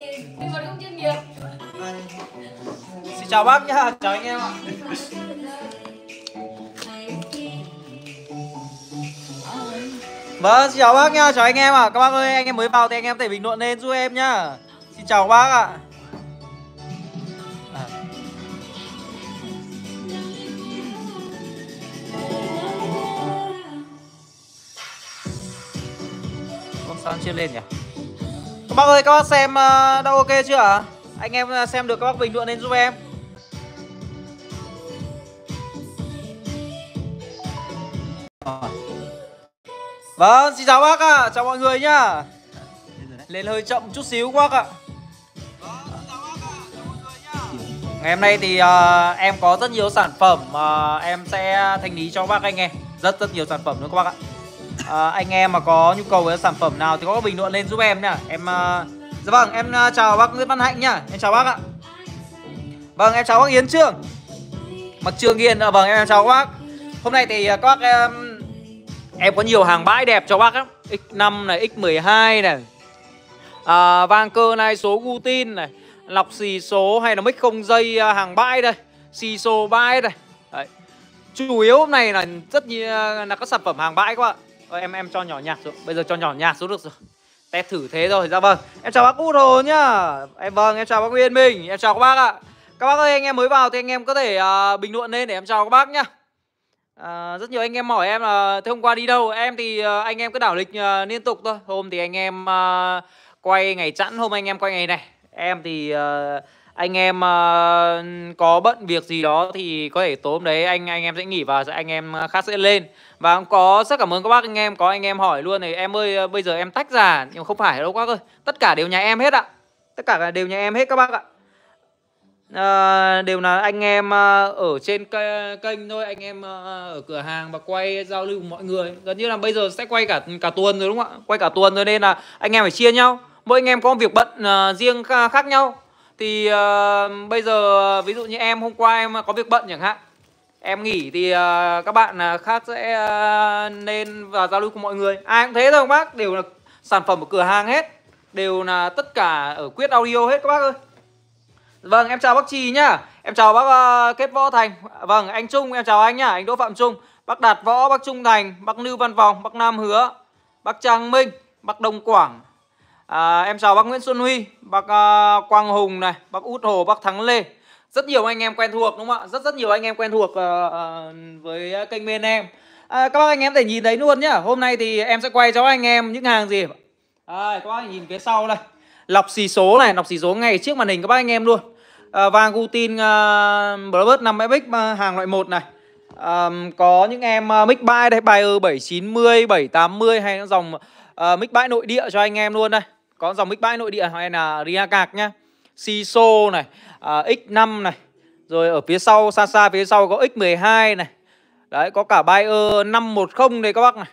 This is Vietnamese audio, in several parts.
không chuyên nghiệp Xin chào bác nhá, chào anh em ạ. Vâng, xin chào bác nhá, chào anh em ạ. Các bác ơi, anh em mới vào thì anh em thể bình luận lên giúp em nhá. Xin chào bác ạ. À. Sao chưa lên nhỉ? Bác ơi, các bác xem ờ, đã ok chưa? Ạ? Anh em ờ, xem được các bác bình luận lên giúp em. Vâng, xin chào bác ạ, chào mọi người nhá. Lên hơi chậm chút xíu bác ạ. Ngày hôm nay thì uh, em có rất nhiều sản phẩm uh, em sẽ thanh lý cho bác anh em. Rất rất nhiều sản phẩm nữa các bác ạ à, Anh em mà có nhu cầu về sản phẩm nào thì có bình luận lên giúp em nhá Em uh, Dạ vâng, em uh, chào bác Nguyễn Văn Hạnh nhá Em chào bác ạ. Vâng, em chào bác Yến Trương. Mặt Trương Yên, à, vâng em chào các bác. Hôm nay thì uh, các bác em Em có nhiều hàng bãi đẹp cho bác lắm. X5 này, X12 này. À, Vang cơ này, số Gutin này. Lọc xì số hay là mic không dây hàng bãi đây. Xì số bãi đây. Đấy. Chủ yếu hôm nay là rất nhiều là các sản phẩm hàng bãi các bạn Ờ, em em cho nhỏ nhạc xuống. Bây giờ cho nhỏ nhạc xuống được rồi. Test thử thế rồi, dạ vâng. Em chào bác Út Hồ nhá. Em vâng, em chào bác Nguyên Minh Em chào các bác ạ. Các bác ơi, anh em mới vào thì anh em có thể uh, bình luận lên để em chào các bác nhá. À, rất nhiều anh em hỏi em là thế hôm qua đi đâu? Em thì uh, anh em cứ đảo lịch uh, liên tục thôi. Hôm thì anh em uh, quay ngày chẵn hôm anh em quay ngày này. Em thì uh, anh em uh, có bận việc gì đó thì có thể tối hôm đấy anh anh em sẽ nghỉ và anh em khác sẽ lên và cũng có rất cảm ơn các bác anh em có anh em hỏi luôn này em ơi ờ, bây giờ em tách ra nhưng mà không phải đâu các ơi. Tất cả đều nhà em hết ạ. Tất cả đều nhà em hết các bác ạ. À, đều là anh em ờ, ở trên kênh thôi anh em ở cửa hàng và quay giao lưu mọi người. Gần như là bây giờ sẽ quay cả cả tuần rồi đúng không ạ? Quay cả tuần rồi nên là anh em phải chia nhau. Mỗi anh em có việc bận uh, riêng khác nhau. Thì uh, bây giờ ví dụ như em hôm qua em có việc bận chẳng hạn em nghỉ thì uh, các bạn ờ, khác sẽ uh, nên vào giao lưu cùng mọi người ai cũng thế thôi bác đều là sản phẩm của cửa hàng hết đều là tất cả ở quyết audio hết các bác ơi Vâng, em chào bác Trì nhá. Em chào bác uh, Kết Võ Thành. Vâng, anh Trung, em chào anh nhá, anh Đỗ Phạm Trung. Bác Đạt Võ, bác Trung Thành, bác Lưu Văn Vòng, bác Nam Hứa, bác Trang Minh, bác Đông Quảng. À, em chào bác Nguyễn Xuân Huy, bác uh, Quang Hùng này, bác Út Hồ, bác Thắng Lê. Rất nhiều anh em quen thuộc đúng không ạ? Rất rất nhiều anh em quen thuộc uh, uh, với kênh bên em. À, các bác anh em để nhìn thấy luôn nhá. Hôm nay thì em sẽ quay cho anh em những hàng gì. À, các bác nhìn phía sau đây lọc xì số này lọc xì số ngay trước màn hình các bác anh em luôn à, vàng Gutin uh, Bluebird 5 FX à, hàng loại 1 này à, có những em uh, mic buy đây bảy 790 780 hay dòng uh, mic buy nội địa cho anh em luôn đây có dòng mic buy nội địa hay là Ria Cạc nhá Siso này à, uh, X5 này rồi ở phía sau xa xa phía sau có X12 này. Đấy có cả Bayer 510 đây các bác này.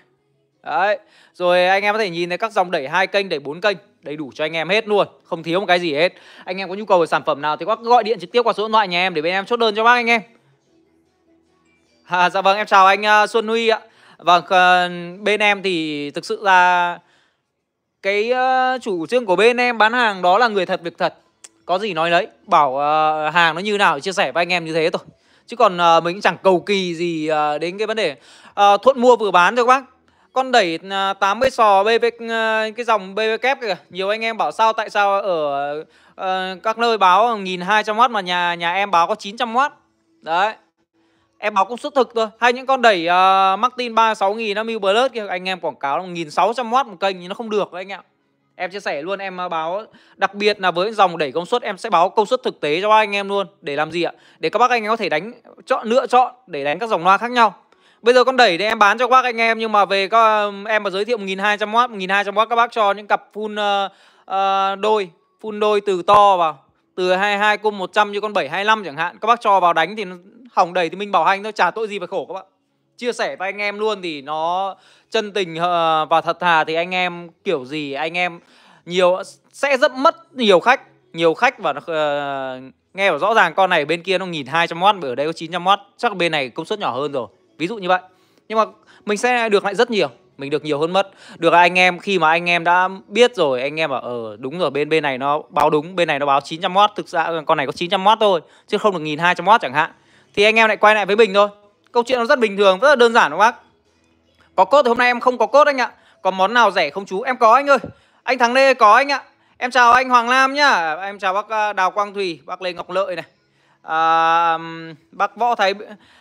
Đấy rồi anh em có thể nhìn thấy các dòng đẩy hai kênh đẩy bốn kênh đầy đủ cho anh em hết luôn không thiếu một cái gì hết. Anh em có nhu cầu về sản phẩm nào thì các gọi điện trực tiếp qua số điện thoại nhà em để bên em chốt đơn cho bác anh em. À, dạ vâng em chào anh à, Xuân Huy ạ. Vâng à, bên em thì thực sự là cái chủ trương của bên em bán hàng đó là người thật việc thật có gì nói đấy bảo uh, hàng nó như nào chia sẻ với anh em như thế thôi chứ còn uh, mình cũng chẳng cầu kỳ gì uh, đến cái vấn đề uh, thuận mua vừa bán cho các bác con đẩy 80 sò BV uh, cái dòng BV kép kìa. Nhiều anh em bảo sao tại sao ở uh, các nơi báo 1200W mà nhà nhà em báo có 900W. Đấy. Em báo công suất thực thôi. Hay những con đẩy uh, Martin 36000 nó Mil Plus kia anh em quảng cáo là 1600W một kênh thì nó không được đấy anh em. Em chia sẻ luôn em báo đặc biệt là với dòng đẩy công suất em sẽ báo công suất thực tế cho anh em luôn để làm gì ạ? Để các bác anh em có thể đánh chọn lựa chọn để đánh các dòng loa khác nhau. Bây giờ con đẩy thì em bán cho các bác anh em nhưng mà về các em mà giới thiệu 1200W, 1200W các bác cho những cặp full uh, uh, đôi, full đôi từ to vào, từ 22 cung 100 như con 725 chẳng hạn, các bác cho vào đánh thì hỏng đẩy thì mình bảo hành thôi, chả tội gì phải khổ các bạn. Chia sẻ với anh em luôn thì nó chân tình ờ, và thật thà thì anh em kiểu gì anh em nhiều sẽ rất mất nhiều khách, nhiều khách và nó uh, nghe rõ ràng con này bên kia nó 1200W, ở đây có 900W, chắc bên này công suất nhỏ hơn rồi. Ví dụ như vậy. Nhưng mà mình sẽ được lại rất nhiều mình được nhiều hơn mất. Được anh em khi mà anh em đã biết rồi anh em bảo ờ đúng rồi bên bên này nó báo đúng bên này nó báo 900W thực ra con này có 900W thôi chứ không được 1200W chẳng hạn. Thì anh em lại quay lại với bình thôi câu chuyện nó rất bình thường rất là đơn giản đúng không bác. Có cốt thì hôm nay em không có cốt anh ạ. Còn món nào rẻ không chú? Em có anh ơi. Anh thắng lê có anh ạ. Em chào anh hoàng lam nhá. Em chào bác à, đào quang thùy bác lê ngọc lợi này. À, bác võ thái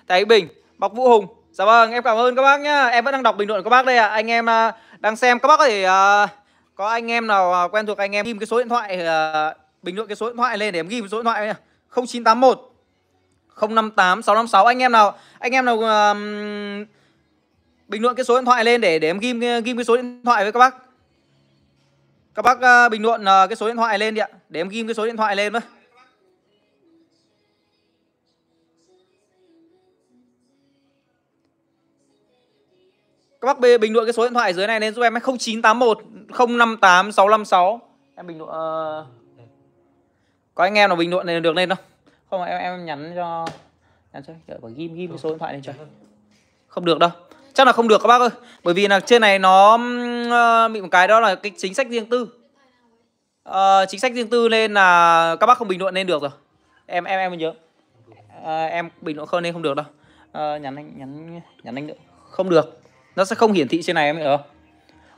thái bình bác vũ hùng. Dạ vâng, em cảm ơn các bác nhá. Em vẫn đang đọc bình luận của các bác đây ạ. À. Anh em à, đang xem các bác có thể uh, có anh em nào à, quen thuộc anh em ghim cái số điện thoại uh, bình luận cái số điện thoại lên để em ghim số điện thoại này 0981 058 656 anh em nào anh em nào uh, bình luận cái số điện thoại lên để để em ghim ghim cái số điện thoại với các bác. Các bác uh, bình luận uh, cái số điện thoại lên đi ạ, để em ghim cái số điện thoại lên với. Các bác bình luận cái số điện thoại dưới này lên giúp em 0981 058 656 Em bình luận uh... Có anh em nào bình luận này được lên không? Không em em nhắn cho nhắn cho đợi phải ghim ghim cái số điện thoại lên cho. Không được đâu. Chắc là không được các bác ơi. Bởi vì là trên này nó uh, bị một cái đó là cái chính sách riêng tư. Uh, chính sách riêng tư nên là các bác không bình luận lên được rồi. Em em em nhớ. Uh, em bình luận không nên không được đâu. Uh, nhắn anh nhắn nhắn anh được. Không được nó sẽ không hiển thị trên này em hiểu không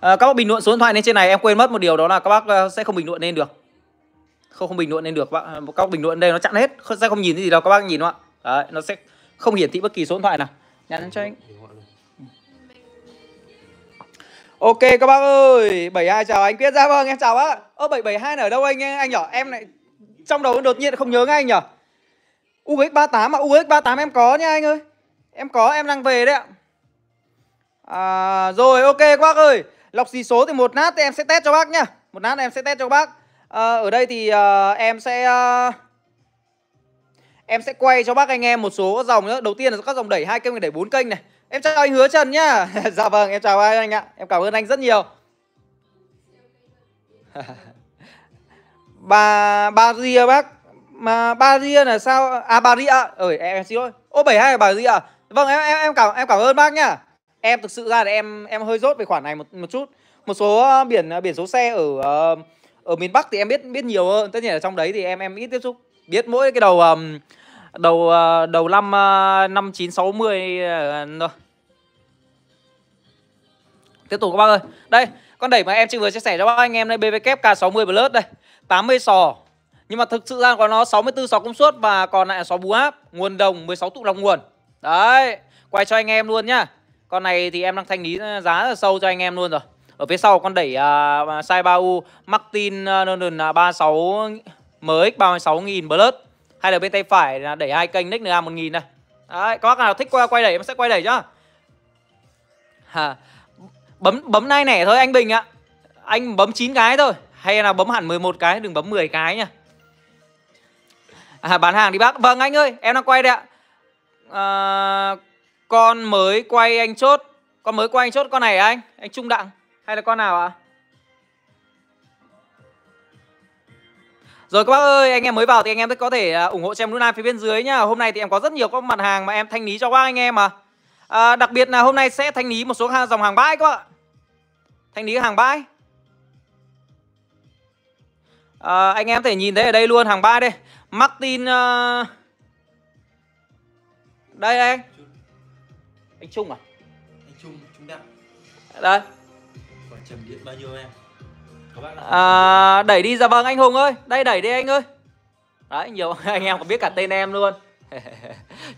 à, các bác bình luận số điện thoại lên trên này em quên mất một điều đó là các bác ờ, sẽ không bình luận lên được không không bình luận lên được các bác, các bình luận đây nó chặn hết. Không sẽ không nhìn cái gì đâu các bác nhìn không ạ. Đấy nó sẽ không hiển thị bất kỳ số điện thoại nào. Nhắn cho anh. Ok các bác ơi. 72 chào anh Quyết. Ra vâng em chào bác Ơ 772 ở đâu anh anh nhỏ Em lại trong đầu đột nhiên không nhớ ngay anh nhở UX38 mà UX38 em có nha anh ơi. Em có em đang về đấy ạ. À, Rồi ok các bác ơi. Lọc xì số thì một nát thì em sẽ test cho bác nhá. Một nát em sẽ test cho bác à, Ở đây thì à, em sẽ à, Em sẽ quay cho bác anh em một số dòng nữa. Đầu tiên là các dòng đẩy hai kênh đẩy bốn kênh này. Em chào anh Hứa Trần nhá. Dạ vâng em chào anh ạ. Em cảm ơn anh rất nhiều. Bà Bà Ria bác. Mà Bà Ria là sao? À Bà Ria Ơi em xin lỗi. Ô 72 là Bà Ria Vâng em em em cảm em cảm ơn bác nhá. Em thực sự ra là em em hơi rốt về khoản này một một chút. Một số biển biển số xe ở uh, ở miền Bắc thì em biết biết nhiều hơn. Tất nhiên ở trong đấy thì em em ít tiếp xúc. Biết mỗi cái đầu đầu ờ, đầu năm ờ, năm chín sáu mươi ờ, thôi. Tiếp tục các bác ơi. Đây, con đẩy mà em chỉ vừa chia sẻ cho bác anh em đây BVK K60 Plus đây. 80 sò. Nhưng mà thực sự ra có nó 64 sò công suất và còn lại là sò bù áp, nguồn đồng 16 tụ lòng nguồn. Đấy, quay cho anh em luôn nhá. Con này thì em đang thanh lý giá rất là sâu cho anh em luôn rồi. Ở phía sau con đẩy à, uh, size 3U Martin uh, London uh, 36 MX 36.000 Plus Hay là bên tay phải là đẩy hai kênh Nick NA 1000 này. Đấy, các bác nào thích quay, quay đẩy em sẽ quay đẩy chứ. Bấm bấm nay nẻ thôi anh Bình ạ. Anh bấm 9 cái thôi Hay là bấm hẳn 11 cái đừng bấm 10 cái nha à, Bán hàng đi bác. Vâng anh ơi em đang quay đấy ạ. À, con mới quay anh chốt Con mới quay anh chốt con này à anh? Anh Trung Đặng. Hay là con nào ạ Rồi các bác ơi, anh em mới vào thì anh em có thể à, ủng hộ cho em nút like phía bên dưới nhá. Hôm nay thì em có rất nhiều các mặt hàng mà em thanh lý cho các anh em mà. À, đặc biệt là hôm nay sẽ thanh lý một số dòng hàng bãi các bạn. Thanh lý hàng bãi. À, anh em có thể nhìn thấy ở đây luôn hàng bãi đây. Martin uh... Đây anh anh Trung à anh Trung Trung Đặng đây trầm điện bao nhiêu em? Các bạn à, đẩy đi dạ vâng anh Hùng ơi. Đây đẩy đi anh ơi. Đấy nhiều anh em còn biết cả tên em luôn.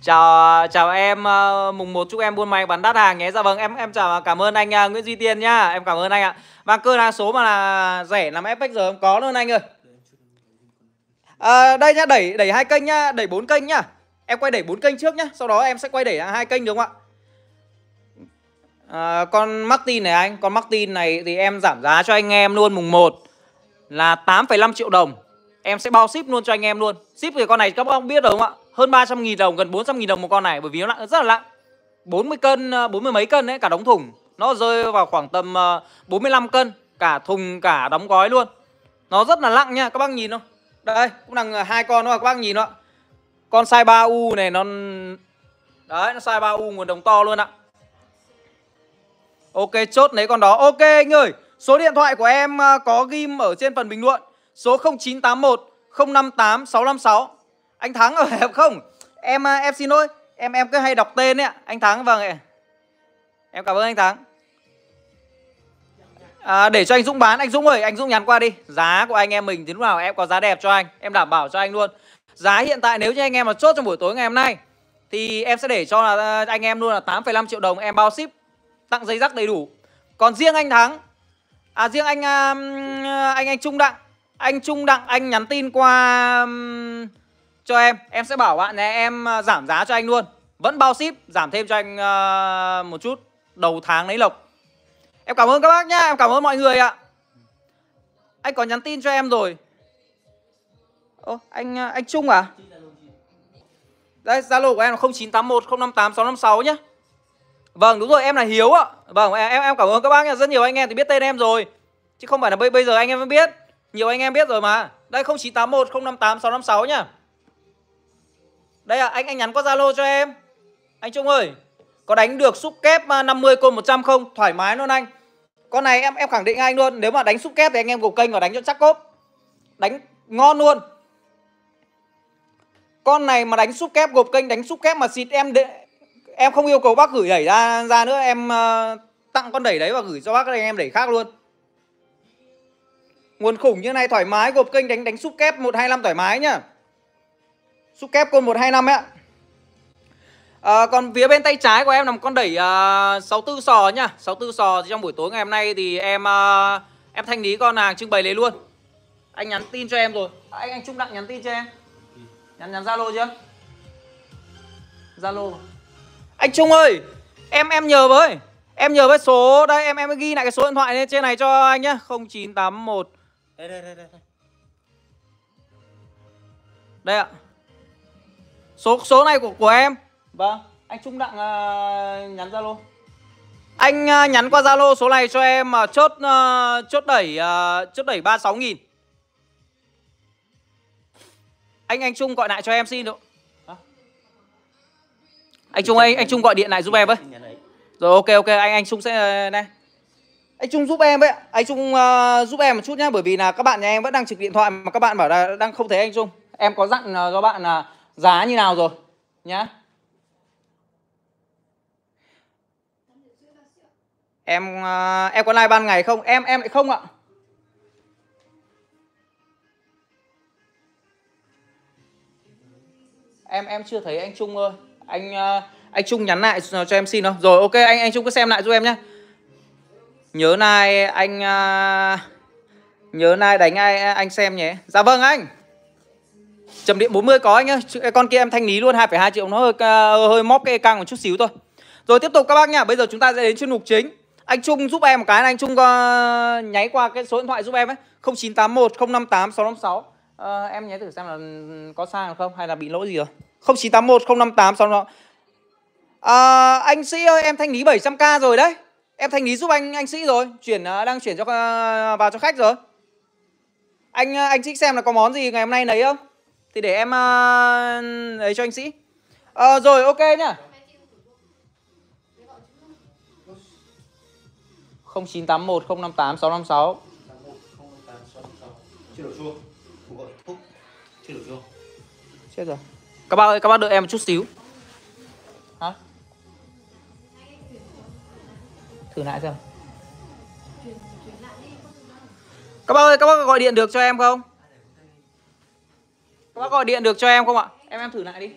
Chào chào em ờ, mùng 1 chúc em buôn may bán đắt hàng nhé. Dạ vâng em em chào cảm ơn anh ờ, Nguyễn Duy Tiên nhá. Em cảm ơn anh ạ. Và cơ là số mà là rẻ làm FX giờ không có luôn anh ơi. À, đây nhá đẩy đẩy hai kênh nhá đẩy bốn kênh nhá. Em quay đẩy bốn kênh trước nhá sau đó em sẽ quay đẩy hai kênh đúng không ạ? À, Con Martin này anh. Con Martin này thì em giảm giá cho anh em luôn mùng 1 Là 8,5 triệu đồng. Em sẽ bao ship luôn cho anh em luôn. Ship thì con này các bác biết rồi không ạ? Hơn 300 nghìn đồng, gần 400 nghìn đồng một con này Bởi vì nó nặng rất là nặng 40 cân, ờ, 40 mấy cân đấy, cả đóng thùng. Nó rơi vào khoảng tầm ờ, 45 cân Cả thùng, cả đóng gói luôn. Nó rất là nặng nha, các bác nhìn không? Đây, cũng là hai con đó các bác nhìn đó. Con size 3U này nó Đấy, nó size 3U nguồn đồng to luôn ạ. Ok chốt lấy con đó. Ok anh ơi Số điện thoại của em à, có ghim ở trên phần bình luận. Số 0981 058 656 Anh Thắng ở hẹp không? Em à, em xin lỗi Em em cứ hay đọc tên ấy ạ. Anh Thắng vâng ạ. Em cảm ơn anh Thắng. À, Để cho anh Dũng bán. Anh Dũng ơi anh Dũng nhắn qua đi. Giá của anh em mình thì lúc nào em có giá đẹp cho anh. Em đảm bảo cho anh luôn. Giá hiện tại nếu như anh em mà chốt trong buổi tối ngày hôm nay Thì em sẽ để cho là à, anh em luôn là 8,5 triệu đồng. Em bao ship Tặng giấy rắc đầy đủ. Còn riêng anh Thắng À riêng anh um, anh anh Trung Đặng Anh Trung Đặng anh nhắn tin qua um, cho em. Em sẽ bảo bạn này em à, giảm giá cho anh luôn. Vẫn bao ship Giảm thêm cho anh à, một chút. Đầu tháng lấy lộc. Em cảm ơn các bác nhá Em cảm ơn mọi người ạ. Anh có nhắn tin cho em rồi. Ô, anh à, anh Trung à? Đây Zalo của em là 0981 058 656 nhá. Vâng đúng rồi em là Hiếu ạ. Vâng em em cảm ơn các bác nha. Rất nhiều anh em thì biết tên em rồi. Chứ không phải là bây, bây giờ anh em mới biết. Nhiều anh em biết rồi mà. Đây 0981 058 656 nhá Đây ạ à, anh anh nhắn qua Zalo cho em. Anh Trung ơi Có đánh được xúc kép à, 50 côn 100 không? Thoải mái luôn anh. Con này em em khẳng định anh luôn Nếu mà đánh xúc kép thì anh em gục kênh và đánh cho chắc cốp. Đánh ngon luôn. Con này mà đánh xúc kép gộp kênh đánh xúc kép mà xịt em để Em không yêu cầu bác gửi đẩy ra ra nữa Em uh, tặng con đẩy đấy và gửi cho bác anh em đẩy khác luôn. Nguồn khủng như này thoải mái Gộp kênh đánh đánh xúc kép 125 thoải mái nhá. Xúc kép côn 125 ấy ạ. À, Còn phía bên tay trái của em là một con đẩy ờ, uh, 64 sò nhá. 64 sò thì trong buổi tối ngày hôm nay thì em uh, Em thanh lý con hàng trưng bày lấy luôn. Anh nhắn tin cho em rồi. À, Anh anh Trung Đặng nhắn tin cho em. Nhắn nhắn Zalo chưa? Zalo anh Trung ơi Em em nhờ với Em nhờ với số Đây em em ghi lại cái số điện thoại lên trên này cho anh nhá. 0981 Đây đây đây đây Đây. Ạ. Số số này của của em. Vâng Anh Trung Đặng uh, nhắn Zalo. Anh uh, nhắn qua Zalo số này cho em mà uh, chốt uh, chốt đẩy uh, chốt đẩy 36 nghìn. Anh anh Trung gọi lại cho em xin được anh Trung ơi, anh Trung gọi điện lại giúp em với. Rồi ok ok, anh anh Trung sẽ ờ, này. Anh Trung giúp em với, anh Trung uh, giúp em một chút nhá, bởi vì là các bạn nhà em vẫn đang trực điện thoại mà các bạn bảo là đang không thấy anh Trung. Em có dặn ờ, uh, cho bạn là uh, giá như nào rồi nhá. Em uh, em có live ban ngày không? Em em lại không ạ. Em em chưa thấy anh Trung ơi anh ờ, anh Trung nhắn lại cho em xin không? Rồi ok anh anh Trung cứ xem lại giúp em nhé. Nhớ nay anh uh, nhớ nay đánh ai ờ, anh xem nhé. Dạ vâng anh. Trầm điện 40 có anh nhá. Con kia em thanh lý luôn 2,2 triệu nó hơi uh, hơi móc cái căng một chút xíu thôi. Rồi tiếp tục các bác nhá. Bây giờ chúng ta sẽ đến chuyên mục chính. Anh Trung giúp em một cái này, anh Trung uh, nháy qua cái số điện thoại giúp em ấy. 0981 058 656. uh, em nháy thử xem là có sai không hay là bị lỗi gì rồi. 0981 058 sau đó. À, Anh Sĩ ơi em thanh lý 700k rồi đấy. Em thanh lý giúp anh anh Sĩ rồi. Chuyển à, đang chuyển cho à, vào cho khách rồi. Anh à, anh Sĩ xem là có món gì ngày hôm nay lấy không? Thì để em lấy cho anh Sĩ. À, Rồi ok nhá. 0981 058 656 Chưa đổ chuông. Chưa đổ chuông. Chết rồi các bác ơi, các bác đợi em một chút xíu Hả? Thử lại xem Các bác ơi, các bác gọi điện được cho em không? Các bác gọi điện được cho em không ạ? Em em thử lại đi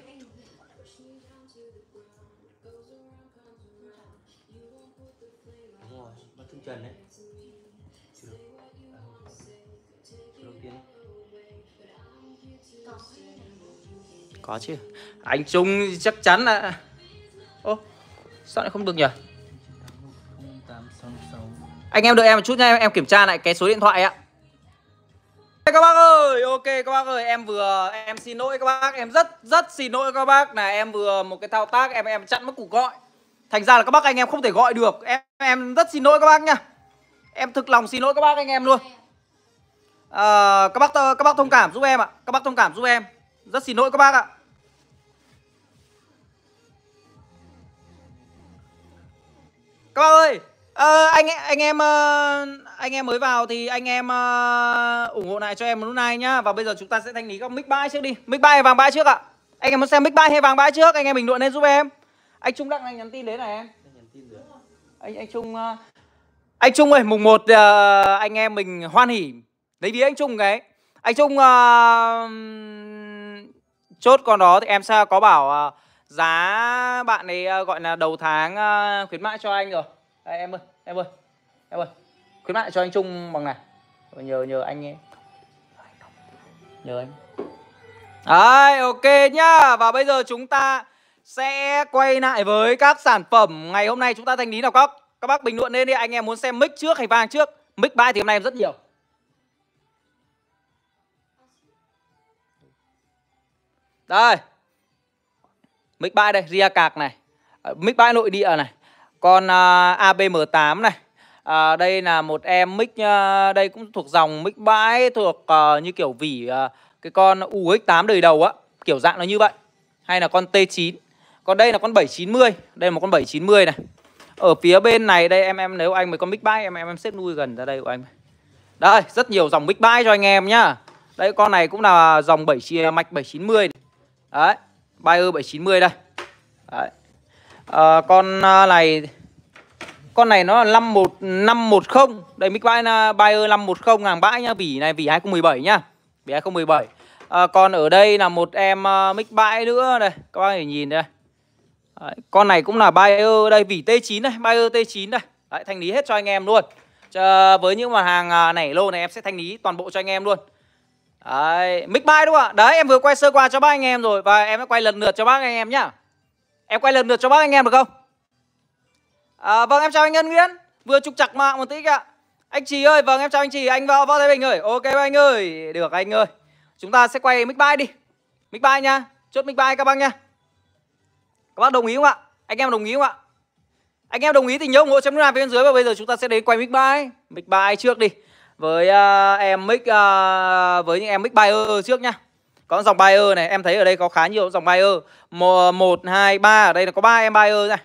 Có chứ Anh Trung chắc chắn là Ô Sao lại không được nhỉ Anh em đợi em một chút nha em, kiểm tra lại cái số điện thoại ạ các bác ơi, ok các bác ơi, em vừa em xin lỗi các bác, em rất rất xin lỗi các bác là em vừa một cái thao tác em em chặn mất cuộc gọi. Thành ra là các bác anh em không thể gọi được. Em em rất xin lỗi các bác nha. Em thực lòng xin lỗi các bác anh em luôn. À, các bác các bác thông cảm giúp em ạ. Các bác thông cảm giúp em. Rất xin lỗi các bác ạ. Các bác ơi à, anh anh em ờ, anh em mới vào thì anh em uh, ủng hộ lại cho em một lúc này nhá. Và bây giờ chúng ta sẽ thanh lý các mic bãi trước đi. Mic bãi hay vàng bãi trước ạ? Anh em muốn xem mic bãi hay vàng bãi trước? Anh em bình luận lên giúp em. Anh Trung đăng anh nhắn tin đến này em. Anh anh Trung uh, anh Trung ơi mùng 1 anh em mình hoan hỉ. Lấy đi anh Trung cái anh Trung uh, chốt con đó thì em sẽ có bảo uh, giá bạn ấy uh, gọi là đầu tháng uh, khuyến mãi cho anh rồi. Đây em ơi em ơi em ơi. Khuyến mại cho anh Trung bằng này. Nhờ nhờ anh ấy. nhờ anh. Đấy ok nhá. Và bây giờ chúng ta sẽ quay lại với các sản phẩm ngày hôm nay chúng ta thanh lý nào các? Các bác bình luận lên đi. Anh em muốn xem mic trước hay vàng trước? Mic bay thì hôm nay em rất nhiều. Đây mic bay đây ria cạc này. Ờ, mic bay nội địa này. Con uh, à, ABM8 này. À, đây là một em mic uh, đây cũng thuộc dòng mic bãi thuộc uh, như kiểu vỉ uh, cái con UX8 đời đầu á. Kiểu dạng nó như vậy. Hay là con T9 còn đây là con 790 đây là một con 790 này. Ở phía bên này đây em em nếu anh mới có mic bãi em em em xếp nuôi gần ra đây của anh. Đây rất nhiều dòng mic bãi cho anh em nhá. Đây con này cũng là dòng 7 chia mạch 790 này đấy Bayer 790 đây. Đấy. Ờ, à, con này con này nó là 51 510 đây mic bãi là Bayer 510 hàng bãi nhá vỉ này vỉ 2017 nhá vỉ 2017 à, còn ở đây là một em ờ, uh, mic bãi nữa đây các bác có nhìn đây. Đấy, con này cũng là Bayer đây vỉ T9 này Bayer T9 đây. Đấy, thanh lý hết cho anh em luôn. Chờ, với những mặt hàng à, uh, nảy lô này em sẽ thanh lý toàn bộ cho anh em luôn. Đấy, mic bay đúng không ạ? Đấy, em vừa quay sơ qua cho bác anh em rồi Và em sẽ quay lần lượt cho bác anh em nhá. Em quay lần lượt cho bác anh em được không? À, vâng, em chào anh Ngân Nguyễn. Vừa trục chặt mạng một tí kìa. Anh Trì ơi, vâng em chào anh Trì, anh vào Võ Thái Bình ơi. Ok anh ơi, được anh ơi. Chúng ta sẽ quay mic bay đi. Mic bay nha, chốt mic bay các bác nha. Các bác đồng ý không ạ? Anh em đồng ý không ạ? Anh em đồng ý thì nhớ ủng hộ chấm nút phía bên dưới Và bây giờ chúng ta sẽ đến quay mic bay, Mic bay trước đi. Với uh, em mic, uh, với những em mic buyer trước nhá. có dòng buyer này, em thấy ở đây có khá nhiều dòng buyer. 1 2 3 ở đây là có 3 em buyer này.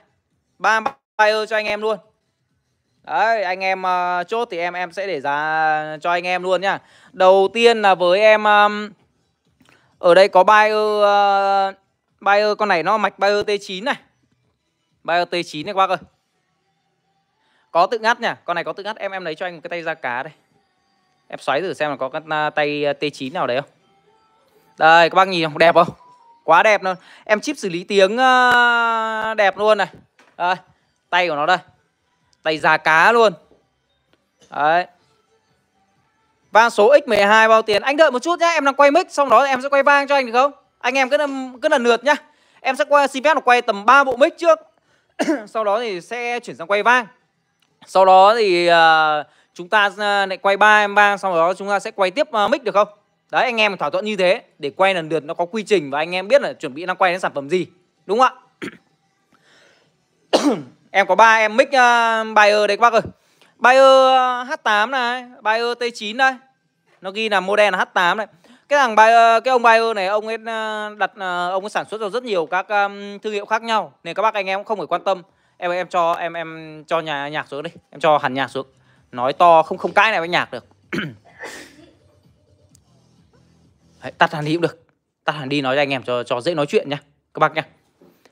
3 buyer cho anh em luôn. Đấy, anh em uh, chốt thì em em sẽ để giá cho anh em luôn nhá. Đầu tiên là với em um, ở đây có buyer uh, buyer con này nó mạch buyer T9 này. Buyer T9 này các bác ơi. Có tự ngắt nha, con này có tự ngắt em em lấy cho anh một cái tay ra cá đây. Em xoáy thử xem là có cái à, tay à, T9 nào đấy không. Đây các bác nhìn không? Đẹp không? Quá đẹp luôn. Em chip xử lý tiếng à, đẹp luôn này. Đây Tay của nó đây. Tay già cá luôn. Đấy. Vang số X12 bao tiền. Anh đợi một chút nhá Em đang quay mic Xong đó em sẽ quay vang cho anh được không? Anh em cứ cứ lần lượt nhá. Em sẽ quay xin phép là quay tầm 3 bộ mic trước. Sau đó thì sẽ chuyển sang quay vang. Sau đó thì uh, chúng ta ờ, lại quay ba em ba Sau đó chúng ta sẽ quay tiếp ờ, mic được không Đấy anh em thỏa thuận như thế để quay lần lượt nó có quy trình và anh em biết là chuẩn bị đang quay đến sản phẩm gì. Đúng không ạ? em có ba em mic uh, Bayer đấy các bác ơi. Bayer H8 này, Bayer T9 đây. Nó ghi là model là H8 này. Cái thằng Bayer, cái ông Bayer này ông ấy đặt ông ấy sản xuất ra rất nhiều các um, thương hiệu khác nhau nên các bác anh em cũng không phải quan tâm. Em em cho em em cho nhà nhạc xuống đi. Em cho hẳn nhạc xuống. Nói to không không cãi này với nhạc được. Đấy, tắt hẳn đi cũng được. Tắt hẳn đi nói cho anh em cho cho dễ nói chuyện nhá các bác nhá.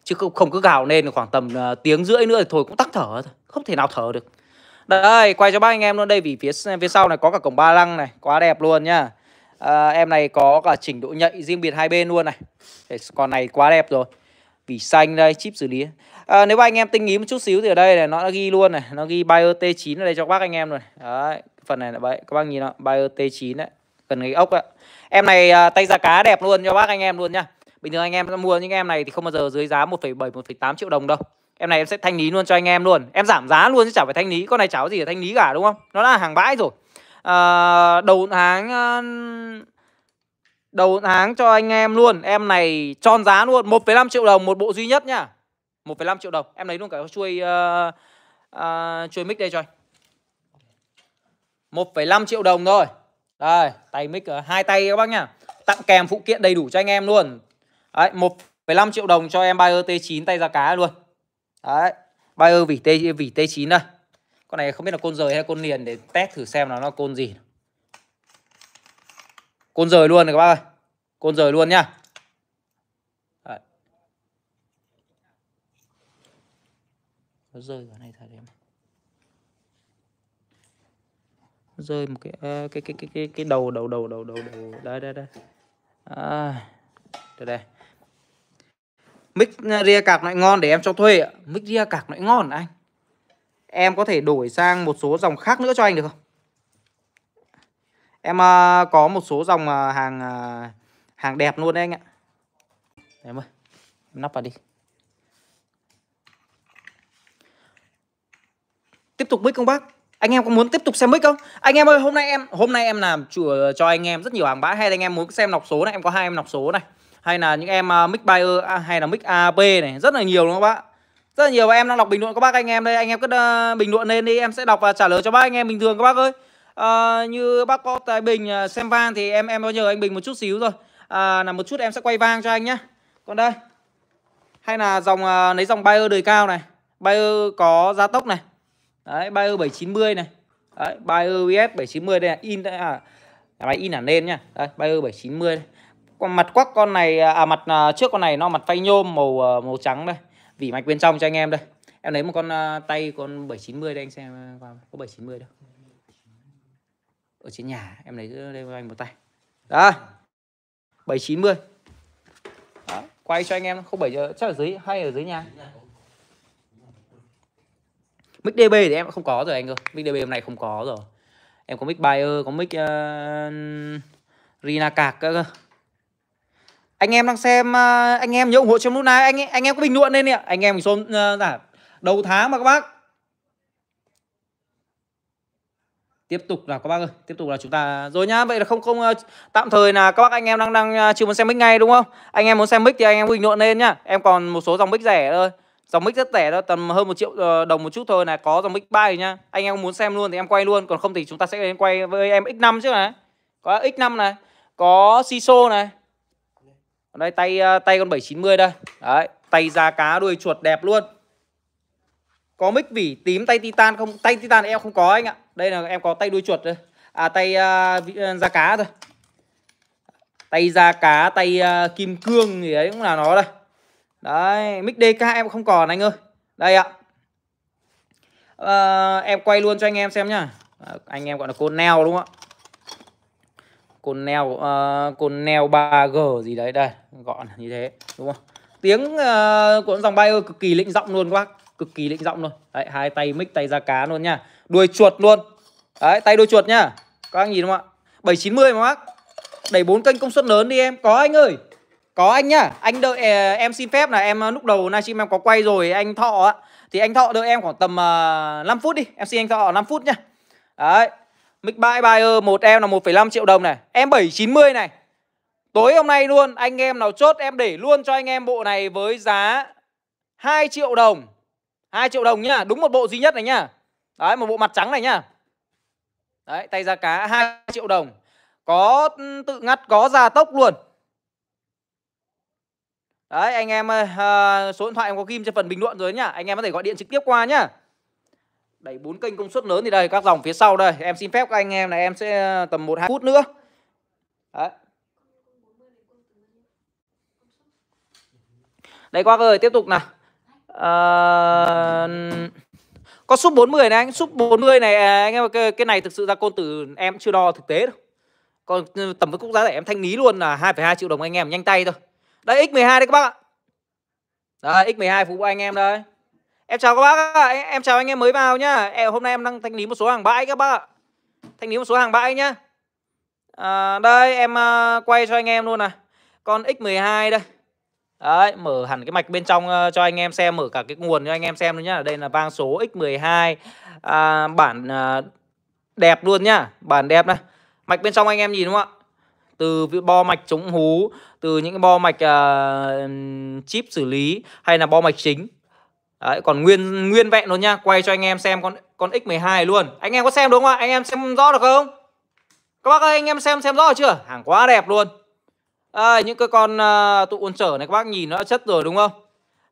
Chứ không không cứ gào lên khoảng tầm uh, tiếng rưỡi nữa thì thôi cũng tắt thở thôi không thể nào thở được. Đây quay cho bác anh em luôn đây vì phía phía sau này có cả cổng ba lăng này quá đẹp luôn nhá. À, em này có cả chỉnh độ nhạy riêng biệt hai bên luôn này. Còn này quá đẹp rồi vỉ xanh đây chip xử lý. À, nếu mà anh em tinh ý một chút xíu thì ở đây này nó đã ghi luôn này nó ghi Bayer T9 ở đây cho các bác anh em rồi. Đấy phần này là vậy các bác nhìn nó Bayer T9 đấy cần cái ốc ạ. Em này uh, tay ra cá đẹp luôn cho bác anh em luôn nhá. Bình thường anh em mua những em này thì không bao giờ dưới giá 1,7 1,8 triệu đồng đâu. Em này em sẽ thanh lý luôn cho anh em luôn. Em giảm giá luôn chứ chả phải thanh lý Con này cháo gì là thanh lý cả đúng không? Nó là hàng bãi rồi. À, Đầu tháng uh, Đầu tháng cho anh em luôn Em này tròn giá luôn 1,5 triệu đồng một bộ duy nhất nhá 1,5 triệu đồng Em lấy luôn cả chuôi uh, uh, Chuôi mic đây cho anh 1,5 triệu đồng thôi đây, tay mic hai tay các bác nhá. Tặng kèm phụ kiện đầy đủ cho anh em luôn. Đấy, 1,5 triệu đồng cho em Bayer T9 tay ra cá luôn. Đấy. Bayer vỉ T vỉ T9 đây. Con này không biết là côn rời hay côn liền để test thử xem là nó côn gì. Côn rời luôn này các bác ơi. Côn rời luôn nhá. Đấy. Nó rơi vào này thật em. Nó rơi một cái uh, cái, cái cái cái cái đầu đầu đầu đầu đầu đầu đây đây đây. À, đây đây. Mic à, ria cạc lại ngon để em cho thuê ạ. Mic ria cạc lại ngon anh. Em có thể đổi sang một số dòng khác nữa cho anh được không? Em uh, có một số dòng uh, hàng uh, hàng đẹp luôn đấy anh ạ. Em ơi, em nắp vào đi. Tiếp tục mic không bác? Anh em có muốn tiếp tục xem mic không? Anh em ơi, hôm nay em hôm nay em làm chủ cho anh em rất nhiều hàng bãi hay anh em muốn xem nọc số này, em có hai em nọc số này. Hay là những em uh, mic buyer à, hay là mic AP này, rất là nhiều luôn các bác. Rất là nhiều và em đang đọc bình luận các bác anh em đây, anh em cứ uh, bình luận lên đi, em sẽ đọc và trả lời cho bác anh em bình thường các bác ơi à, như bác có tài bình ờ, xem vang thì em em có nhờ anh bình một chút xíu rồi. À, là một chút em sẽ quay vang cho anh nhé Còn đây. Hay là dòng à, lấy dòng Bayer đời cao này. Bayer có gia tốc này. Đấy, Bayer 790 này. Đấy, Bayer US 790 đây là in đây à. Máy in hẳn lên nhá. Đây, Bayer 790 đây. Còn mặt quắc con này à, à mặt à, trước con này nó mặt phay nhôm màu màu trắng đây. Vỉ mạch bên trong cho anh em đây. Em lấy một con à, tay con 790 đây anh xem có 790 đâu. Ở trên nhà em lấy đây cho anh một tay. Đây. 790. Đó, quay cho anh em 07 chắc ở dưới hay ở dưới nhà. Mic DB thì em không có rồi anh ơi Mic DB hôm nay không có rồi Em có mic Bayer, có mic uh, Rina Cạc cơ Anh em đang xem uh, Anh em nhớ ủng hộ trong lúc này Anh anh em có bình luận lên nè Anh em mình xôn uh, đầu tháng mà các bác tiếp tục là các bác ơi tiếp tục là chúng ta rồi nhá vậy là không không ờ, tạm thời là các bác anh em đang đang ờ, chưa muốn xem mic ngay đúng không anh em muốn xem mic thì anh em bình luận lên nhá em còn một số dòng mic rẻ thôi Dòng mic rất rẻ thôi, tầm hơn một triệu ờ, đồng một chút thôi này, có dòng mic bay nhá. Anh em muốn xem luôn thì em quay luôn, còn không thì chúng ta sẽ đến quay với em X5 trước này. Có X5 này, có Siso này. Ở đây tay tay con 790 đây. Đấy, tay da cá đuôi chuột đẹp luôn. Có mic vỉ tím tay titan không? Tay titan em không có anh ạ. Đây là em có tay đuôi chuột đây. À tay uh, da cá thôi. Tay da cá, tay uh, kim cương gì đấy cũng là nó đây. Đấy, mic DK em không còn anh ơi. Đây ạ. À, em quay luôn cho anh em xem nhá. À, anh em gọi là côn neo đúng không ạ? Côn neo uh, côn neo 3G gì đấy đây, gọn như thế, đúng không? Tiếng uh, của dòng bay ơi cực kỳ lĩnh giọng luôn các bác, cực kỳ lĩnh giọng luôn. Đấy, hai tay mic tay ra cá luôn nha. Đuôi chuột luôn. Đấy, tay đuôi chuột nhá. Các anh nhìn không ạ? 790 mà bác. Đẩy bốn kênh công suất lớn đi em. Có anh ơi. Có anh nhá, anh đợi à, em xin phép là em à, lúc đầu livestream em có quay rồi anh Thọ á thì anh Thọ đợi em khoảng tầm à, uh, 5 phút đi, em xin anh Thọ 5 phút nhá. Đấy. Mic buy buyer một em là 1,5 triệu đồng này, em 790 này. Tối hôm nay luôn, anh em nào chốt em để luôn cho anh em bộ này với giá 2 triệu đồng. 2 triệu đồng nhá, đúng một bộ duy nhất này nhá. Đấy, một bộ mặt trắng này nhá. Đấy, tay ra cá 2 triệu đồng. Có ừ, tự ngắt, có gia tốc luôn. Đấy anh em à, số điện thoại em có ghim trên phần bình luận rồi nhá. Anh em có thể gọi điện trực tiếp qua nhá. Đẩy bốn kênh công suất lớn thì đây các dòng phía sau đây, em xin phép các anh em là em sẽ ờ, tầm 1 2 phút nữa. Đấy. Đây Quác ơi, tiếp tục nào. À, có súp 40 này anh, súp 40 này à, anh em cái, cái này thực sự ra côn từ em chưa đo thực tế đâu. Còn tầm với quốc giá rẻ em thanh lý luôn là 2,2 triệu đồng anh em nhanh tay thôi. Đây X12 đây các bác ạ. Đây X12 phục vụ anh em đây. Em chào các bác ạ Em chào anh em mới vào nhá. Em, Hôm nay em đang thanh lý một số hàng bãi các bác ạ. Thanh lý một số hàng bãi nhá. À, Đây em uh, quay cho anh em luôn này. Con X12 đây. Đấy, mở hẳn cái mạch bên trong ờ, cho anh em xem, mở cả cái nguồn cho anh em xem luôn nhá. Đây là vang số X12 à, bản à, đẹp luôn nhá, bản đẹp này. Mạch bên trong anh em nhìn đúng không ạ? từ bo mạch chống hú từ những cái bo mạch uh, chip xử lý hay là bo mạch chính. Đấy, còn nguyên nguyên vẹn luôn nha quay cho anh em xem con con x12 luôn. Anh em có xem đúng không ạ? Anh em xem rõ được không? Các bác ơi anh em xem xem rõ chưa? Hàng quá đẹp luôn à, những cái con uh, tụ ôn trở này các bác nhìn nó đã chất rồi đúng không?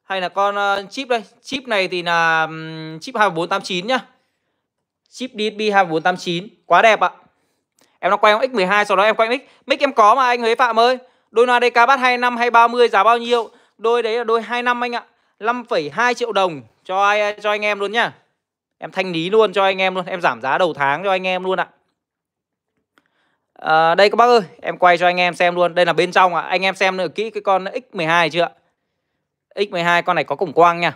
Hay là con uh, chip đây? Chip này thì là um, chip 2489 nhá. Chip DSP 2489 quá đẹp ạ. Em nó quay con X12 sau đó em quay mic mic em có mà anh Huế Phạm ơi. Đôi loa DK bắt 25 hay 30 giá bao nhiêu? Đôi đấy là đôi 25 anh ạ. 5,2 triệu đồng cho ai cho anh em luôn nhá. Em thanh lý luôn cho anh em luôn em giảm giá đầu tháng cho anh em luôn ạ à, đây các bác ơi em quay cho anh em xem luôn. Đây là bên trong ạ. À. anh em xem nữa kỹ cái con X12 chưa X12 con này có cổng quang nha.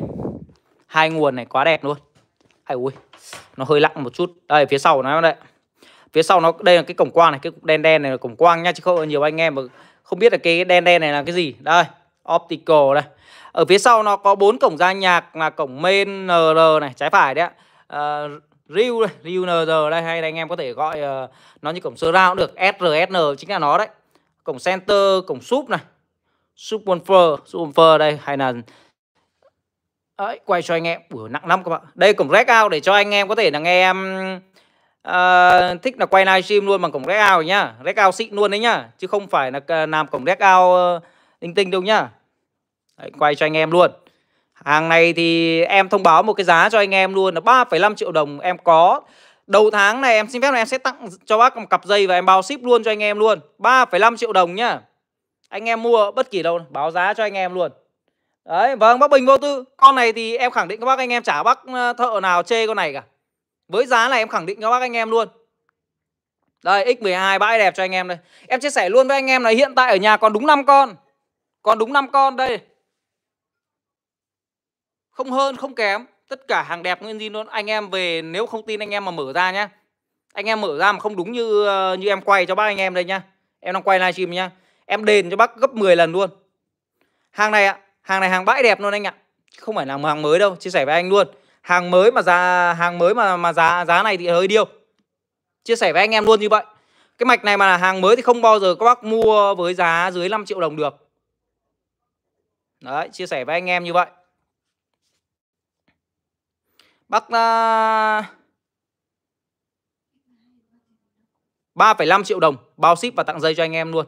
Hai nguồn này quá đẹp luôn. Ai ui nó hơi lặng một chút. Đây phía sau nó đây. Phía sau nó đây là cái cổng quang này cái cục đen đen này là cổng quang nha chứ không nhiều anh em mà không biết là cái đen đen này là cái gì. Đây optical đây. Ở phía sau nó có bốn cổng ra nhạc là cổng main NR này trái phải đấy ạ. Uh, Riu đây, Riu NR đây hay là anh em có thể gọi uh, nó như cổng surround được SRSN chính là nó đấy. Cổng center cổng sub này. Subwoofer subwoofer đây hay là Đấy, quay cho anh em. Ủa, nặng lắm các bạn. Đây cổng rec out để cho anh em có thể là nghe em uh, ờ, thích là quay livestream luôn bằng cổng rec out nhá. Rec out xịn luôn đấy nhá chứ không phải là ờ, làm cổng rec out uh, tinh tinh đâu nhá. Đấy, quay cho anh em luôn hàng này thì em thông báo một cái giá cho anh em luôn là 3,5 triệu đồng em có. Đầu tháng này em xin phép là em sẽ tặng cho bác một cặp dây và em bao ship luôn cho anh em luôn. 3,5 triệu đồng nhá. Anh em mua bất kỳ đâu báo giá cho anh em luôn. Đấy, vâng bác Bình vô tư. Con này thì em khẳng định các bác anh em trả bác thợ nào chê con này cả. Với giá này em khẳng định các bác anh em luôn. Đây X12 bãi đẹp cho anh em đây. Em chia sẻ luôn với anh em là hiện tại ở nhà còn đúng 5 con. Còn đúng 5 con đây. Không hơn, không kém. Tất cả hàng đẹp nguyên zin luôn. Anh em về, nếu không tin anh em mà mở ra nhá. Anh em mở ra mà không đúng như ờ, như em quay cho bác anh em đây nhá. Em đang quay livestream nhá. Em đền cho bác gấp 10 lần luôn. Hàng này ạ, Hàng này hàng bãi đẹp luôn anh ạ. Không phải là hàng mới đâu, Chia sẻ với anh luôn. Hàng mới mà giá, hàng mới mà mà giá giá này thì hơi điêu. Chia sẻ với anh em luôn như vậy. Cái mạch này mà là hàng mới thì không bao giờ các bác mua với giá dưới 5 triệu đồng được. Đấy, chia sẻ với anh em như vậy. Bác uh, 3,5 triệu đồng bao ship và tặng dây cho anh em luôn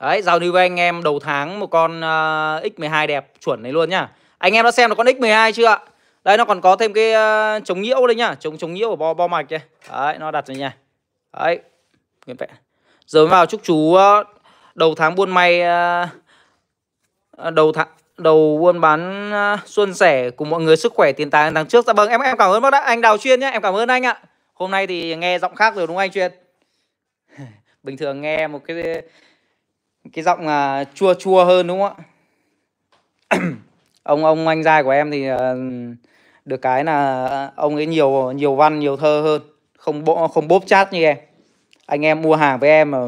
Đấy, giao lưu với anh em đầu tháng một con à, uh, X12 đẹp chuẩn này luôn nhá. Anh em đã xem được con X12 chưa ạ? Đây nó còn có thêm cái uh, chống nhiễu đây nhá, chống chống nhiễu của bo bo mạch đây. Đấy, nó đặt rồi nha. Đấy. Nguyên vẹn. Giờ vào chúc chú uh, đầu tháng buôn may uh, đầu tháng đầu buôn bán xuân sẻ cùng mọi người sức khỏe tiền tài tháng trước. Dạ vâng, em em cảm ơn bác đã anh Đào Chuyên nhé, em cảm ơn anh ạ. Hôm nay thì nghe giọng khác rồi đúng không anh Chuyên? Bình thường nghe một cái cái giọng là chua chua hơn đúng không ạ ông ông anh trai của em thì à, được cái là ông ấy nhiều nhiều văn nhiều thơ hơn không bộ không bốp chát như em anh em mua hàng với em mà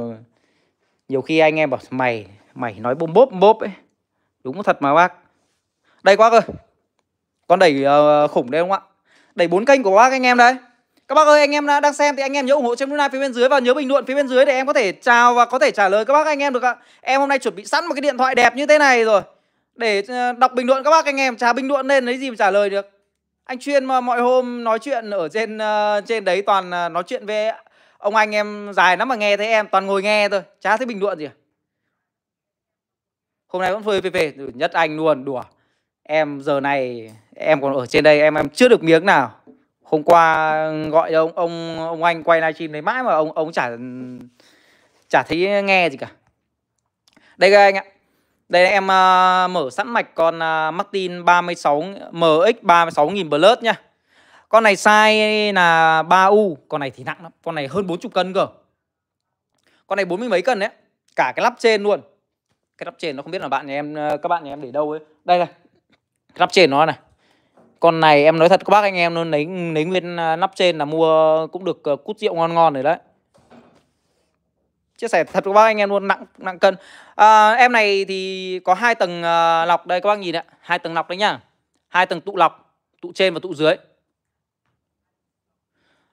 nhiều khi anh em bảo mày mày nói bốp bốp bốp ấy đúng thật mà bác đây quá ơi, con đẩy uh, khủng đây không ạ đẩy bốn kênh của bác anh em đây các bác ơi anh em đang xem thì anh em nhớ ủng hộ trên like phía bên dưới và nhớ bình luận phía bên dưới để em có thể chào và có thể trả lời các bác anh em được ạ. Em hôm nay chuẩn bị sẵn một cái điện thoại đẹp như thế này rồi để ờ, đọc bình luận các bác anh em trả bình luận lên lấy gì mà trả lời được. Anh chuyên mà mọi hôm nói chuyện ở trên uh, trên đấy toàn uh, nói chuyện với ông anh em dài lắm mà nghe thấy em toàn ngồi nghe thôi, chả thấy bình luận gì. À. Hôm nay vẫn phơi về nhất anh luôn. Đùa. Em giờ này em còn ở trên đây em em chưa được miếng nào. Hôm qua gọi ông ông ông anh quay livestream đấy mãi mà ông ông chả chả thấy nghe gì cả. Đây các anh ạ. Đây em uh, mở sẵn mạch con uh, Martin 36 MX 36000 Plus nhá. Con này size là 3U con này thì nặng lắm. Con này hơn 40 cân cơ. Con này bốn mươi mấy cân đấy cả cái lắp trên luôn cái nắp trên nó không biết là bạn nhà em ờ, các bạn nhà em để đâu ấy. Đây này cái nắp trên nó này. Con này em nói thật các bác anh em luôn lấy lấy nguyên ờ, nắp trên là mua cũng được ờ, cút rượu ngon ngon rồi đấy. Chia sẻ thật các bác anh em luôn nặng nặng cân. À, em này thì có hai tầng lọc đây các bác nhìn ạ. Hai tầng lọc đấy nhá. Hai tầng tụ lọc tụ trên và tụ dưới.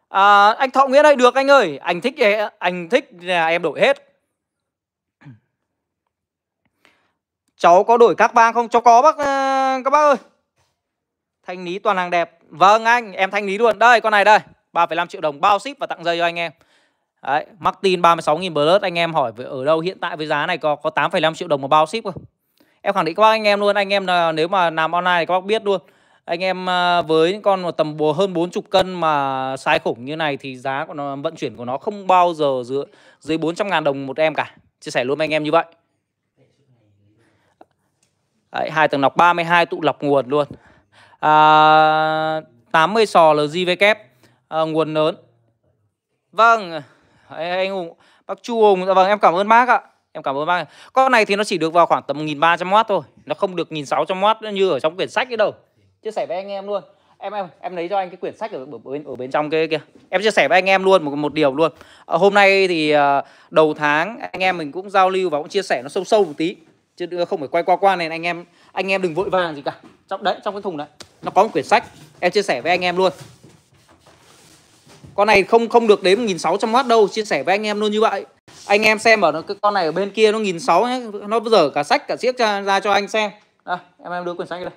À, anh thọ nguyễn ơi được anh ơi. Anh thích anh thích là em đổi hết. Cháu có đổi các vang không? Cháu có bác ờ, các bác ơi. Thanh lý toàn hàng đẹp. Vâng anh em thanh lý luôn. Đây con này đây. 3,5 triệu đồng bao ship và tặng dây cho anh em. Đấy Martin 36.000 Plus Anh em hỏi ở đâu hiện tại với giá này có có 8,5 triệu đồng một bao ship không? Em khẳng định các bác anh em luôn. Anh em là nếu mà làm online thì các bác biết luôn. Anh em ờ, với những con tầm bùa hơn 40 cân mà size khủng như này thì giá của nó vận chuyển của nó không bao giờ dưới dưới 400 ngàn đồng một em cả. Chia sẻ luôn với anh em như vậy. Đấy, hai tầng lọc 32 tụ lọc nguồn luôn. À, 80 sò LGV kép à, nguồn lớn. Vâng. Đấy, anh Hùng bác Chu Hùng. Dạ vâng em cảm ơn bác ạ. Em cảm ơn bác con này thì nó chỉ được vào khoảng tầm 1300W thôi. Nó không được 1600W như ở trong quyển sách ấy đâu. Chia sẻ với anh em luôn. Em em em lấy cho anh cái quyển sách ở, ở bên ở bên trong cái kia. Em chia sẻ với anh em luôn một một điều luôn. À, hôm nay thì à, đầu tháng anh em mình cũng giao lưu và cũng chia sẻ nó sâu sâu một tí chứ không phải quay qua qua này anh em anh em đừng vội vàng gì cả. Trong đấy trong cái thùng đấy nó có một quyển sách em chia sẻ với anh em luôn. Con này không không được đến 1600W đâu chia sẻ với anh em luôn như vậy. Anh em xem ở cái con này ở bên kia nó 1600 nhé nó dở cả sách cả xiếc ra, ra cho anh xem. Đây, em em đưa quyển sách đây.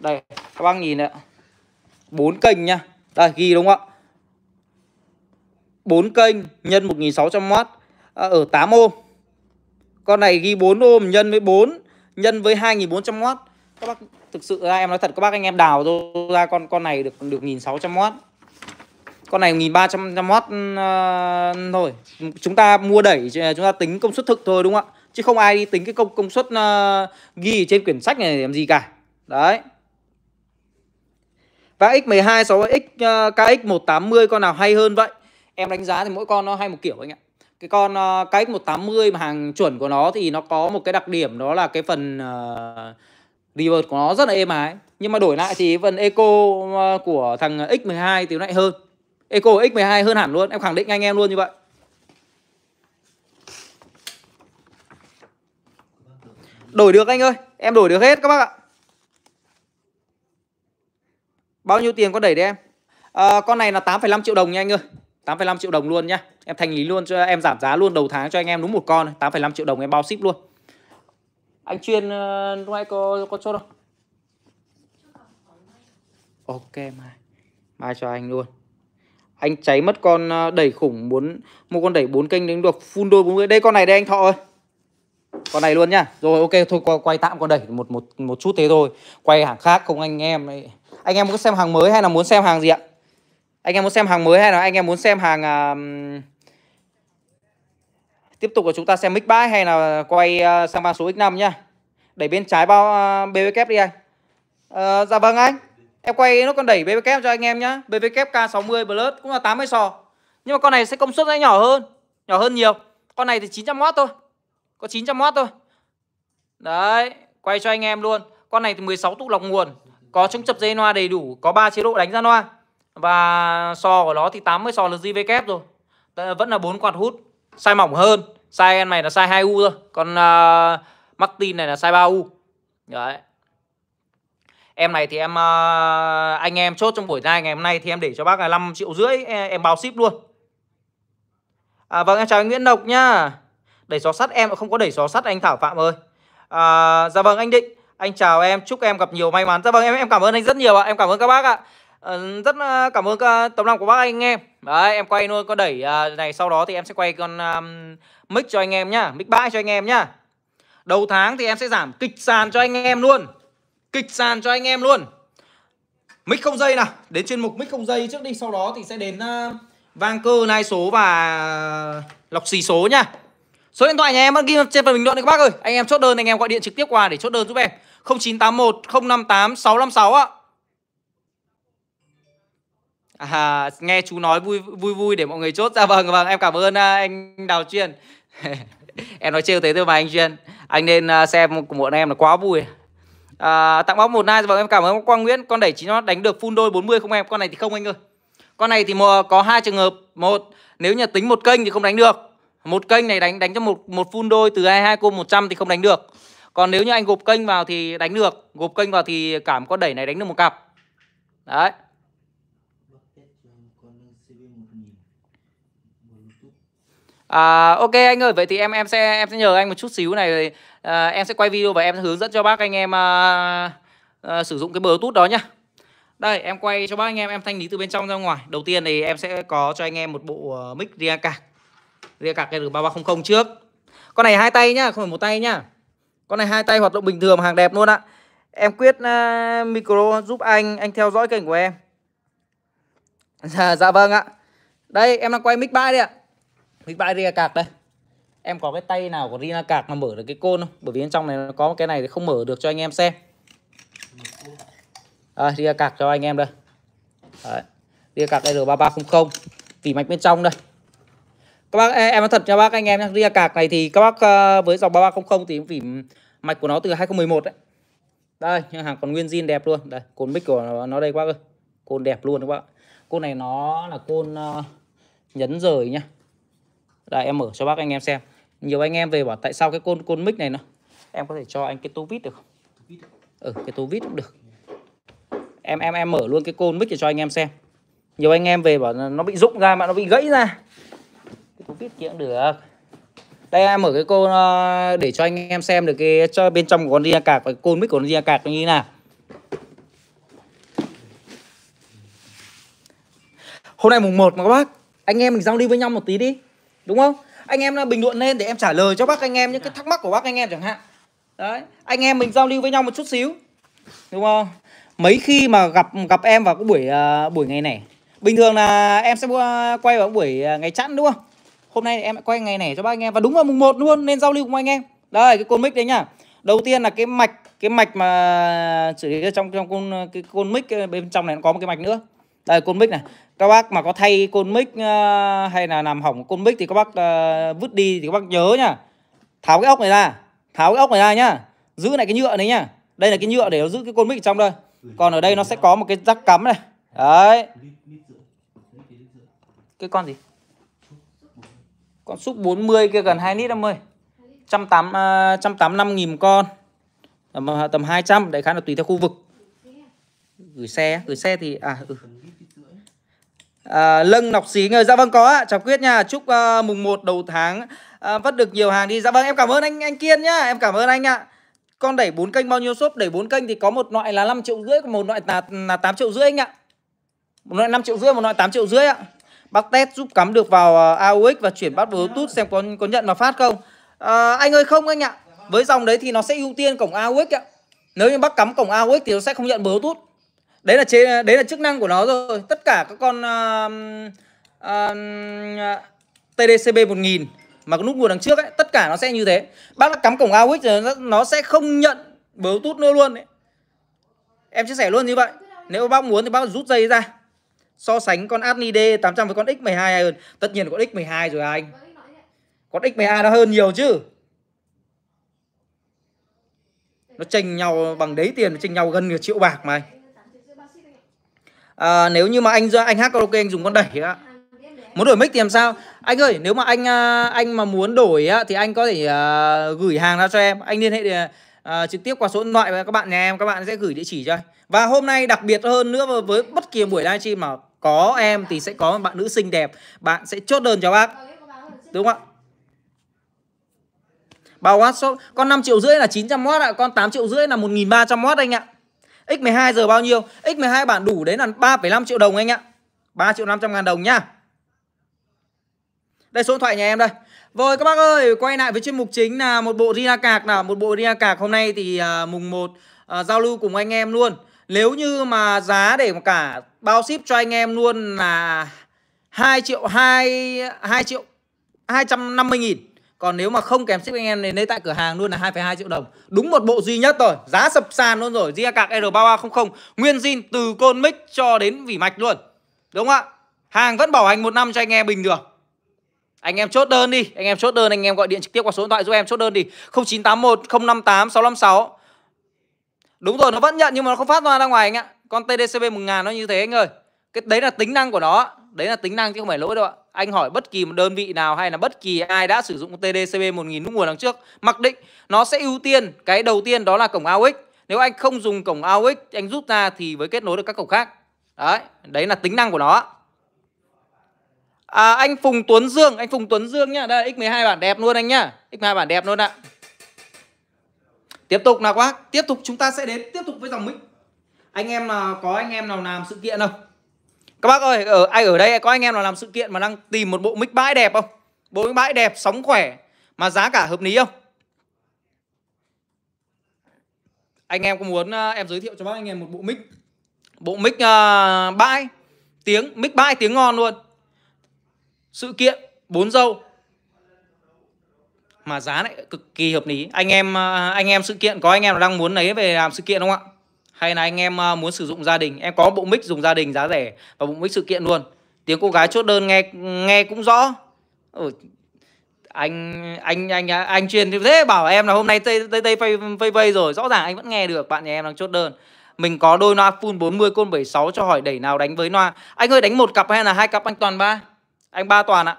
Đây các bác nhìn ạ. Bốn kênh nha đây ghi đúng không ạ? Bốn kênh nhân 1600W À, ở 8 ohm. con này ghi 4 ohm nhân với 4 nhân với 2400W các bác thực sự ra em nói thật các bác anh em đào ra con con này được được 1600W con này 1300W uh, à, thôi. Chúng ta mua đẩy chúng ta tính công suất thực thôi đúng không ạ? Chứ không ai đi tính cái công công suất uh, ghi trên quyển sách này làm gì cả. Đấy. Và X12 6X uh, KX180 con nào hay hơn vậy? Em đánh giá thì mỗi con nó hay một kiểu anh ạ cái con ờ, uh, KX180 mà hàng chuẩn của nó thì nó có một cái đặc điểm đó là cái phần uh, reverse của nó rất là êm ái. Nhưng mà đổi lại thì phần eco ờ, của thằng X12 thì nó lại hơn. Eco của X12 hơn hẳn luôn. Em khẳng định anh em luôn như vậy. Đổi được anh ơi. Em đổi được hết các bác ạ. Bao nhiêu tiền con đẩy đấy em? À, con này là 8,5 triệu đồng nha anh ơi. 8,5 triệu đồng luôn nhá. Em thanh lý luôn cho em giảm giá luôn đầu tháng cho anh em đúng một con 8,5 triệu đồng em bao ship luôn. Anh chuyên ờ, lúc nãy có, có chốt không? Ok mai. Mai cho anh luôn. Anh cháy mất con ờ, đẩy khủng muốn Một con đẩy 4 kênh đến được full đôi 40 Đây con này đây anh Thọ ơi. Con này luôn nhá. Rồi ok thôi quay, quay tạm con đẩy một một một chút thế thôi. Quay hàng khác không anh em Anh em có xem hàng mới hay là muốn xem hàng gì ạ? Anh em muốn xem hàng mới hay là anh em muốn xem hàng uh, Tiếp tục là chúng ta xem mic 3 hay là quay uh, sang ba số X5 nhá. Đẩy bên trái bao ờ, uh, BV đi anh. Uh, Dạ vâng anh. Em quay nó còn đẩy BV cho anh em nhá. BV K60 Plus cũng là 80 sò. Nhưng mà con này sẽ công suất sẽ nhỏ hơn Nhỏ hơn nhiều. Con này thì 900W thôi. Có 900W thôi. Đấy Quay cho anh em luôn. Con này thì 16 tụ lọc nguồn. Có chống chập dây loa đầy đủ Có 3 chế độ đánh ra loa và sò của nó thì 80 sò là JV rồi. Vẫn là bốn quạt hút Size mỏng hơn. Size em này là size 2U thôi. Còn uh, Martin này là size 3U Đấy. Em này thì em uh, Anh em chốt trong buổi nay ngày hôm nay Thì em để cho bác là 5 triệu rưỡi Em bao ship luôn. À, Vâng em chào anh Nguyễn Độc nhá. Đẩy xó sắt em không có đẩy xó sắt anh Thảo Phạm ơi. À, Dạ vâng anh Định. Anh chào em chúc em gặp nhiều may mắn. Dạ vâng em em cảm ơn anh rất nhiều ạ. Em cảm ơn các bác ạ. Ờ, rất ờ, cảm ơn ờ, tấm lòng của bác anh em. Đấy em quay luôn có đẩy này sau đó thì em sẽ quay con um, mic cho anh em nhá mic bãi cho anh em nhá. Đầu tháng thì em sẽ giảm kịch sàn cho anh em luôn. Kịch sàn cho anh em luôn. Mic không dây nào đến chuyên mục mic không dây trước đi sau đó thì sẽ đến uh, vang cơ nai số và lọc xì số nhá. Số điện thoại nhà em ghi trên phần bình luận đấy các bác ơi. Anh em chốt đơn anh em gọi điện trực tiếp qua để chốt đơn giúp em. 0981 058 656 ạ. À, nghe chú nói vui vui vui để mọi người chốt. Ra vâng vâng em cảm ơn à, anh Đào Chuyên. Em nói trêu thế thôi mà anh Chuyên. Anh nên à, xem của bọn em là quá vui. À, tặng bóc một nai dạ vâng em cảm ơn Quang Nguyễn. Con đẩy chỉ nó đánh được full đôi 40 không em? Con này thì không anh ơi. Con này thì có hai trường hợp. Một nếu như tính một kênh thì không đánh được. Một kênh này đánh đánh cho một một full đôi từ 22 cô 100 thì không đánh được. Còn nếu như anh gộp kênh vào thì đánh được. Gộp kênh vào thì cảm con đẩy này đánh được một cặp. Đấy. À, ok anh ơi, vậy thì em em sẽ em sẽ nhờ anh một chút xíu này à, em sẽ quay video và em sẽ hướng dẫn cho bác anh em à, à, sử dụng cái Bluetooth đó nhá. Đây, em quay cho bác anh em em thanh lý từ bên trong ra ngoài. Đầu tiên thì em sẽ có cho anh em một bộ uh, mic Ria cạc. Ria cạc R3300 trước. Con này hai tay nhá, không phải một tay nhá. Con này hai tay hoạt động bình thường hàng đẹp luôn ạ Em quyết uh, micro giúp anh Anh theo dõi kênh của em Dạ, dạ vâng ạ Đây em đang quay mic ba đây ạ Mic bãi ria cạc đây. Em có cái tay nào của ria cạc mà mở được cái côn không? Bởi vì bên trong này nó có cái này thì không mở được cho anh em xem. À, Ria cạc cho anh em đây. Đấy. Ria cạc R3300 Tỉ mạch bên trong đây. Các bác em nói thật cho bác anh em nhé ria cạc này thì các bác ờ, với dòng 3300 thì vỉ mạch của nó từ 2011 đấy. Đây nhưng hàng còn nguyên zin đẹp luôn. Đây côn mic của nó, nó đây các bác ơi. Côn đẹp luôn các bác côn này nó là côn uh, nhấn rời nhá đây, em mở cho bác anh em xem. Nhiều anh em về bảo tại sao cái côn côn mic này nó em có thể cho anh cái tô vít được không? Ừ cái tô vít cũng được. Em em em mở luôn cái côn mic để cho anh em xem. Nhiều anh em về bảo nó bị rụng ra mà nó bị gãy ra. Cái vít kia cũng được. Đây, em mở cái côn ờ, để cho anh em xem được cái cho bên trong của con dia cạc và côn mic của con dia cạc như thế nào. Hôm nay mùng 1 mà các bác, anh em mình giao lưu với nhau một tí đi đúng không? Anh em bình luận lên để em trả lời cho bác anh em những cái thắc mắc của bác anh em chẳng hạn. Đấy anh em mình giao lưu với nhau một chút xíu. Đúng không? Mấy khi mà gặp gặp em vào cái buổi uh, buổi ngày này bình thường là em sẽ quay vào buổi uh, ngày chẵn đúng không? Hôm nay em quay ngày này cho ba anh em. Và đúng vào mùng 1 luôn nên giao lưu cùng anh em. Đây cái côn mic đấy nhá. Đầu tiên là cái mạch cái mạch mà xử lý trong trong côn cái côn mic bên trong này nó có một cái mạch nữa. Đây côn mic này các bác mà có thay côn mic ờ, hay là làm hỏng côn mic thì các bác uh, vứt đi thì các bác nhớ nhá. Tháo cái ốc này ra tháo cái ốc này ra nhá. Giữ lại cái nhựa đấy nhá. Đây là cái nhựa để nó giữ cái côn mic ở trong đây. Còn ở đây nó sẽ có một cái rắc cắm này. Đấy. Cái con gì? Con xúc 40 kia gần 2 lít em ơi 185 185 nghìn con. Tầm, ờ, tầm 200 đấy khá là tùy theo khu vực. Gửi xe gửi xe thì à ừ. À, lâng nọc xí người dạ vâng có ạ. Chào quyết nha. Chúc uh, mùng 1 đầu tháng uh, vất được nhiều hàng đi. Dạ vâng em cảm ơn anh anh kiên nhá. Em cảm ơn anh ạ. Con đẩy bốn kênh bao nhiêu shop? Đẩy bốn kênh thì có một loại là 5 triệu rưỡi một loại là, là 8 triệu rưỡi anh ạ. Một loại 5 triệu rưỡi một loại 8 triệu rưỡi ạ. Bác test giúp cắm được vào ờ, uh, AUX và chuyển bắt Bluetooth xem có có nhận mà phát không. À, Anh ơi không anh ạ. Với dòng đấy thì nó sẽ ưu tiên cổng AUX ạ. Nếu như bác cắm cổng AUX thì nó sẽ không nhận Bluetooth. Đấy là chế đấy là chức năng của nó rồi. Tất cả các con uh, uh, TDCB 1000 mà có nút nguồn đằng trước ấy Tất cả nó sẽ như thế. Bác đã cắm cổng AUX rồi nó sẽ không nhận Bluetooth nữa luôn đấy Em chia sẻ luôn như vậy. Nếu bác muốn thì bác rút dây ra. So sánh con Adni D800 với con X12 hơn. Tất nhiên là con X12 rồi anh. Con X12 nó hơn nhiều chứ. Nó chênh nhau bằng đấy tiền Chênh nhau gần nửa triệu bạc mà à, Nếu như mà anh anh hát karaoke anh dùng con đẩy á. Muốn đổi mic thì làm sao? Anh ơi nếu mà anh ờ, anh mà muốn đổi á Thì anh có thể uh, gửi hàng ra cho em. Anh liên hệ uh, trực tiếp qua số điện thoại với các bạn nhà em Các bạn sẽ gửi địa chỉ cho Và hôm nay đặc biệt hơn nữa với bất kỳ buổi livestream mà có em thì sẽ có một bạn nữ xinh đẹp. Bạn sẽ chốt đơn cho bác. Đúng không ạ? Bao watt số con 5 triệu rưỡi là 900 watt ạ. Con 8 triệu rưỡi là 1.300 watt anh ạ. X12 giờ bao nhiêu? X12 bản đủ đấy là 3,5 triệu đồng anh ạ. 3 triệu 500 ngàn đồng nhá đây số điện thoại nhà em đây. Rồi các bác ơi quay lại với chuyên mục chính là một bộ ria cạc nào. Một bộ ria cạc hôm nay thì à, mùng 1 à, giao lưu cùng anh em luôn. Nếu như mà giá để mà cả bao ship cho anh em luôn là 2 triệu 2 2 triệu 250 nghìn. Còn nếu mà không kèm ship anh em đến lấy tại cửa hàng luôn là 2,2 triệu đồng. Đúng một bộ duy nhất rồi Giá sập sàn luôn rồi. Zia cạc R3300 Nguyên zin từ côn mic cho đến vỉ mạch luôn. Đúng không ạ? Hàng vẫn bảo hành một năm cho anh em bình thường. Anh em chốt đơn đi, anh em chốt đơn anh em gọi điện trực tiếp qua số điện thoại giúp em chốt đơn đi. 0981 058 656 Đúng rồi nó vẫn nhận nhưng mà nó không phát ra ngoài anh ạ. Con TDCB 1000 nó như thế anh ơi. Cái Đấy là tính năng của nó. Đấy là tính năng chứ không phải lỗi đâu ạ. Anh hỏi bất kỳ một đơn vị nào hay là bất kỳ ai đã sử dụng TDCB 1000 lúc nguồn đằng trước Mặc định nó sẽ ưu tiên. Cái đầu tiên đó là cổng AUX Nếu anh không dùng cổng AUX anh rút ra thì với kết nối được các cổng khác. Đấy, đấy là tính năng của nó. À, anh Phùng Tuấn Dương, anh Phùng Tuấn Dương nhá, đây X12 bản đẹp luôn anh nhá. X12 bản đẹp luôn ạ. Tiếp tục nào quá. Tiếp tục chúng ta sẽ đến tiếp tục với dòng mic Anh em nào có anh em nào làm sự kiện không? Các bác ơi ở ai ở đây có anh em nào làm sự kiện mà đang tìm một bộ mic bãi đẹp không? Bộ mic bãi đẹp sóng khỏe Mà giá cả hợp lý không? Anh em có muốn uh, em giới thiệu cho bác anh em một bộ mic? Bộ mic uh, bãi tiếng mic bãi tiếng ngon luôn. Sự kiện bốn dâu. Mà giá lại cực kỳ hợp lý. Anh em uh, anh em sự kiện có anh em đang muốn lấy về làm sự kiện không ạ? Hay là anh em ờ, muốn sử dụng gia đình? Em có bộ mic dùng gia đình giá rẻ và bộ mic sự kiện luôn. Tiếng cô gái chốt đơn nghe nghe cũng rõ. Ừ, anh anh anh anh truyền thế bảo em là hôm nay tây tây tây vây vây vây rồi. Rõ ràng anh vẫn nghe được bạn nhà em đang chốt đơn. Mình có đôi loa full 40 côn 76 cho hỏi đẩy nào đánh với loa. Anh ơi đánh một cặp hay là hai cặp? Anh toàn ba. Anh ba toàn ạ.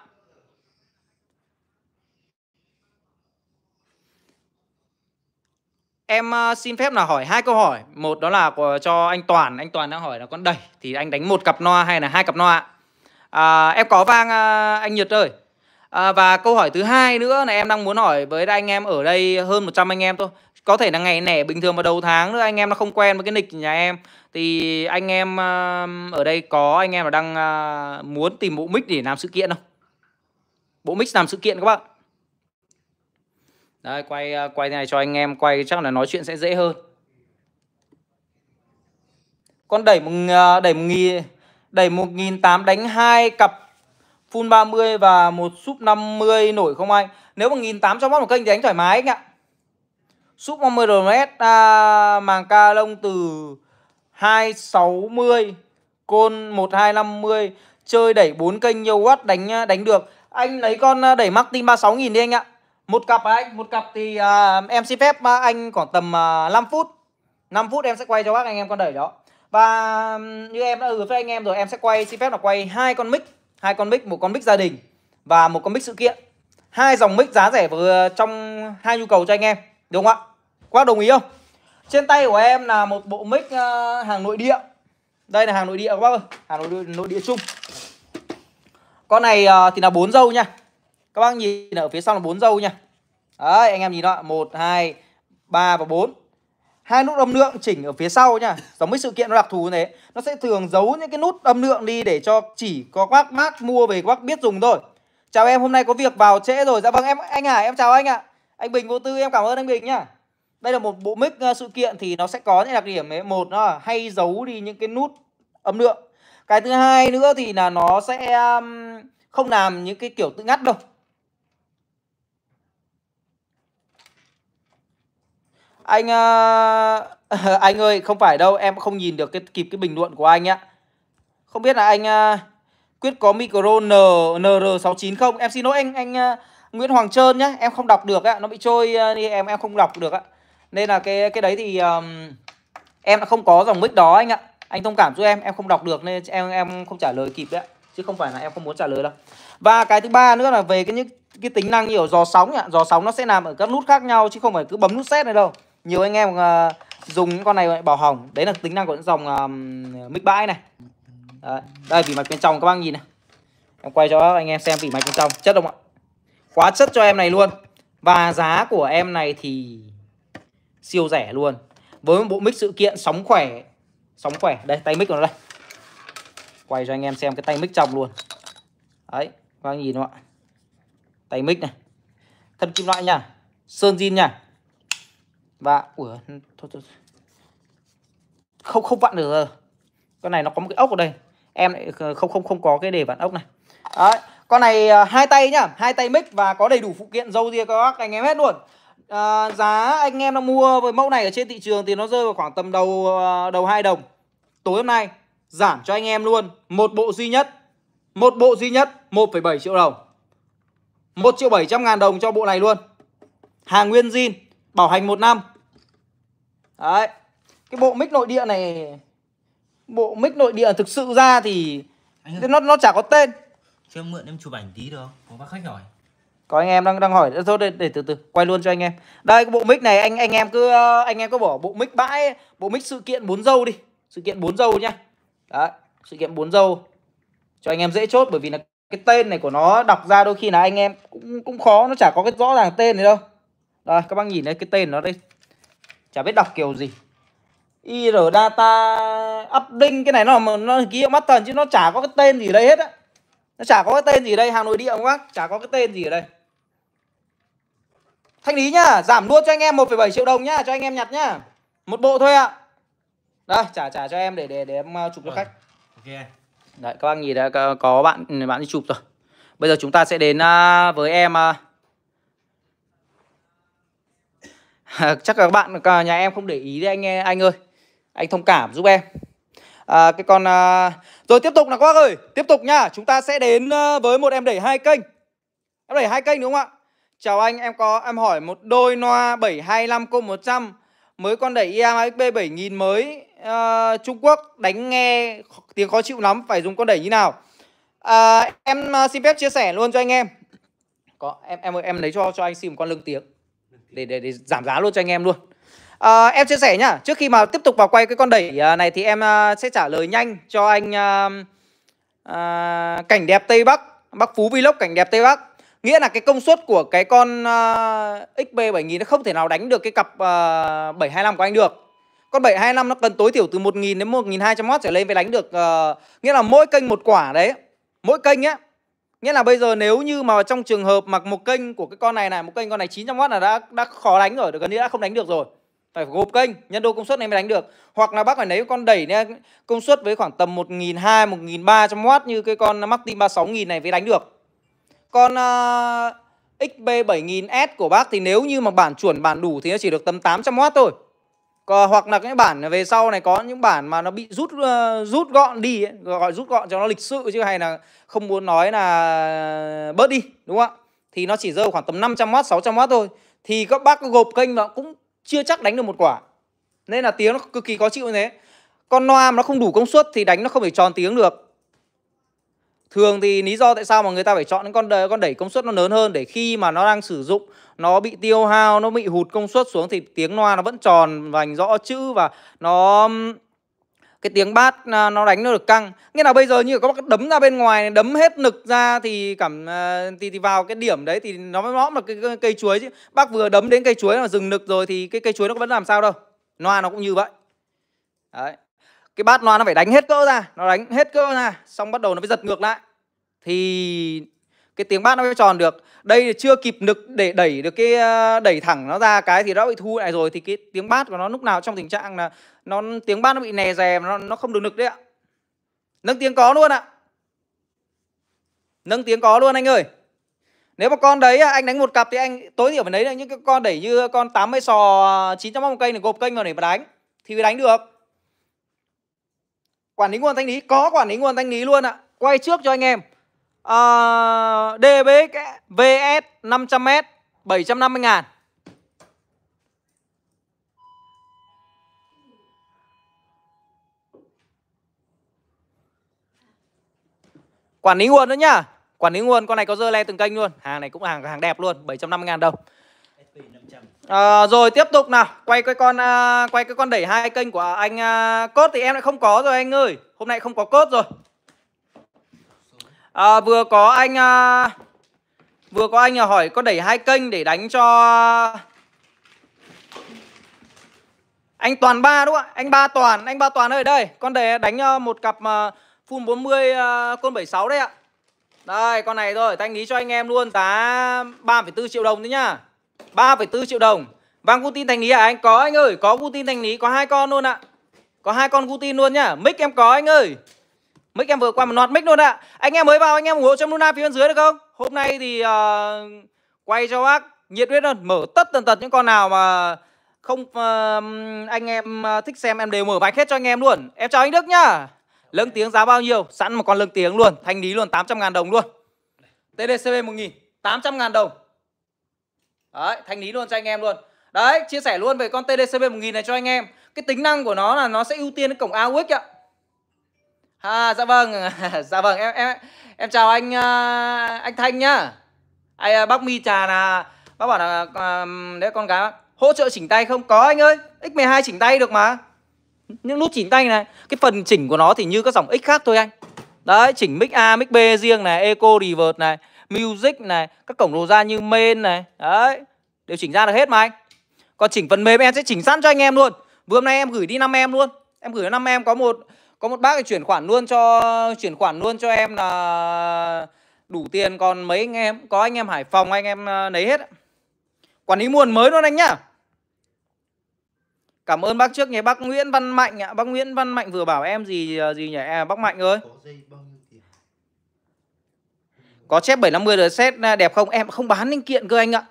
Em uh, xin phép là hỏi hai câu hỏi. Một đó là của, cho anh Toàn. Anh Toàn đang hỏi là con đẩy Thì anh đánh một cặp noa hay là hai cặp noa à, Em có vang uh, anh Nhật ơi. À, Và câu hỏi thứ hai nữa là em đang muốn hỏi với anh em ở đây hơn 100 anh em thôi. Có thể là ngày nẻ bình thường vào đầu tháng nữa anh em nó không quen với cái nick nhà em. Thì anh em uh, ở đây có anh em là đang uh, muốn tìm bộ mic để làm sự kiện không? Bộ mic làm sự kiện các bạn. Đây quay à, quay này cho anh em quay chắc là nói chuyện sẽ dễ hơn Con đẩy một à, đẩy một nghìn đẩy một nghìn tám đánh hai cặp Full 30 và một súp 50 nổi không anh? Nếu mà 1.800 cho bót một kênh thì đánh thoải mái anh ạ. Súp 50 RMS à, màng ca lông từ 260 côn 1250 chơi đẩy 4 kênh nhiều watt đánh à, đánh được. Anh lấy con đẩy Martin 36 000 đi anh ạ. Một cặp anh, một cặp thì uh, em xin phép à, anh khoảng tầm à, uh, 5 phút. 5 phút em sẽ quay cho các anh em con đẩy đó. Và như em đã hứa với anh em rồi, em sẽ quay xin phép là quay hai con mic. Hai con mic một con mic gia đình và một con mic sự kiện. Hai dòng mic giá rẻ vừa trong hai nhu cầu cho anh em đúng không ạ? Quá đồng ý không? Trên tay của em là một bộ mic uh, hàng nội địa. Đây là hàng nội địa các bác ơi hàng nội địa, nội địa chung. Con này uh, thì là bốn dâu nha các bác nhìn ở phía sau là bốn dâu nha. Đấy anh em nhìn đó một hai ba và bốn. Hai nút âm lượng chỉnh ở phía sau nha. Giống với sự kiện nó đặc thù như thế. Nó sẽ thường giấu những cái nút âm lượng đi để cho chỉ có các bác mua về các bác biết dùng thôi. Chào em hôm nay có việc vào trễ rồi. Dạ vâng em anh à, em chào anh ạ. Anh Bình vô tư em cảm ơn anh Bình nhá. Đây là một bộ mic ờ, sự kiện thì nó sẽ có những đặc điểm ấy. Một nó là hay giấu đi những cái nút âm lượng. Cái thứ hai nữa thì là nó sẽ không làm những cái kiểu tự ngắt đâu. Anh uh, anh ơi không phải đâu em không nhìn được cái kịp cái bình luận của anh ạ không biết là anh uh, quyết có micro n nr 69 không? Em xin lỗi anh anh uh, nguyễn hoàng trơn nhá em không đọc được ạ nó bị trôi uh, đi em em không đọc được ạ nên là cái cái đấy thì um, em đã không có dòng mic đó anh ạ. Anh thông cảm giúp em em không đọc được nên em em không trả lời kịp đấy chứ không phải là em không muốn trả lời đâu. Và cái thứ ba nữa là về cái những cái tính năng như ở dò sóng ạ. Dò sóng nó sẽ làm ở các nút khác nhau chứ không phải cứ bấm nút set này đâu nhiều anh em uh, dùng những con này lại bảo hỏng. Đấy là tính năng của những dòng um, mic bãi này. Đấy. đây vỉ mạch bên trong các bác nhìn này. Em quay cho anh em xem vỉ mạch bên trong. Chất không ạ? Quá chất cho em này luôn. Và giá của em này thì siêu rẻ luôn. Với một bộ mic sự kiện sóng khỏe sóng khỏe. Đây tay mic của nó đây. Quay cho anh em xem cái tay mic trong luôn. Đấy các bác nhìn không ạ? Tay mic này. Thân kim loại nha. Sơn zin nha và ủa thôi, thôi. không không vặn được rồi. Con này nó có một cái ốc ở đây. Em lại ờ, không không không có cái để vặn ốc này. Đấy con này ờ, hai tay nhá. Hai tay mic và có đầy đủ phụ kiện dâu ria các anh em hết luôn. À, giá anh em đang mua với mẫu này ở trên thị trường thì nó rơi vào khoảng tầm đầu đầu hai đồng. Tối hôm nay giảm cho anh em luôn. Một bộ duy nhất. Một bộ duy nhất 1,7 triệu đồng. 1 triệu 700 ngàn đồng cho bộ này luôn. Hàng nguyên zin bảo hành một năm. Đấy cái bộ mic nội địa này bộ mic nội địa thực sự ra thì nó nó chả có tên. Cho em mượn em chụp ảnh tí được không? Có bác khách hỏi. Có anh em đang đang hỏi. Thôi để, để từ từ quay luôn cho anh em. Đây cái bộ mic này anh anh em cứ anh em cứ bỏ bộ mic bãi bộ mic sự kiện bốn dâu đi. Sự kiện bốn dâu nhá. Đấy sự kiện bốn dâu. Cho anh em dễ chốt bởi vì là cái tên này của nó đọc ra đôi khi là anh em cũng cũng khó. Nó chả có cái rõ ràng tên này đâu đây các bác nhìn thấy cái tên nó đây. Chả biết đọc kiểu gì. IR data update cái này nó nó ký hiệu mắt thần chứ nó chả có cái tên gì đây hết á. Nó chả có cái tên gì đây hàng nội địa không bác. Chả có cái tên gì ở đây. Thanh lý nhá Giảm luôn cho anh em 1,7 triệu đồng nhá Cho anh em nhặt nhá. Một bộ thôi ạ. Đây trả trả cho em để để để em uh, chụp cho khách. ok. Đấy, các bác nhìn đã có, có bạn bạn đi chụp rồi. Bây giờ chúng ta sẽ đến à, với em chắc các bạn cả nhà em không để ý đấy anh nghe anh ơi. Anh thông cảm giúp em. À, cái con à, rồi tiếp tục nào các bác ơi, tiếp tục nhá. Chúng ta sẽ đến ờ, với một em đẩy hai kênh. Em đẩy hai kênh đúng không ạ? Chào anh, em có em hỏi một đôi noa 725 cô 100 mới con đẩy EMXB 7000 mới ờ, Trung Quốc đánh nghe tiếng khó chịu lắm phải dùng con đẩy như nào à, em ờ, xin phép chia sẻ luôn cho anh em có em em ơi, em lấy cho cho anh xin một con lưng tiếng để để để giảm giá luôn cho anh em luôn à, em chia sẻ nhá trước khi mà tiếp tục vào quay cái con đẩy à, này thì em à, sẽ trả lời nhanh cho anh à, à, cảnh đẹp Tây Bắc Bắc Phú Vlog cảnh đẹp Tây Bắc Nghĩa là cái công suất của cái con uh, XB7000 nó không thể nào đánh được cái cặp uh, 725 của anh được. Con 725 nó cần tối thiểu từ 1000 đến 1200W trở lên mới đánh được uh, nghĩa là mỗi kênh một quả đấy. Mỗi kênh á Nghĩa là bây giờ nếu như mà trong trường hợp mặc một kênh của cái con này này, một kênh con này 900W là đã đã khó đánh rồi, gần như đã không đánh được rồi. Phải gộp kênh, nhân đôi công suất này mới đánh được. Hoặc là bác phải lấy con đẩy này công suất với khoảng tầm 1200 1300W như cái con Martin 36000 này mới đánh được. Con à, uh, XB7000S của bác thì nếu như mà bản chuẩn bản đủ thì nó chỉ được tầm 800W thôi. Còn, hoặc là cái bản về sau này có những bản mà nó bị rút uh, rút gọn đi ấy, gọi rút gọn cho nó lịch sự chứ hay là không muốn nói là bớt đi, đúng không ạ? Thì nó chỉ rơi khoảng tầm 500W, 600W thôi. Thì các bác có gộp kênh nó cũng chưa chắc đánh được một quả. Nên là tiếng nó cực kỳ khó chịu như thế. Con loa mà nó không đủ công suất thì đánh nó không thể tròn tiếng được. Thường thì lý do tại sao mà người ta phải chọn những con đẩy, con đẩy công suất nó lớn hơn để khi mà nó đang sử dụng nó bị tiêu hao, nó bị hụt công suất xuống thì tiếng loa nó vẫn tròn vành rõ chữ và nó cái tiếng bát à, nó đánh nó được căng. Nghĩa là bây giờ như các bác đấm ra bên ngoài đấm hết lực ra thì cảm à, thì, thì vào cái điểm đấy thì nó mới mõm là cái, cái cây chuối chứ. Bác vừa đấm đến cây chuối mà dừng lực rồi thì cái cây chuối nó vẫn làm sao đâu. Loa nó cũng như vậy. Đấy cái bát loa nó phải đánh hết cỡ ra, nó đánh hết cỡ ra, xong bắt đầu nó mới giật ngược lại. Thì cái tiếng bát nó mới tròn được. Đây là chưa kịp nực để đẩy được cái ờ, đẩy thẳng nó ra cái thì nó bị thu lại rồi, thì cái tiếng bát của nó lúc nào trong tình trạng là nó, tiếng bát nó bị nè rè nó nó không được nực đấy ạ. Nâng tiếng có luôn ạ. Nâng tiếng có luôn anh ơi. Nếu mà con đấy, anh đánh một cặp thì anh, tối thiểu phải lấy được những cái con đẩy như con 80 sò 900 một cây này, gộp kênh vào để mà đánh. Thì mới đánh được quản lý nguồn thanh lý có quản lý nguồn thanh lý luôn ạ. Quay trước cho anh em. À, DBX VS 500m 750 ngàn. Quản lý nguồn nữa nhá. Quản lý nguồn con này có dơ le từng kênh luôn. Hàng này cũng hàng hàng đẹp luôn 750 ngàn đồng. SP 500 À, rồi tiếp tục nào. Quay cái con à, quay cái con đẩy hai kênh của anh à, cốt thì em lại không có rồi anh ơi. Hôm nay không có cốt rồi. À, vừa có anh à, vừa có anh à, hỏi con đẩy hai kênh để đánh cho à, anh toàn ba đúng không ạ? Anh ba toàn anh ba toàn ơi đây con đẩy đánh à, một cặp mà full 40 à, côn 76 đấy ạ. Đây con này rồi thanh lý cho anh em luôn giá 3,4 triệu đồng đấy nhá. 3,4 triệu đồng. Vàng Gutin thành lý à anh? Có anh ơi, có Gutin thành lý, có hai con luôn ạ. Có hai con Gutin luôn nhá. Mic em có anh ơi. Mic em vừa qua một nọt mic luôn ạ. Anh em mới vào anh em ủng hộ trong Luna phía bên dưới được không? Hôm nay thì uh, quay cho bác nhiệt huyết hơn Mở tất tần tật những con nào mà không uh, anh em uh, thích xem em đều mở bạch hết cho anh em luôn. Em chào anh Đức nhá. Lưng tiếng giá bao nhiêu? Sẵn một con lưng tiếng luôn. Thanh lý luôn 800 ngàn đồng luôn. TDCB 1000 800 ngàn đồng. Đấy, thanh lý luôn cho anh em luôn. Đấy, chia sẻ luôn về con TDCB 1000 này cho anh em. Cái tính năng của nó là nó sẽ ưu tiên cái cổng AUX ạ. À, dạ vâng, dạ vâng, em em em chào anh à, anh Thanh nhá. Ai, à, bác Mi trà là Bác bảo là à, đấy con gái. Hỗ trợ chỉnh tay không? Có anh ơi X12 chỉnh tay được mà. Những nút chỉnh tay này Cái phần chỉnh của nó thì như các dòng X khác thôi anh. Đấy, chỉnh mic A, mic B riêng này Eco reverb này. Music này Các cổng đồ ra như main này. Đấy Đều chỉnh ra được hết mà anh. Còn chỉnh phần mềm em sẽ chỉnh sẵn cho anh em luôn. Vừa hôm nay em gửi đi 5 em luôn. Em gửi năm 5 em có một Có một bác chuyển khoản luôn cho Chuyển khoản luôn cho em là Đủ tiền. Còn mấy anh em Có anh em Hải Phòng anh em ờ, lấy hết Quản lý nguồn mới luôn anh nhá. Cảm ơn bác trước nhé. Bác Nguyễn Văn Mạnh ạ. Bác Nguyễn Văn Mạnh vừa bảo em gì ờ, gì nhỉ? À, Bác Mạnh ơi có chép 750 rồi à, đẹp không? Em không bán linh kiện cơ anh ạ.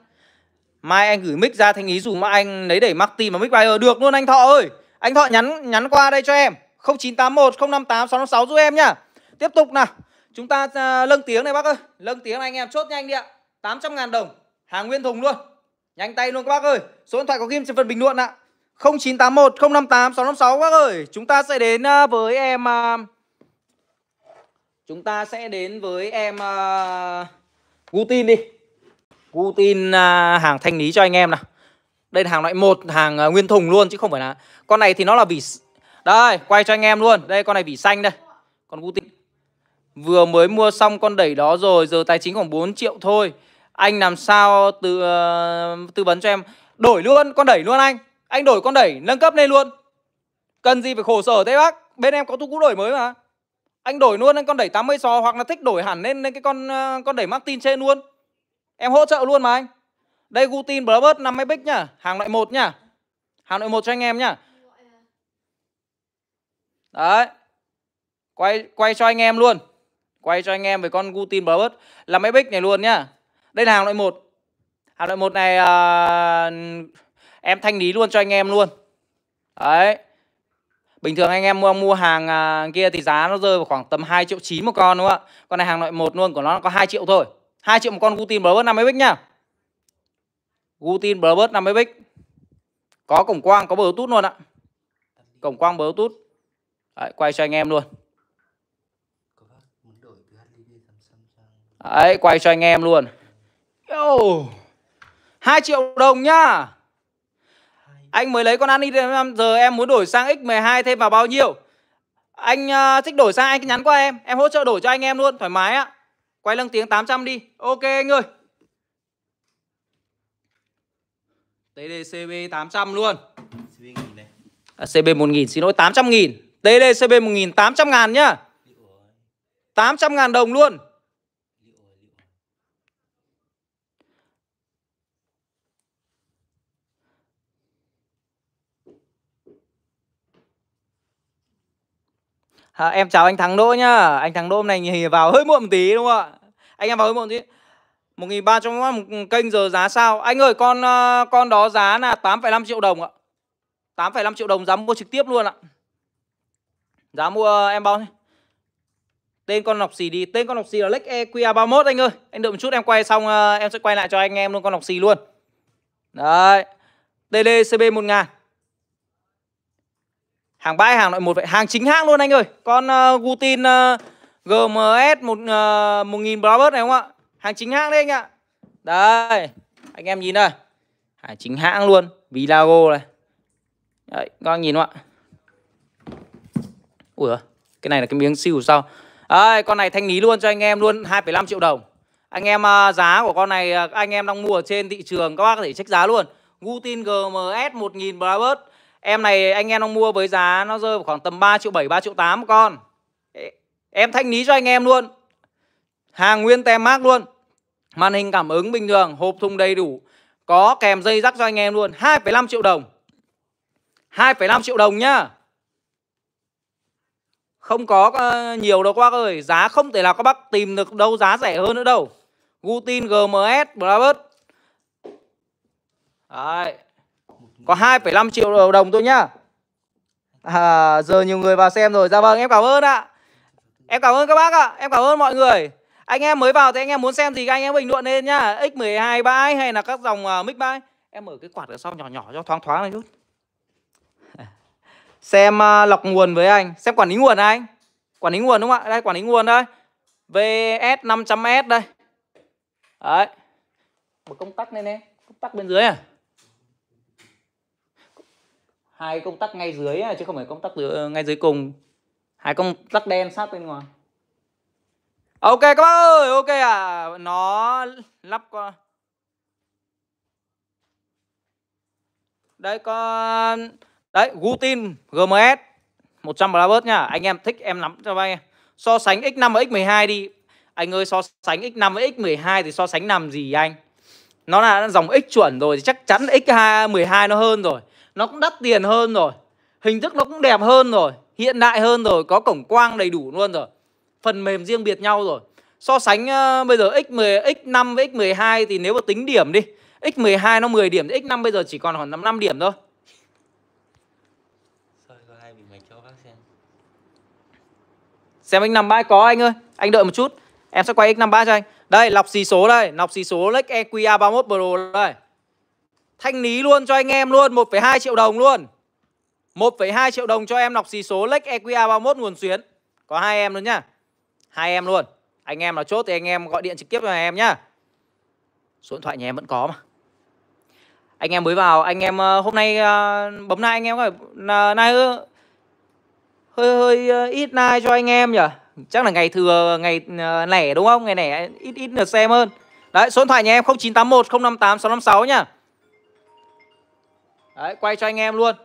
Mai anh gửi mic ra thanh ý dùng mà anh lấy đẩy Martin và mic buyer. Được luôn anh Thọ ơi. Anh Thọ nhắn nhắn qua đây cho em. 0981 058 656 giúp em nhá. Tiếp tục nào. Chúng ta uh, lâng tiếng này bác ơi. Lâng tiếng này anh em chốt nhanh đi ạ. 800 ngàn đồng. Hàng nguyên thùng luôn. Nhanh tay luôn các bác ơi. Số điện thoại có ghim trên phần bình luận ạ. 0981 058 656 bác ơi. Chúng ta sẽ đến uh, với em uh, Chúng ta sẽ đến với em uh, Gutin đi. Gutin uh, hàng thanh lý cho anh em nào. Đây là hàng loại một Hàng uh, nguyên thùng luôn chứ không phải là Con này thì nó là vỉ Đây quay cho anh em luôn. Đây con này vỉ xanh đây. Con Gutin. Vừa mới mua xong con đẩy đó rồi Giờ tài chính khoảng 4 triệu thôi. Anh làm sao tư, uh, tư vấn cho em? Đổi luôn con đẩy luôn anh. Anh đổi con đẩy nâng cấp lên luôn. Cần gì phải khổ sở thế bác? Bên em có tu cũ đổi mới mà. Anh đổi luôn anh con đẩy 80 sò Hoặc là thích đổi hẳn lên, lên cái con ờ, con đẩy Martin trên luôn. Em hỗ trợ luôn mà anh. Đây Gutin Brabus 5 bích nhá. Hàng loại 1 nhá. Hàng loại 1 cho anh em nhá. Đấy. Quay quay cho anh em luôn. Quay cho anh em về con Gutin Brabus Là mấy bích này luôn nhá. Đây là hàng loại 1 Hàng loại 1 này uh, Em thanh lý luôn cho anh em luôn. Đấy. Bình thường anh em mua mua hàng à, kia thì giá nó rơi vào khoảng tầm 2 triệu 9 một con đúng không ạ? Con này hàng loại 1 luôn của nó có 2 triệu thôi. 2 triệu một con Gutin Brabus 50 bích nhá. Gutin Brabus 50 bích. Có cổng quang, có Bluetooth luôn ạ. Cổng quang Bluetooth. Đấy, quay cho anh em luôn. Đấy, quay cho anh em luôn. Yo. 2 triệu đồng nhá. Anh mới lấy con Ani giờ em muốn đổi sang X12 thêm vào bao nhiêu? Anh uh, thích đổi sang anh cứ nhắn qua em, em hỗ trợ đổi cho anh em luôn, thoải mái ạ. Quay lưng tiếng 800 đi. Ok anh ơi. TDCB 800 luôn. CB nghìn này À, CB 1000 xin lỗi 800 nghìn TDCB 1000 800 ngàn nhá liệu rồi 800 ngàn đồng luôn liệu rồi liệu rồi À, em chào anh Thắng Đỗ nhá. Anh Thắng Đỗ hôm nay thì vào hơi muộn một tí đúng không ạ? Anh em vào hơi muộn một tí. 1.300 một kênh giờ giá sao? Anh ơi con ờ, con đó giá là 8,5 triệu đồng ạ. 8,5 triệu đồng giá mua trực tiếp luôn ạ. Giá mua em bao nhiêu? Tên con lọc xì đi, tên con lọc xì là Lex EQA31 anh ơi. Anh đợi một chút em quay xong ờ, em sẽ quay lại cho anh em luôn con lọc xì luôn. Đấy. TDCB 1000 Hàng bãi hàng loại một vậy. Hàng chính hãng luôn anh ơi. Con uh, Gutin ờ, uh, GMS một ờ, uh, 1000 Brabus này không ạ? Hàng chính hãng đấy anh ạ. Đây Anh em nhìn đây. Hàng chính hãng luôn. Vilago này. Đấy các anh nhìn không ạ? Ui giời, Cái này là cái miếng siêu sao? Đây con này thanh lý luôn cho anh em luôn 2,5 triệu đồng. Anh em uh, giá của con này uh, anh em đang mua ở trên thị trường Các bác có thể check giá luôn. Gutin GMS 1000 Brabus. Em này anh em đang mua với giá nó rơi vào khoảng tầm 3 triệu 7, 3 triệu 8 một con. Em thanh lý cho anh em luôn. Hàng nguyên tem mát luôn. Màn hình cảm ứng bình thường Hộp thùng đầy đủ. Có kèm dây rắc cho anh em luôn. 2,5 triệu đồng. 2,5 triệu đồng nhá. Không có ờ, nhiều đâu các bác ơi. Giá không thể nào các bác tìm được đâu giá rẻ hơn nữa đâu. Gutin GMS Brabus. Đấy. Có 2,5 triệu đồng thôi nhá. À, Giờ nhiều người vào xem rồi. Dạ vâng em cảm ơn ạ. Em cảm ơn các bác ạ. Em cảm ơn mọi người. Anh em mới vào thì anh em muốn xem gì các anh em bình luận lên nhá. X12 bãi hay là các dòng uh, mic bãi? Em mở cái quạt ở sau nhỏ nhỏ cho thoáng thoáng này chút. Xem uh, lọc nguồn với anh. Xem quản lý nguồn anh. Quản lý nguồn đúng không ạ? Đây quản lý nguồn đây. VS 500S đây. Đấy. Một công tắc lên em, Công tắc bên dưới à? Hai công tắc ngay dưới chứ không phải công tắc dưới, ờ, ngay dưới cùng. Hai công tắc đen sát bên ngoài. Ok các bác ơi ok à. Nó lắp qua. Đây con đấy Gutin GMS 100 Brabus nhá anh em thích em nắm cho anh em so sánh X5 và X12 đi. Anh ơi so sánh X5 với X12 thì so sánh làm gì anh? Nó là dòng X chuẩn rồi thì chắc chắn X12 nó hơn rồi nó cũng đắt tiền hơn rồi. Hình thức nó cũng đẹp hơn rồi. Hiện đại hơn rồi. Có cổng quang đầy đủ luôn rồi. Phần mềm riêng biệt nhau rồi. So sánh uh, bây giờ x10 x5 với x12 thì nếu mà tính điểm đi. X12 nó 10 điểm thì x5 bây giờ chỉ còn khoảng 5 điểm thôi. Xem? Xem x5 bãi có anh ơi. Anh đợi một chút. Em sẽ quay x5 bãi cho anh. Đây lọc xì số đây. Lọc xì số Lex EQA 31 Pro đây thanh lý luôn cho anh em luôn 1,2 triệu đồng luôn. 1,2 triệu đồng cho em lọc xì số Lex EQA 31 nguồn xuyến. Có hai em luôn nhá. Hai em luôn. Anh em nào chốt thì anh em gọi điện trực tiếp cho em nhá. Số điện thoại nhà em vẫn có mà. Anh em mới vào anh em ờ, hôm nay ờ, bấm like anh em có nay hơi hơi ờ, ít like cho anh em nhỉ? Chắc là ngày thừa ngày lẻ đúng không? Ngày lẻ ít ít lượt xem hơn. Đấy số điện thoại nhà em 0981 058 656 nhá đấy quay cho anh em luôn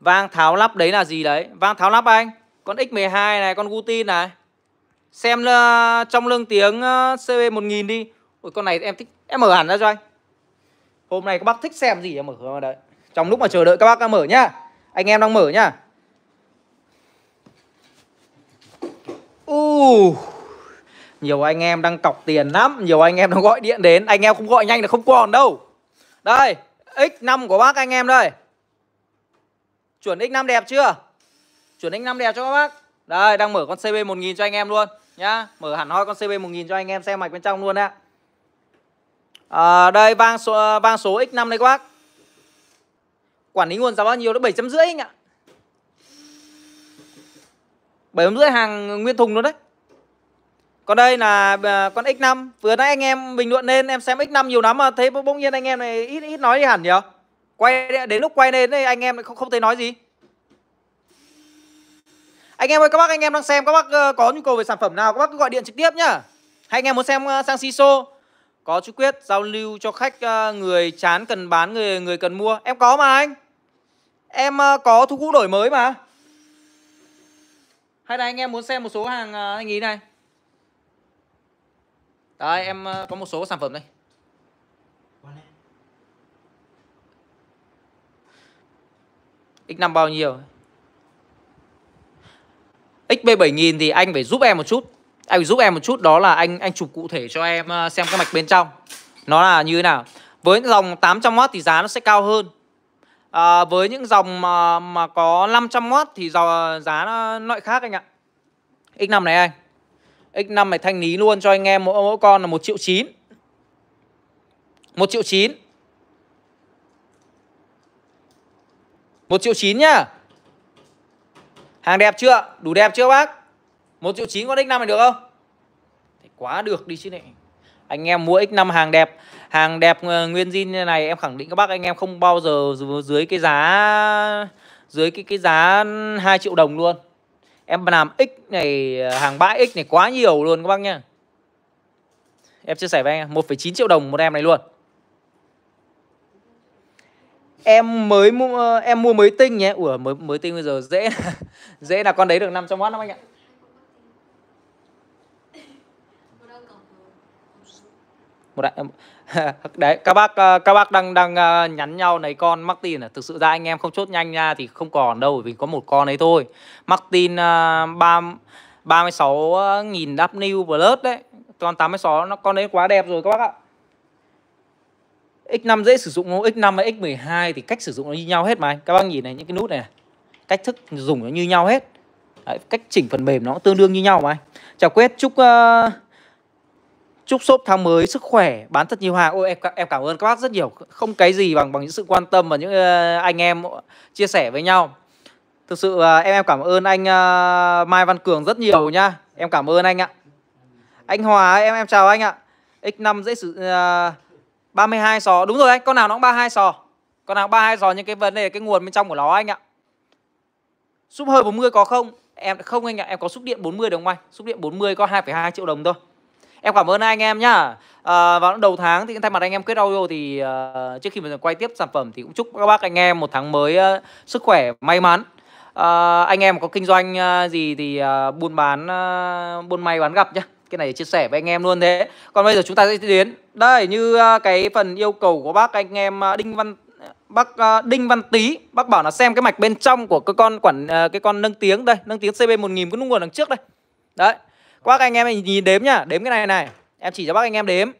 Vang tháo lắp đấy là gì đấy? Vang tháo lắp anh. Con X12 này, con Gutin này. Xem uh, trong lương tiếng ờ, uh, CB1000 đi. Ôi con này em thích em mở hẳn ra cho anh. Hôm nay các bác thích xem gì em mở ra đấy. Trong lúc mà chờ đợi các bác mở nhá. Anh em đang mở nhá. Uh, nhiều anh em đang cọc tiền lắm Nhiều anh em đang gọi điện đến Anh em không gọi nhanh là không còn đâu Đây X5 của bác anh em đây Chuẩn X5 đẹp chưa? Chuẩn X5 đẹp cho các bác. Đây, đang mở con CB1000 cho anh em luôn nhá. Mở hẳn hoi con CB1000 cho anh em xem mạch bên trong luôn ạ. À, đây vang số vang số X5 đây các bác. Quản lý nguồn giá bao nhiêu? đó 750 anh ạ. 750 hàng nguyên thùng luôn đấy. Còn đây là à, con X5 Vừa nãy anh em bình luận lên, Em xem X5 nhiều lắm mà, thấy bỗng nhiên anh em này ít ít nói đi hẳn nhỉ Quay đến lúc quay lên anh em không không thấy nói gì. Anh em ơi, các bác, anh em đang xem, các bác ờ, có nhu cầu về sản phẩm nào, các bác cứ gọi điện trực tiếp nhá. Hay anh em muốn xem ờ, sang Siso, có chú Quyết giao lưu cho khách ờ, người chán cần bán, người người cần mua. Em có mà anh. Em có thu cũ đổi mới mà. Hay là anh em muốn xem một số hàng anh ý này. Đây em ờ, có một số sản phẩm đây. X5 bao nhiêu? XB7000 thì anh phải giúp em một chút. Anh phải giúp em một chút Đó là anh anh chụp cụ thể cho em ờ, xem cái mạch bên trong. Nó là như thế nào? Với dòng 800W thì giá nó sẽ cao hơn. À, Với những dòng mà, mà có 500W thì dòng, ờ, giá nó loại khác anh ạ. X5 này anh. X5 này thanh lý luôn cho anh em mỗi, mỗi con là 1 triệu 9 1 triệu 9 1 triệu 9 nhá Hàng đẹp chưa? Đủ đẹp chưa bác? 1 triệu 9 con X5 này được không? Thì quá được đi chứ này Anh em mua X5 hàng đẹp Hàng đẹp ờ, nguyên zin như này Em khẳng định các bác anh em không bao giờ dưới cái giá Dưới cái cái giá 2 triệu đồng luôn Em làm X này Hàng bãi X này quá nhiều luôn các bác nhá. Em chia sẻ với anh 1,9 triệu đồng một em này luôn. Em mới mua em mua mới tinh nhé. Ủa mới mới tinh bây giờ dễ dễ là con đấy được 500 w lắm anh ạ. Một đại đấy các bác ờ, các bác đang đang ờ, nhắn nhau này con Martin à thực sự ra anh em không chốt nhanh nha thì không còn đâu vì có một con ấy thôi Martin ờ, ba ba mươi sáu nghìn W plus đấy con 86 nó con đấy quá đẹp rồi các bác ạ X5 dễ sử dụng không? X5 và X12 thì cách sử dụng nó như nhau hết mà anh. Các bác nhìn này những cái nút này, này. Cách thức dùng nó như nhau hết. Đấy, cách chỉnh phần mềm nó tương đương như nhau mà anh. Chào quét chúc uh, chúc shop tháng mới sức khỏe, bán thật nhiều hàng. Ôi em em cảm ơn các bác rất nhiều. Không cái gì bằng bằng những sự quan tâm và những uh, anh em chia sẻ với nhau. Thực sự uh, em em cảm ơn anh uh, Mai Văn Cường rất nhiều nha. Em cảm ơn anh ạ. Anh Hòa em em chào anh ạ. X5 dễ sử uh, 32 sò Đúng rồi anh Con nào nó cũng 32 sò Con nào 32 sò Nhưng cái vấn đề cái nguồn bên trong của nó anh ạ Súp hơi 40 có không Em không anh ạ Em có xúc điện 40 đúng không anh Xúc điện 40 có 2,2 triệu đồng thôi Em cảm ơn anh em nhá. À, Vào đầu tháng thì thay mặt anh em quyết audio Thì uh, trước khi mình quay tiếp sản phẩm Thì cũng chúc các bác anh em một tháng mới uh, Sức khỏe may mắn. Uh, Anh em có kinh doanh uh, gì thì uh, buôn bán uh, Buôn may bán gặp nhá. Cái này chia sẻ với anh em luôn thế. Còn bây giờ chúng ta sẽ đến. Đây như uh, cái phần yêu cầu của bác anh em uh, đinh văn bác uh, đinh văn tý bác bảo là xem cái mạch bên trong của cái con quản uh, cái con nâng tiếng. Đây nâng tiếng cb 1000 cái nút nguồn đằng trước đây. Đấy các bác anh em nhìn đếm nhá đếm cái này này. Em chỉ cho bác anh em đếm.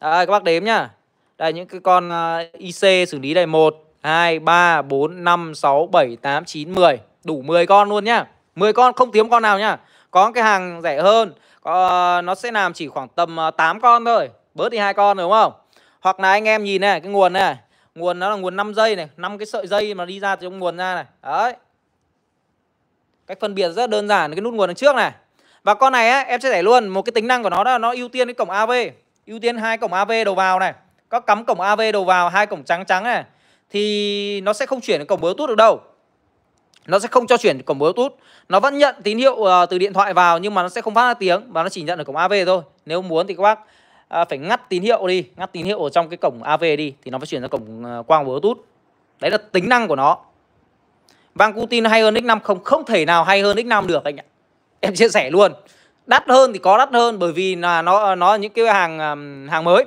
Đây các bác đếm nhá. Đây những cái con ờ, uh, IC xử lý đây 1 2 3 4 5 6 7 8 9 10 đủ 10 con luôn nhá. 10 con không thiếu con nào nhá. Có cái hàng rẻ hơn có, nó sẽ làm chỉ khoảng tầm ờ, 8 con thôi. Bớt đi hai con đúng không? Hoặc là anh em nhìn này cái nguồn này. Nguồn nó là nguồn 5 dây này 5 cái sợi dây mà đi ra từ trong nguồn ra này. Đấy. Cách phân biệt rất đơn giản cái nút nguồn đằng trước này và con này á em sẽ để luôn một cái tính năng của nó là nó ưu tiên cái cổng AV ưu tiên hai cổng AV đầu vào này. Có cắm cổng AV đầu vào hai cổng trắng trắng này. Thì nó sẽ không chuyển đến cổng Bluetooth được đâu. Nó sẽ không cho chuyển cổng Bluetooth. Nó vẫn nhận tín hiệu uh, từ điện thoại vào nhưng mà nó sẽ không phát ra tiếng và nó chỉ nhận ở cổng AV thôi. Nếu muốn thì các bác uh, phải ngắt tín hiệu đi ngắt tín hiệu ở trong cái cổng AV đi thì nó phải chuyển ra cổng uh, quang Bluetooth. Đấy là tính năng của nó. Vang Putin hay hơn X5 không không thể nào hay hơn X5 được anh ạ em chia sẻ luôn. Đắt hơn thì có đắt hơn bởi vì là nó nó những cái hàng hàng mới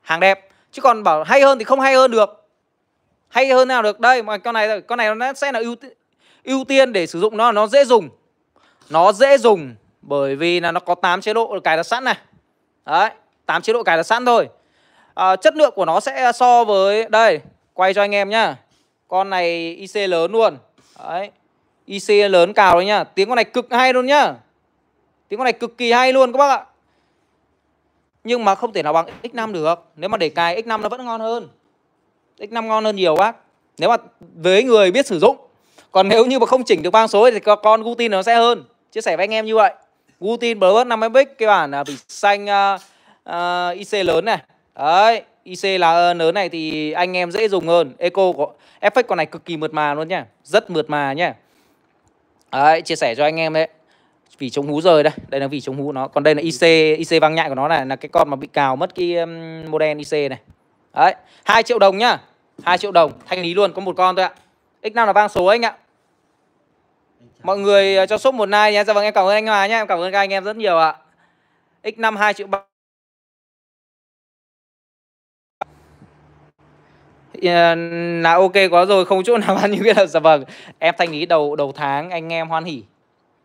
hàng đẹp. Chứ còn bảo hay hơn thì không hay hơn được. Hay hơn nào được? Đây mà con này con này nó sẽ là ưu ưu tiên để sử dụng nó nó dễ dùng. Nó dễ dùng bởi vì là nó có 8 chế độ cài đặt sẵn này. Đấy 8 chế độ cài đặt sẵn thôi. À, chất lượng của nó sẽ so với đây quay cho anh em nhá. Con này IC lớn luôn. Đấy. IC lớn cào đấy nhá. Tiếng con này cực hay luôn nhá. Tiếng con này cực kỳ hay luôn các bác ạ. Nhưng mà không thể nào bằng X5 được. Nếu mà để cài X5 nó vẫn ngon hơn. X5 ngon hơn nhiều bác. Nếu mà với người biết sử dụng. Còn nếu như mà không chỉnh được bang số thì con Gutin nó sẽ hơn. Chia sẻ với anh em như vậy. Gutin Plus 5 mbx cái bản là bị xanh à, à, uh, uh, IC lớn này. Đấy IC là à, lớn này thì anh em dễ dùng hơn. Eco có effect con này cực kỳ mượt mà luôn nhá. Rất mượt mà nhá đấy chia sẻ cho anh em đấy. Vì chống hú rời đây. Đây là vì chống hú nó. Còn đây là IC IC vang nhại của nó này là cái con mà bị cào mất cái um, model IC này. Đấy hai triệu đồng nhá. Hai triệu đồng thanh lý luôn có một con thôi ạ. X5 là vang số anh ạ? Mọi người ờ, cho shop một like nhé Dạ vâng em cảm ơn anh Hòa nhé Em cảm ơn các anh em rất nhiều ạ. X5 2 triệu 3 là ok quá rồi không chỗ nào ăn như cái là dạ vâng. Em thanh lý đầu đầu tháng anh em hoan hỉ.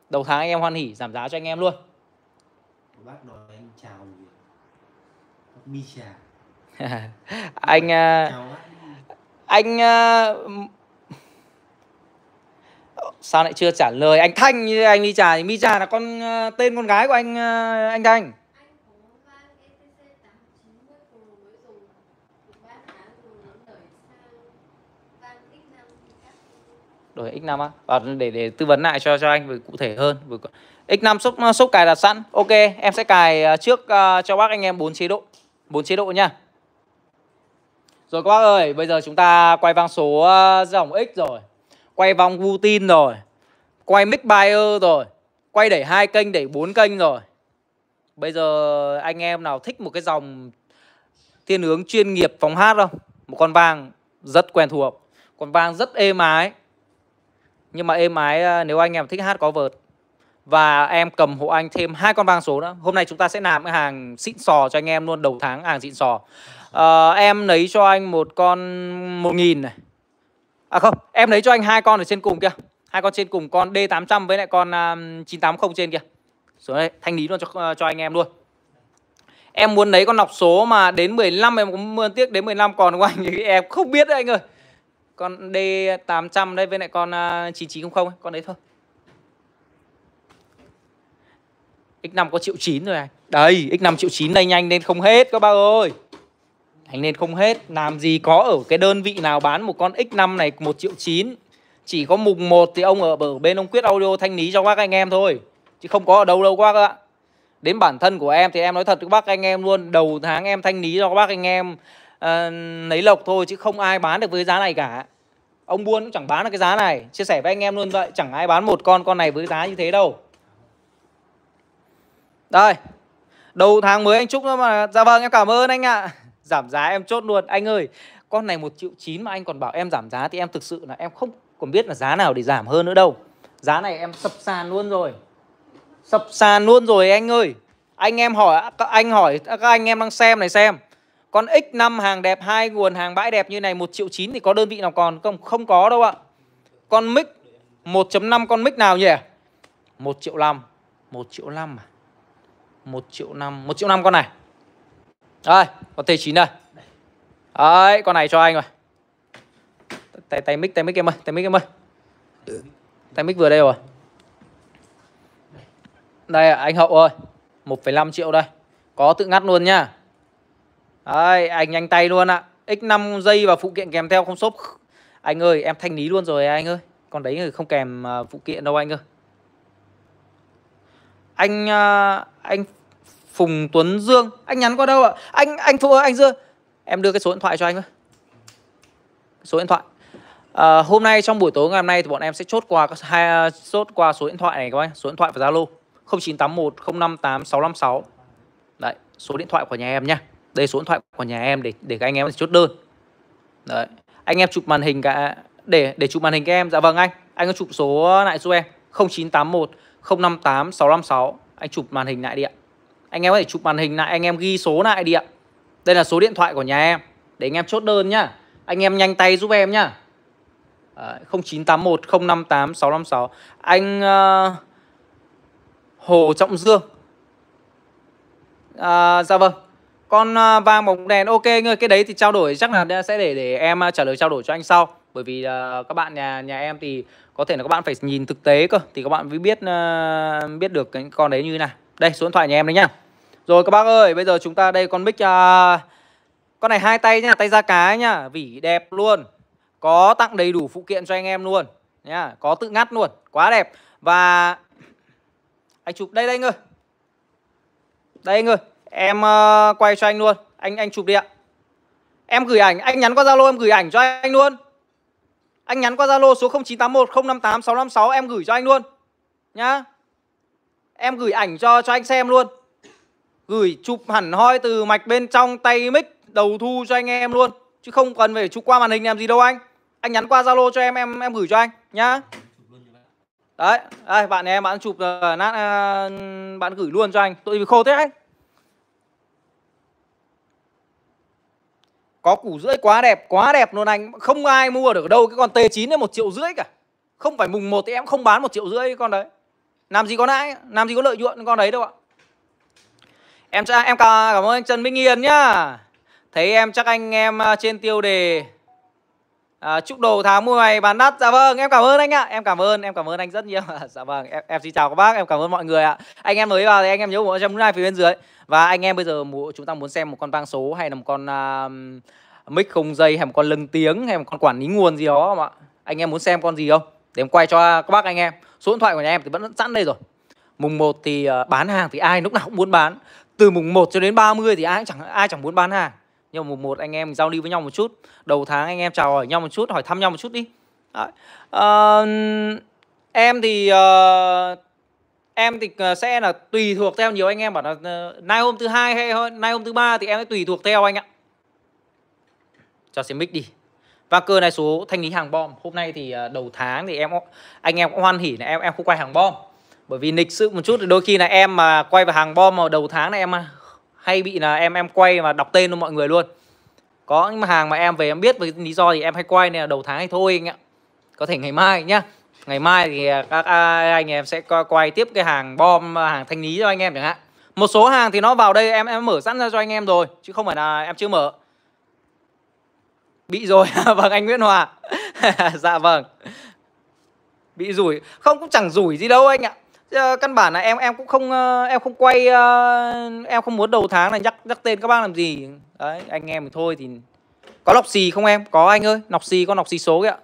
Đầu tháng anh em hoan hỉ giảm giá cho anh em luôn. Bác nói anh chào mi trà anh chào anh sao lại chưa trả lời? Anh Thanh như anh Mi Trà thì Mi Trà là con tên con gái của anh anh Thanh đổi X5 á. Và để để tư vấn lại cho cho anh về cụ thể hơn X5 xúc xúc cài đặt sẵn. Ok em sẽ cài à, trước uh, cho bác anh em bốn chế độ bốn chế độ nha. Rồi các bác ơi bây giờ chúng ta quay vang số uh, dòng X rồi. Quay vòng Putin rồi. Quay mic buyer rồi. Quay đẩy hai kênh đẩy bốn kênh rồi. Bây giờ anh em nào thích một cái dòng thiên hướng chuyên nghiệp phòng hát không? Một con vang rất quen thuộc. Con vang rất êm ái nhưng mà êm ái à, nếu anh em thích hát có vợt và em cầm hộ anh thêm hai con vang số nữa hôm nay chúng ta sẽ làm cái hàng xịn sò cho anh em luôn đầu tháng hàng xịn sò. À, em lấy cho anh một con một nghìn này. À không em lấy cho anh hai con ở trên cùng kia. Hai con trên cùng con D800 với lại con à, um, 980 trên kia. Xuống đây thanh lý luôn cho ờ, cho anh em luôn. Em muốn lấy con nọc số mà đến 15 em cũng muốn tiếc đến 15 còn của anh? Thì em không biết đấy anh ơi con D800 đây với lại con à, 9900 ấy, con đấy thôi. X5 có triệu 9 rồi này. Đây X5 triệu 9 đây nhanh lên không hết các bác ơi. Nhanh lên không hết Làm gì có ở cái đơn vị nào bán một con X5 này 1 triệu 9 Chỉ có mùng 1 thì ông ở, ở bên ông Quyết Audio thanh lý cho các anh em thôi Chứ không có ở đâu đâu các bác ạ. Đến bản thân của em thì em nói thật với các bác anh em luôn Đầu tháng em thanh lý cho các bác anh em uh, Lấy lộc thôi chứ không ai bán được với giá này cả. Ông buôn cũng chẳng bán được cái giá này. Chia sẻ với anh em luôn vậy Chẳng ai bán một con con này với giá như thế đâu. Đây Đầu tháng mới anh chúc nữa mà. Dạ vâng em cảm ơn anh ạ. Giảm giá em chốt luôn. Anh ơi Con này một triệu chín mà anh còn bảo em giảm giá Thì em thực sự là em không còn biết là giá nào để giảm hơn nữa đâu. Giá này em sập sàn luôn rồi. Sập sàn luôn rồi anh ơi. Anh em hỏi các anh hỏi các anh em đang xem này xem con X5 hàng đẹp hai nguồn hàng bãi đẹp như này 1 triệu 9 thì có đơn vị nào còn không? Không có đâu ạ. Con mic 1.5 con mic nào nhỉ? 1 triệu 5 1 triệu 5 à? 1 triệu 5 1 triệu 5 con này. Đây con T9 đây. Đấy con này cho anh rồi. Tay tay mic tay mic em ơi tay mic em ơi. Tay mic vừa đây rồi. Đây anh hậu ơi 1,5 triệu đây. Có tự ngắt luôn nhá Đấy, anh nhanh tay luôn ạ. X5 dây và phụ kiện kèm theo không xốp. Anh ơi em thanh lý luôn rồi à, anh ơi. Còn đấy không kèm à, phụ kiện đâu anh ơi. Anh à, Anh Phùng Tuấn Dương. Anh nhắn qua đâu ạ? Anh anh Phùng anh Dương. Em đưa cái số điện thoại cho anh ơi. Số điện thoại. À, Hôm nay trong buổi tối ngày hôm nay thì bọn em sẽ chốt qua hai chốt qua số điện thoại này các anh. Số điện thoại và Zalo. 0981 058 656 Đấy số điện thoại của nhà em nhé đây số điện thoại của nhà em để để các anh em chốt đơn. Đấy. Anh em chụp màn hình cả để để chụp màn hình các em. Dạ vâng anh. Anh có chụp số lại giúp em. 0981 058 656 anh chụp màn hình lại đi ạ. Anh em có thể chụp màn hình lại anh em ghi số lại đi ạ. Đây là số điện thoại của nhà em. Để anh em chốt đơn nhá. Anh em nhanh tay giúp em nhá. À, 0981 058 656 anh uh, Hồ Trọng Dương. À, dạ vâng con à, vàng bóng đèn ok người cái đấy thì trao đổi chắc là sẽ để để em à, trả lời trao đổi cho anh sau. Bởi vì uh, các bạn nhà nhà em thì có thể là các bạn phải nhìn thực tế cơ thì các bạn mới biết uh, biết được cái con đấy như thế nào. Đây số điện thoại nhà em đấy nhá rồi các bác ơi bây giờ chúng ta đây con mic uh, con này hai tay nhá tay da cá nhá vỉ đẹp luôn. Có tặng đầy đủ phụ kiện cho anh em luôn nhá có tự ngắt luôn quá đẹp. Và anh chụp đây đây anh ơi. Đây anh ơi. Em uh, quay cho anh luôn. Anh anh chụp đi ạ. Em gửi ảnh, anh nhắn qua Zalo em gửi ảnh cho anh luôn. Anh nhắn qua Zalo số 0981 058 656 em gửi cho anh luôn. Nhá. Em gửi ảnh cho cho anh xem luôn. Gửi chụp hẳn hoi từ mạch bên trong tay mic đầu thu cho anh em luôn. Chứ không cần phải chụp qua màn hình làm gì đâu anh. Anh nhắn qua Zalo cho em em em gửi cho anh nhá. Đấy, đây, bạn này em bạn chụp uh, nát uh, bạn gửi luôn cho anh. Tội vì khô thế. anh. Có củ rưỡi quá đẹp, quá đẹp luôn anh. Không ai mua được ở đâu cái con T9 này một triệu rưỡi cả. Không phải mùng 1 thì em không bán một triệu rưỡi con đấy. Làm gì có lãi, làm gì có lợi nhuận con đấy đâu ạ. Em em cảm ơn anh Trần Minh Hiền nhá. Thấy em chắc anh em à, trên tiêu đề à, Chúc đồ tháng mua này bán đắt. Dạ vâng em cảm ơn anh ạ. Em cảm ơn em cảm ơn anh rất nhiều. Dạ vâng em, em xin chào các bác Em cảm ơn mọi người ạ. Anh em mới vào thì anh em nhớ ủng hộ trong like phía bên dưới. Và anh em bây giờ chúng ta muốn xem một con vang số Hay là một con uh, mic không dây hay một con lưng tiếng hay một con quản lý nguồn gì đó không ạ? Anh em muốn xem con gì không? Để em quay cho các bác anh em. Số điện thoại của nhà em thì vẫn sẵn đây rồi. Mùng 1 thì uh, bán hàng thì ai lúc nào cũng muốn bán. Từ mùng 1 cho đến 30 thì ai chẳng ai chẳng muốn bán hàng nhưng mà mùng 1 anh em giao lưu với nhau một chút đầu tháng anh em chào hỏi nhau một chút hỏi thăm nhau một chút đi. Đấy. Uh, em thì uh, em thì ờ, sẽ là tùy thuộc theo nhiều anh em bảo là uh, nay hôm thứ hai hay nay hôm thứ ba thì em sẽ tùy thuộc theo anh ạ. Cho xem mic đi. Và cơ này số thanh lý hàng bom. Hôm nay thì uh, đầu tháng thì em anh em cũng hoan hỉ là em em không quay hàng bom. Bởi vì lịch sự một chút thì đôi khi là em mà quay vào hàng bom vào đầu tháng này em à, hay bị là em em quay và đọc tên cho mọi người luôn. Có những hàng mà em về em biết với lý do thì em hay quay này là đầu tháng hay thôi anh ạ. Có thể ngày mai nhá. Ngày mai thì à, các à, anh em sẽ quay tiếp cái hàng bom à, hàng thanh lý cho anh em chẳng hạn. Một số hàng thì nó vào đây em em mở sẵn ra cho anh em rồi chứ không phải là em chưa mở. Bị rồi, vâng anh Nguyễn Hòa. Dạ vâng. Bị rủi, không cũng chẳng rủi gì đâu anh ạ. Ờ, căn bản là em em cũng không ờ, em không quay ờ, em không muốn đầu tháng này nhắc nhắc tên các bác làm gì. Đấy, anh em thì thôi thì có lọc xì không em? Có anh ơi, lọc xì có lọc xì số kìa.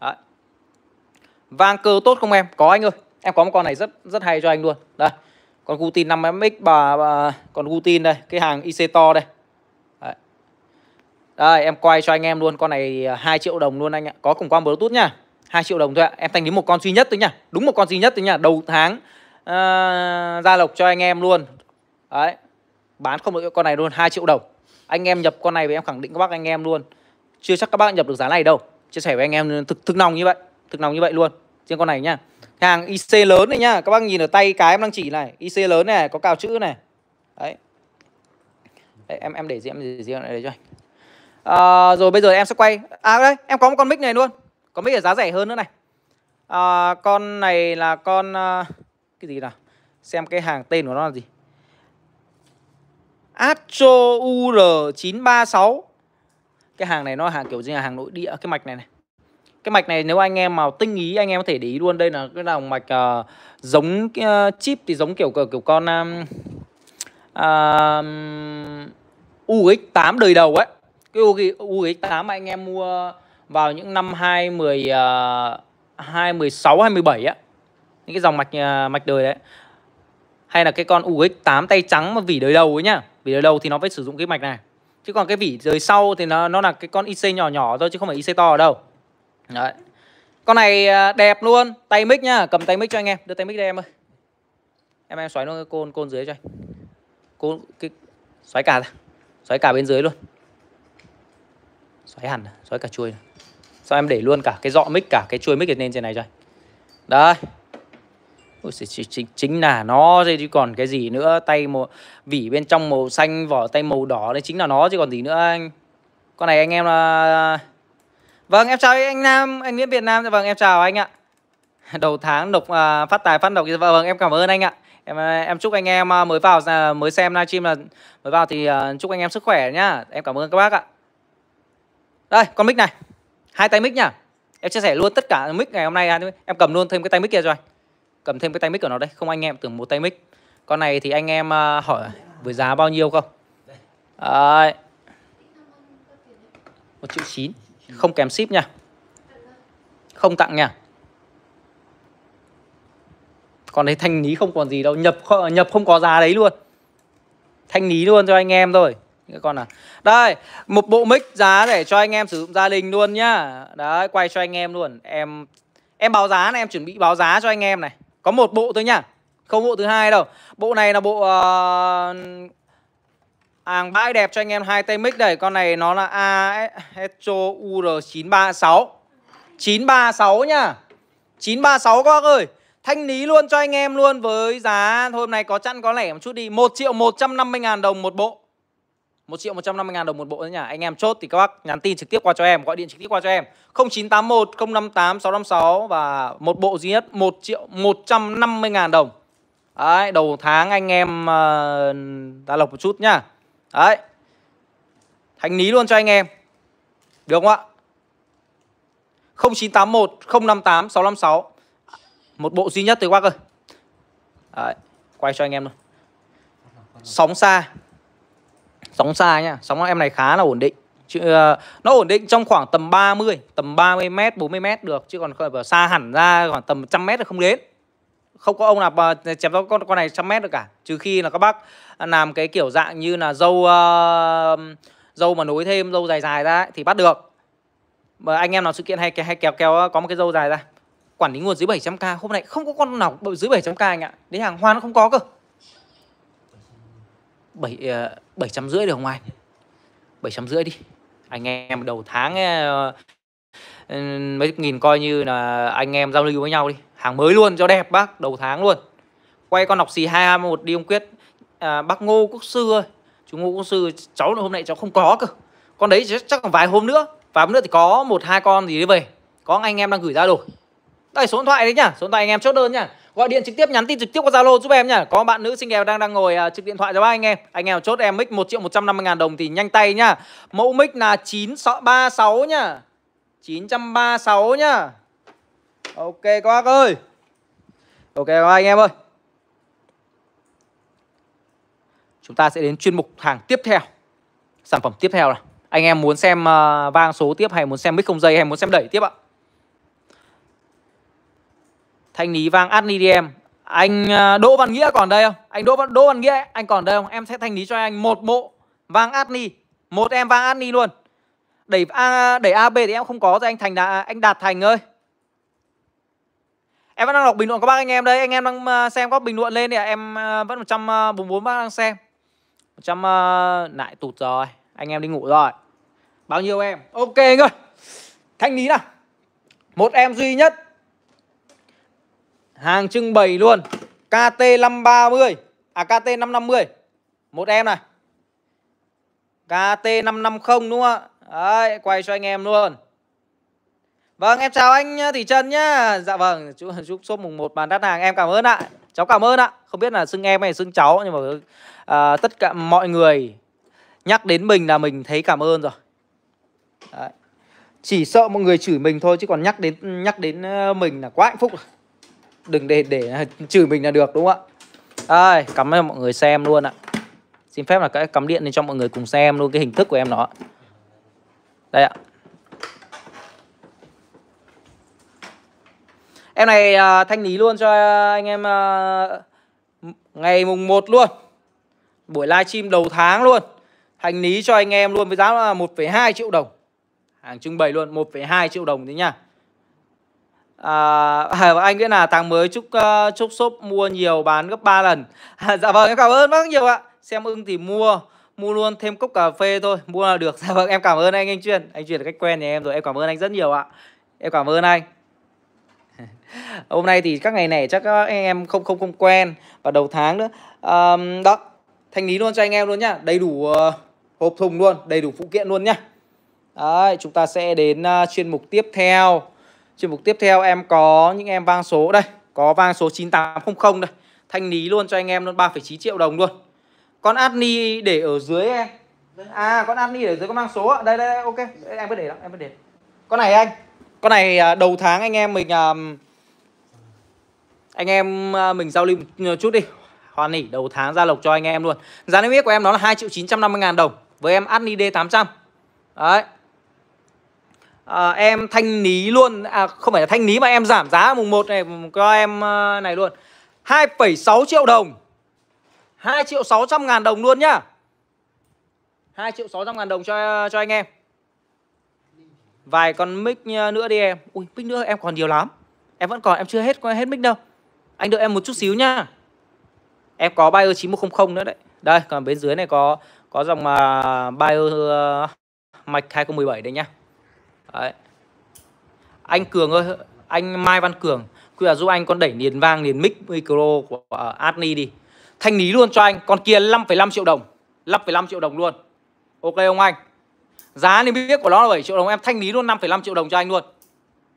Đấy. Vang cơ tốt không em? Có anh ơi. Em có một con này rất rất hay cho anh luôn. Đây. Con Gutin 5MX bà, bà còn Gutin đây, cái hàng IC to đây. Đây em quay cho anh em luôn Con này 2 triệu đồng luôn anh ạ Có cùng quan bluetooth nha 2 triệu đồng thôi ạ. Em thanh lý một con duy nhất thôi nha Đúng một con duy nhất thôi nha Đầu tháng ờ, uh, Ra lộc cho anh em luôn. Đấy. Bán không được con này luôn 2 triệu đồng. Anh em nhập con này với em khẳng định các bác anh em luôn. Chưa chắc các bác nhập được giá này đâu. Chia sẻ với anh em thực thực nòng như vậy Thực nòng như vậy luôn Trên con này nhá. Hàng IC lớn này nhá. Các bác nhìn ở tay cái em đang chỉ này. IC lớn này Có cào chữ này. Đấy. Đấy, em em để riêng em để riêng này để cho anh. À, rồi bây giờ em sẽ quay. À đây em có một con mic này luôn có mấy cái giá rẻ hơn nữa này. À, con này là con à, cái gì nào xem cái hàng tên của nó là gì. Astro UR936 Cái hàng này nó là hàng kiểu gì là hàng nội địa Cái mạch này này. Cái mạch này nếu anh em mà tinh ý anh em có thể để ý luôn. Đây là cái dòng mạch uh, giống uh, chip thì giống kiểu kiểu, kiểu con um, uh, UX8 đời đầu ấy. Cái UX8 mà anh em mua vào những năm 2010 uh, 2016 27 á. Những cái dòng mạch à, mạch đời đấy. Hay là cái con UX8 tay trắng mà vỉ đời đầu ấy nhá. Vỉ đời đầu thì nó phải sử dụng cái mạch này. Chứ còn cái vỉ đời sau thì nó nó là cái con IC nhỏ nhỏ thôi chứ không phải IC to ở đâu. Đấy. Con này à, đẹp luôn. Tay mic nhá. Cầm tay mic cho anh em. Đưa tay mic đây em ơi. Em em xoáy nó cái côn côn dưới cho anh. Côn cái xoáy cả ra. Xoáy cả bên dưới luôn. Xoáy hẳn xoáy cả chuôi. này sao em để luôn cả cái dọ mic cả cái chuôi mic lên trên này cho anh? Đây. Ôi, chính, chính là nó chứ còn cái gì nữa? Tay màu vỉ bên trong màu xanh vỏ tay màu đỏ đấy chính là nó chứ còn gì nữa anh. Con này anh em là vâng em chào anh Nam anh Nguyễn Việt Nam vâng em chào anh ạ. Đầu tháng độc uh, à, phát tài phát độc vâng, dạ, vâng em cảm ơn anh ạ. Em à, em chúc anh em à, mới vào mới xem livestream là mới vào thì uh, chúc anh em sức khỏe nhá. Em cảm ơn các bác ạ. Đây con mic này hai tay mic nhá em chia sẻ luôn tất cả mic ngày hôm nay em cầm luôn thêm cái tay mic kia rồi cầm thêm cái tay mic của nó đây, không anh em tưởng một tay mic. Con này thì anh em à, hỏi với giá bao nhiêu không? Đấy. một triệu chín. Không kèm ship nha. Không tặng nha. Còn đấy thanh lý không còn gì đâu, nhập nhập không có giá đấy luôn. Thanh lý luôn cho anh em thôi các con à đây một bộ mic giá để cho anh em sử dụng gia đình luôn nhá. Đấy quay cho anh em luôn. Em em báo giá này em chuẩn bị báo giá cho anh em này. Có một bộ thôi nhá. Không bộ thứ hai đâu. Bộ này là bộ uh, Hàng bãi đẹp cho anh em hai tay mic đây. Con này nó là Aestro UR936 936 nhá. 936 các bác ơi. Thanh lý luôn cho anh em luôn với giá Hôm nay có chăn có lẻ một chút đi. 1 triệu 150 ngàn đồng một bộ. 1 triệu 150 ngàn đồng một bộ nữa nhỉ Anh em chốt thì các bác nhắn tin trực tiếp qua cho em Gọi điện trực tiếp qua cho em. 0981 058 656 Và một bộ duy nhất 1 triệu 150 ngàn đồng. Đấy đầu tháng anh em ờ, uh, đã lộc một chút nhá. Đấy. Thành lý luôn cho anh em. Được không ạ? 0981 058 656 Một bộ duy nhất thì các bác ơi. Đấy Quay cho anh em luôn. Sóng xa. Sóng xa nhá Sóng em này khá là ổn định. Chứ uh, Nó ổn định trong khoảng tầm 30 Tầm 30 m 40 m được Chứ còn xa hẳn ra khoảng tầm 100 m là không đến. Không có ông nào mà chém con, con này trăm mét được cả Trừ khi là các bác làm cái kiểu dạng như là dâu uh, Dâu mà nối thêm dâu dài dài ra ấy, Thì bắt được. Mà anh em nào sự kiện hay hay kéo kéo có một cái dâu dài ra Quản lý nguồn dưới 700k Hôm nay không có con nào dưới 700k anh ạ. Đến hàng hoa nó không có cơ bảy ờ, bảy trăm rưỡi được không anh? bảy trăm rưỡi đi. Anh em đầu tháng ờ, ừ, mấy nghìn coi như là anh em giao lưu với nhau đi. Hàng mới luôn cho đẹp bác đầu tháng luôn. Quay con nọc xì hai hai một đi ông quyết. À, bác ngô quốc sư ơi. Chú ngô quốc sư cháu hôm nay cháu không có cơ. Con đấy chắc còn vài hôm nữa. Vài hôm nữa thì có một hai con gì đi về. Có anh em đang gửi ra rồi. Đây số điện thoại đấy nhá. Số điện thoại anh em chốt đơn nhá gọi điện trực tiếp nhắn tin trực tiếp qua zalo giúp em nhá. Có bạn nữ xinh đẹp đang đang ngồi uh, trực điện thoại cho ba anh em. Anh em chốt em mic một triệu một trăm năm mươi ngàn đồng thì nhanh tay nhá. Mẫu mic là chín ba sáu nhá. Chín trăm ba sáu nhá. Ok các bác ơi. Ok các bác anh em ơi. Chúng ta sẽ đến chuyên mục hàng tiếp theo. Sản phẩm tiếp theo là anh em muốn xem uh, vang số tiếp hay muốn xem mic không dây hay muốn xem đẩy tiếp ạ? Thanh lý vang Adnidiem anh à, Đỗ Văn Nghĩa còn đây không? Anh Đỗ Văn Đỗ Văn Nghĩa, anh còn đây không? Em sẽ thanh lý cho anh một bộ vàng Adni một em vàng Adni luôn. Đẩy A đẩy AB thì em không có rồi, anh Thành đã, anh Đạt Thành ơi. Em vẫn đang đọc bình luận của bác anh em đây, anh em đang à, xem có bình luận lên thì em à, vẫn 144 bác đang xem. 100 lại tụt rồi, anh em đi ngủ rồi. Bao nhiêu em? Ok anh ơi, thanh lý nào. Một em duy nhất. Hàng trưng bày luôn. KT 530 À KT 550 Một em này. KT550 đúng không ạ? Đấy quay cho anh em luôn. Vâng em chào anh ờ, Thị Trân nhá. Dạ vâng chúc, chúc số mùng 1 bàn đắt hàng. Em cảm ơn ạ. Cháu cảm ơn ạ. Không biết là xưng em hay xưng cháu Nhưng mà à, tất cả mọi người Nhắc đến mình là mình thấy cảm ơn rồi. Đấy. Chỉ sợ mọi người chửi mình thôi Chứ còn nhắc đến nhắc đến ờ, mình là quá hạnh phúc Đừng để để chửi mình là được đúng không ạ Đây cắm cho mọi người xem luôn ạ Xin phép là cái cắm điện lên cho mọi người cùng xem luôn cái hình thức của em nó Đây ạ Em này uh, thanh lý luôn cho anh em uh, ngày mùng 1 luôn. Buổi livestream đầu tháng luôn. Thanh lý cho anh em luôn với giá là 1,2 triệu đồng. Hàng trưng bày luôn 1,2 triệu đồng thế nha. À, anh Nguyễn là tháng mới chúc uh, chúc shop mua nhiều bán gấp 3 lần. À, dạ vâng em cảm ơn bác nhiều ạ. Xem ưng thì mua mua luôn thêm cốc cà phê thôi mua là được. Dạ vâng em cảm ơn anh anh chuyên. Anh chuyên là cách quen nhà em rồi em cảm ơn anh rất nhiều ạ. Em cảm ơn anh. Hôm nay thì các ngày này chắc các anh em không không không quen. Và đầu tháng nữa. À, đó thanh lý luôn cho anh em luôn nhá. Đầy đủ uh, hộp thùng luôn đầy đủ phụ kiện luôn nhá. Đấy, chúng ta sẽ đến uh, chuyên mục tiếp theo chuyên mục tiếp theo em có những em vang số đây có vang số 9800 đây. Thanh lý luôn cho anh em luôn 3,9 triệu đồng luôn. Con adni để ở dưới em. À con adni để dưới con mang số đây đây ok. Em cứ để đó em cứ để. Con này anh con này à, đầu tháng anh em mình à, anh em à, mình giao lưu một chút đi. Hoàn nỉ đầu tháng ra lộc cho anh em luôn. Giá niêm yết của em nó là 2 triệu 950 ngàn đồng Với em Adni D800 Đấy à, Em thanh lý luôn. À, Không phải là thanh lý mà em giảm giá mùng 1 này Cho em ờ, này luôn. 2,6 triệu đồng. 2 triệu 600 ngàn đồng luôn nhá. 2 triệu 600 ngàn đồng cho cho anh em. Vài con mic ờ, nữa đi em. Ui mic nữa em còn nhiều lắm. Em vẫn còn em chưa hết hết mic đâu. Anh đợi em một chút xíu nhá. Em có Bayer 9100 nữa đấy. Đây còn bên dưới này có có dòng uh, Bayer uh, mạch 2017 đây nhá. Đấy. Anh Cường ơi Anh Mai Văn Cường quý là giúp anh con đẩy niền vang niền mic micro của uh, Adni đi. Thanh lý luôn cho anh Con kia 5,5 triệu đồng 5,5 triệu đồng luôn. Ok không anh? Giá niêm yết của nó là 7 triệu đồng Em thanh lý luôn 5,5 triệu đồng cho anh luôn.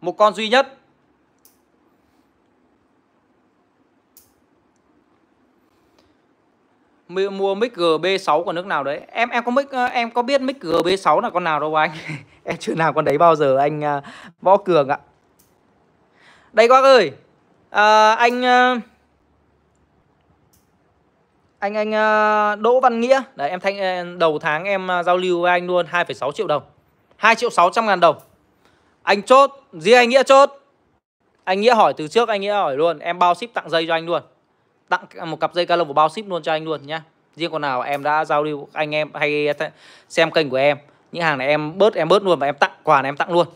Một con duy nhất. Mua mic GB6 của nước nào đấy? Em em có mic ờ, em có biết mic GB6 là con nào đâu anh? Em chưa nào con đấy bao giờ anh uh, võ cường ạ. Đây các ơi à, anh uh, anh anh uh, Đỗ Văn Nghĩa. Đấy em thanh đầu tháng em giao lưu với anh luôn 2,6 triệu đồng. 2 triệu 600 ngàn đồng. Anh chốt riêng anh Nghĩa chốt. Anh Nghĩa hỏi từ trước anh Nghĩa hỏi luôn em bao ship tặng dây cho anh luôn tặng một cặp dây Calong và bao ship luôn cho anh luôn nhá. Riêng con nào em đã giao lưu, anh em hay xem kênh của em, những hàng này em bớt em bớt luôn và em tặng, quà này em tặng luôn.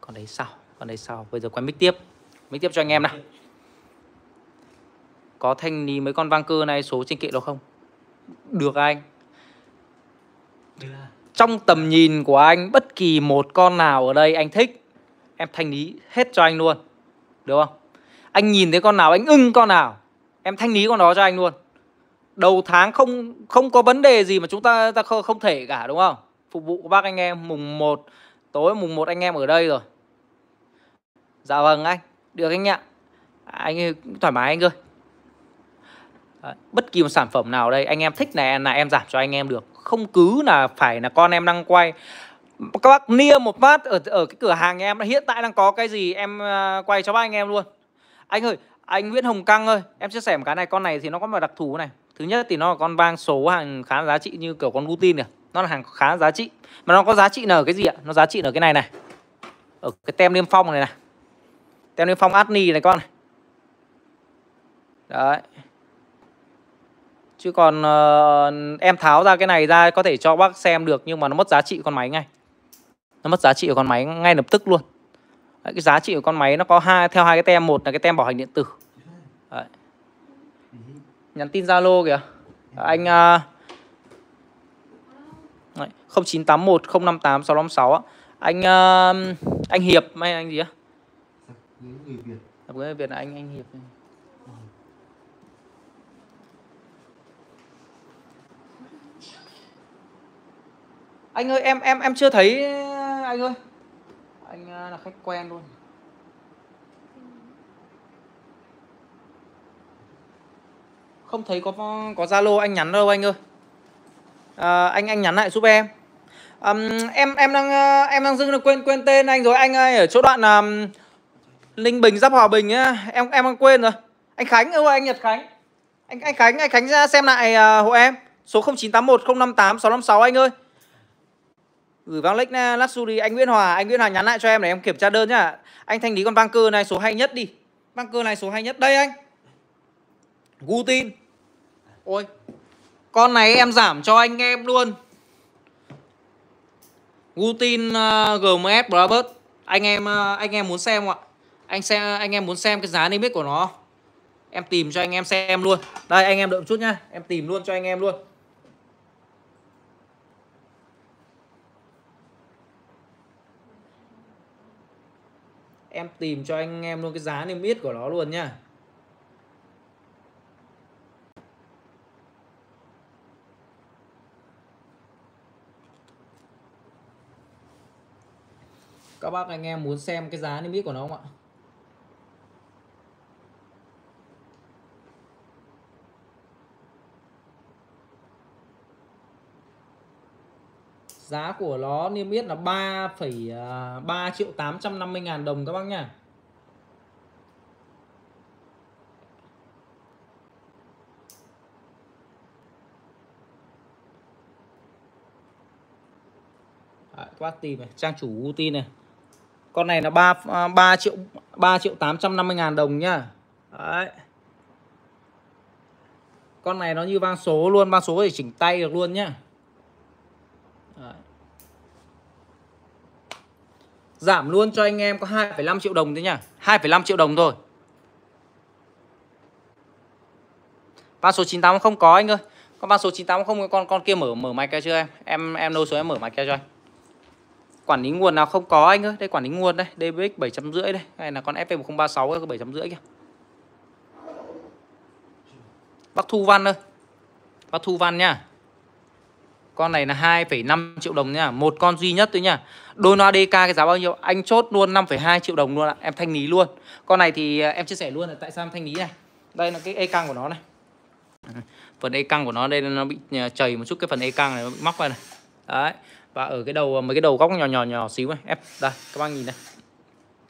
Còn đấy sao? Còn đấy sao? Bây giờ quay mic tiếp. Mic tiếp cho anh em nào. Có thanh lý mấy con vang cơ này, số trên kệ đó không? Được à anh? Trong tầm nhìn của anh, bất kỳ một con nào ở đây anh thích, em thanh lý hết cho anh luôn được không? Anh nhìn thấy con nào anh ưng con nào em thanh lý con đó cho anh luôn. Đầu tháng không không có vấn đề gì mà chúng ta ta không, không thể cả đúng không? Phục vụ bác anh em mùng 1 tối mùng 1 anh em ở đây rồi. Dạ vâng anh được anh ạ. Anh thoải mái anh ơi. Ờ, bất kỳ một sản phẩm nào đây anh em thích này là em giảm cho anh em được. Không cứ là phải là con em đang quay các bác nia một phát ở ở cái cửa hàng nhà em hiện tại đang có cái gì em uh, quay cho bác anh em luôn. Anh ơi anh Nguyễn Hồng Căng ơi em chia sẻ một cái này con này thì nó có một đặc thù này. Thứ nhất thì nó là con vang số hàng khá giá trị như kiểu con Gutin này. Nó là hàng khá giá trị mà nó có giá trị là ở cái gì ạ? Nó giá trị ở cái này này. Ở cái tem niêm phong này này. Tem niêm phong Adni này con này. Đấy. Chứ còn uh, em tháo ra cái này ra có thể cho bác xem được nhưng mà nó mất giá trị con máy ngay nó mất giá trị của con máy ngay lập tức luôn. Đấy, cái giá trị của con máy nó có hai theo hai cái tem một là cái tem bảo hành điện tử. Đấy. nhắn tin zalo kìa. Anh uh, Đấy, 0981 058 656 anh uh, anh Hiệp hay anh gì á? Người Việt. Người Việt là anh anh Hiệp anh ơi em em em chưa thấy ờ, anh ơi. Anh ờ, là khách quen luôn. Không thấy có có zalo anh nhắn đâu anh ơi. À, anh anh nhắn lại giúp em. Um, em em đang em đang dưng là quên quên tên anh rồi. Anh ơi ở chỗ đoạn um, linh bình giáp hòa bình á. Em em đang quên rồi. Anh khánh ơi anh nhật khánh? Anh anh khánh anh khánh ra xem lại uh, hộ em. Số 0981 058 656 anh ơi gửi vào link Luxury anh Nguyễn Hòa anh Nguyễn Hòa nhắn lại cho em để em kiểm tra đơn nhá. Anh thanh lý con băng cơ này số hay nhất đi. Băng cơ này số hay nhất. Đây anh. Gutin ôi con này em giảm cho anh em luôn. Gutin uh, ờ, GMS Brabus. Anh em uh, anh em muốn xem không ạ. Anh xem anh em muốn xem cái giá niêm yết của nó. Em tìm cho anh em xem luôn. Đây anh em đợi một chút nhá. Em tìm luôn cho anh em luôn. Em tìm cho anh em luôn cái giá niêm yết của nó luôn nhá. Các bác anh em muốn xem cái giá niêm yết của nó không ạ? Giá của nó niêm yết là 3,3 à, triệu 850 ngàn đồng các bác nha Đấy, các bác tìm này, trang chủ Utin này. Con này là 3 3 à, triệu 3 triệu 850 ngàn đồng nhá. Đấy. Con này nó như vang số luôn, vang số thì chỉnh tay được luôn nhá. Giảm luôn cho anh em có 2,5 triệu đồng thế nhá. 2,5 triệu đồng thôi. Ba số 98 không có anh ơi. Con ba số 98 không con con kia mở mở máy kia chưa em? Em em đâu số em mở máy kia cho anh. Quản lý nguồn nào không có anh ơi. Đây quản lý nguồn đây. DBX 750 đây. Đây là con FV1036 750 kìa. Bác Thu Văn ơi. Bác Thu Văn nha con này là 2,5 triệu đồng nha. Một con duy nhất thôi nha. Đôi loa DK cái giá bao nhiêu? Anh chốt luôn 5,2 triệu đồng luôn ạ. Em thanh lý luôn. Con này thì à, em chia sẻ luôn là tại sao em thanh lý này? Đây là cái e căng của nó này. Phần e căng của nó đây nó bị à, chảy một chút Cái phần e căng này nó bị móc vào này. Đấy. Và ở cái đầu à, mấy cái đầu góc nhỏ nhỏ nhỏ xíu này. Em đây các bác nhìn này.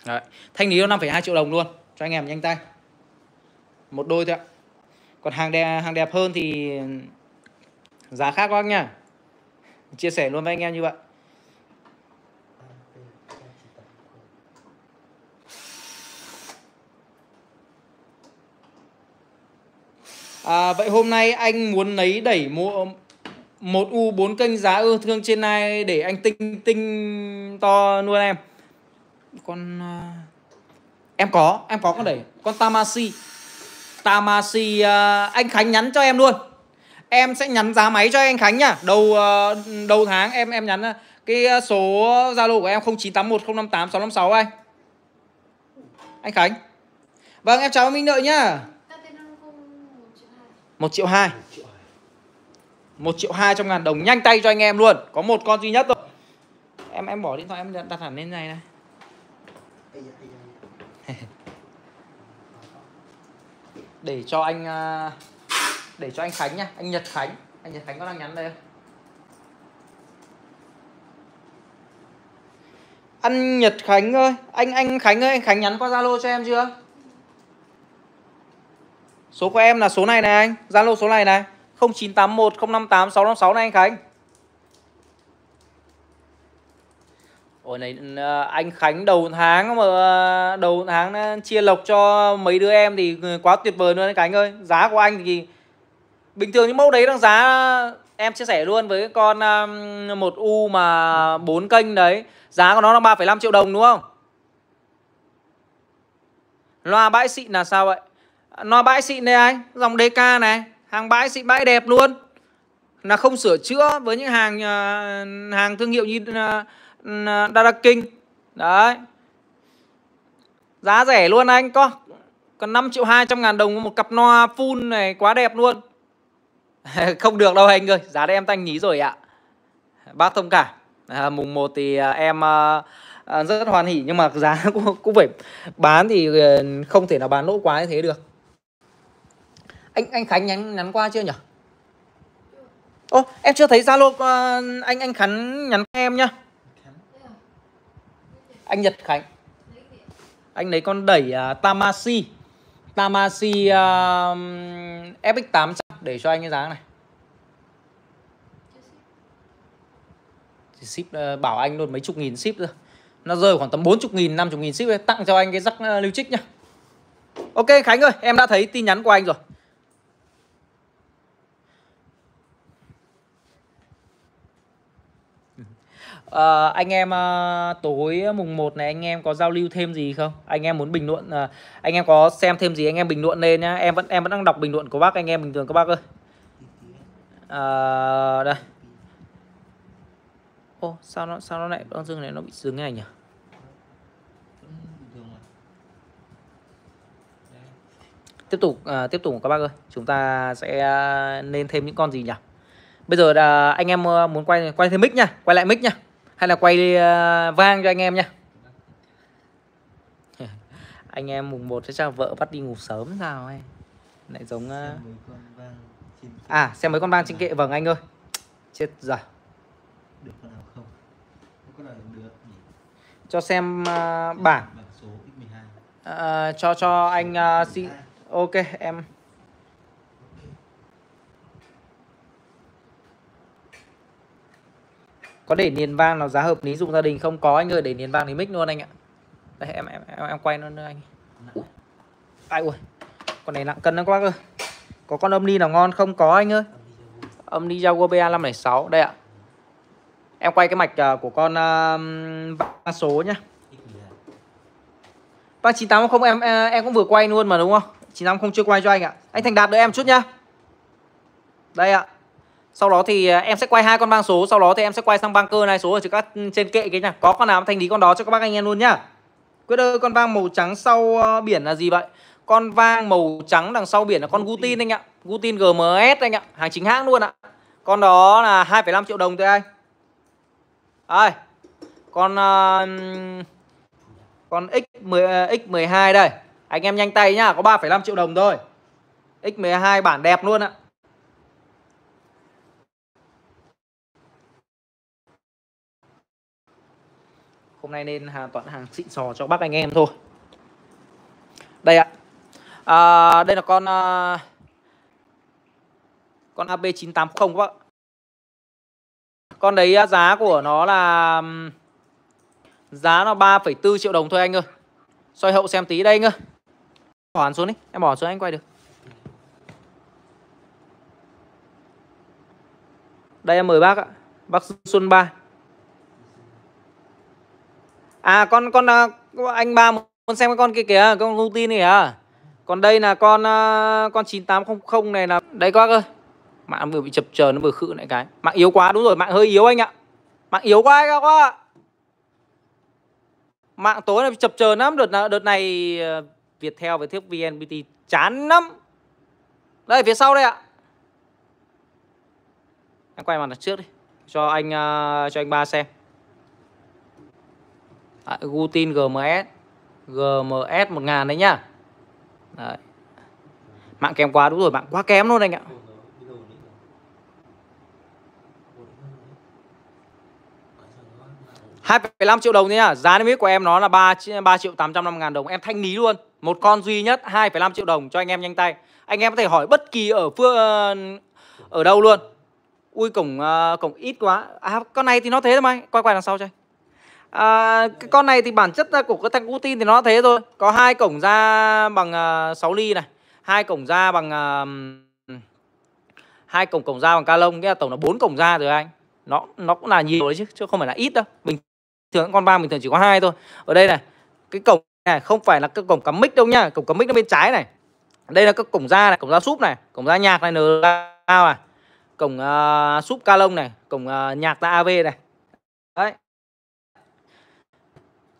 Đấy. Thanh lý nó 5,2 triệu đồng luôn. Cho anh em nhanh tay. Một đôi thôi ạ. Còn hàng đẹp, hàng đẹp hơn thì Giá khác các bác nha chia sẻ luôn với anh em như vậy À, vậy hôm nay anh muốn lấy đẩy mua một U 4 kênh giá ưa thương trên này để anh tinh tinh to luôn em. Con à, em có, em có con đẩy, con Tamasi. Tamasi à, anh Khánh nhắn cho em luôn em sẽ nhắn giá máy cho anh Khánh nhá. Đầu ờ, đầu tháng em em nhắn ờ, cái ờ, số Zalo của em 0981058656 anh. Anh Khánh. Vâng em chào Minh Đợi nhá. Một triệu hai. Một triệu hai trăm ngàn đồng. Nhanh tay cho anh em luôn. Có một con duy nhất thôi. Em em bỏ điện thoại em đặt hẳn lên này này. Để cho anh uh, để cho anh Khánh nha, anh Nhật Khánh. Anh Nhật Khánh có đang nhắn đây không? Anh Nhật Khánh ơi, anh anh Khánh ơi, anh Khánh nhắn qua Zalo cho em chưa? Số của em là số này này anh, Zalo số này này. 0981 058 656 này anh Khánh. Ôi, này ờ, anh Khánh đầu tháng mà, đầu tháng ờ, chia lộc cho mấy đứa em thì ừ, quá tuyệt vời luôn anh Khánh ơi. Giá của anh thì Bình thường những mẫu đấy đang giá em chia sẻ luôn với con um, một U mà bốn kênh đấy. Giá của nó là 3,5 triệu đồng đúng không? Loa bãi xịn là sao vậy? Loa bãi xịn đây anh Dòng DK này Hàng bãi xịn bãi đẹp luôn. Là không sửa chữa với những hàng uh, hàng thương hiệu như uh, uh, Dada King. Đấy. Giá rẻ luôn anh có Còn 5 triệu 200 ngàn đồng một cặp loa full này quá đẹp luôn. không được đâu anh ơi giá đấy em tanh nhí rồi ạ. Bác thông cảm. À, mùng 1 thì à, em à, à, rất hoan hỉ nhưng mà giá cũng, cũng phải bán thì ờ, không thể nào bán lỗ quá như thế được. Anh anh Khánh nhắn nhắn qua chưa nhỉ ô em chưa thấy Zalo uh, anh anh Khánh nhắn em nhá. Anh Nhật Khánh. Anh lấy con đẩy à, uh, Tamasi Tamasi uh, FX 800 để cho anh cái giá này. Thì ship ờ, bảo anh luôn mấy chục nghìn ship rồi nó rơi khoảng tầm 40 nghìn 50 nghìn ship ấy. tặng cho anh cái rắc ờ, lưu trích nhá. Ok, Khánh ơi, em đã thấy tin nhắn của anh rồi. Ờ, anh em ờ, tối mùng 1 này anh em có giao lưu thêm gì không? Anh em muốn bình luận ờ, anh em có xem thêm gì anh em bình luận lên nhá. Em vẫn em vẫn đang đọc bình luận của bác anh em bình thường các bác ơi. Ờ, đây. Ô sao nó sao nó lại con dương này nó bị dừng cái này nhỉ? Tiếp tục à, tiếp tục các bác ơi. Chúng ta sẽ ờ, nên thêm những con gì nhỉ? Bây giờ là anh em muốn quay quay thêm mic nha, quay lại mic nha. Hay là quay à, vang cho anh em nha. anh em mùng 1 sẽ cho vợ bắt đi ngủ sớm sao ấy. Lại giống à, Xem mấy con vang trên kệ À xem mấy con vang trên kệ vâng anh ơi Chết giờ được con nào không? Có con nào được nhỉ? Cho xem à, bảng Bảng số X12. à, Cho cho anh à, xin Ok em Có để niền vang nào giá hợp lý dùng gia đình không có anh ơi để niền vang thì mic luôn anh ạ Đây em em em, em quay nó nữa anh Ai ui Con này nặng cân lắm quá cơ Có con âm ly nào ngon không có anh ơi Âm ni Jaguar BA506 đây ạ. Em quay cái mạch à, của con uh, số nhá. con chín tám không em em cũng vừa quay luôn mà đúng không? 980 chưa quay cho anh ạ. Anh Thành Đạt đợi em chút nhá. Đây ạ. Sau đó thì à, em sẽ quay hai con băng số, sau đó thì em sẽ quay sang băng cơ này số ở trên các trên kệ cái nhá. Có con nào thanh lý con đó cho các bác anh em luôn nhá. Quyết ơi con vang màu trắng sau à, biển là gì vậy? Con vang màu trắng đằng sau biển là con Gutin anh ạ. Gutin GMS anh ạ, hàng chính hãng luôn ạ. Con đó là 2,5 triệu đồng thôi anh. ơi Con uh, con X10 X12 đây. Anh em nhanh tay nhá, có 3,5 triệu đồng thôi. X12 bản đẹp luôn ạ. Hôm nay nên hàng toàn hàng xịn sò cho bác anh em thôi. Đây ạ. À, đây là con à, con AB980 các bác. Con đấy à, giá của nó là giá nó 3,4 triệu đồng thôi anh ơi. Soi hậu xem tí đây anh ơi. Bỏ hẳn xuống đi, em bỏ xuống anh quay được. Đây em mời bác ạ. Bác Xuân Ba. À con con à, anh ba muốn xem cái con kia kìa, con thông tin này à. Còn đây là con à, con 9800 này là đây các ơi. Mạng vừa bị chập chờn nó vừa khự lại cái. Mạng yếu quá đúng rồi, mạng hơi yếu anh ạ. Mạng yếu quá các ạ. Mạng tối này chập chờn lắm, đợt đợt này à, Viettel với tiếp VNPT chán lắm. Đây phía sau đây ạ. Em quay mặt trước đi cho anh cho anh ba xem. Đấy, Gutin GMS GMS 1000 đấy nhá. Đấy. Mạng kém quá đúng rồi, mạng quá kém luôn anh ạ. hai năm triệu đồng thôi nhá. Giá niêm yết của em nó là 3 3 triệu 850 ngàn đồng. Em thanh lý luôn. Một con duy nhất 2,5 triệu đồng cho anh em nhanh tay. Anh em có thể hỏi bất kỳ ở phương ở đâu luôn. Ui cổng à, cổng ít quá. À con này thì nó thế thôi mày Quay quay đằng sau cho anh. À, cái con này thì bản chất của cái thằng Putin thì nó thế thôi. Có hai cổng ra bằng à, uh, 6 ly này, hai cổng ra bằng à, hai cổng cổng ra bằng ca lông, nghĩa là tổng là bốn cổng ra rồi anh. Nó nó cũng là nhiều đấy chứ chứ không phải là ít đâu. Bình thường con ba bình thường chỉ có hai thôi. Ở đây này, cái cổng này không phải là cái cổng cắm mic đâu nha cổng cắm mic nó bên trái này. Đây là cái cổng ra này, cổng ra súp này, cổng ra nhạc này N cao này. Cổng uh, súp ca lông này, cổng uh, nhạc ta AV này. Đấy.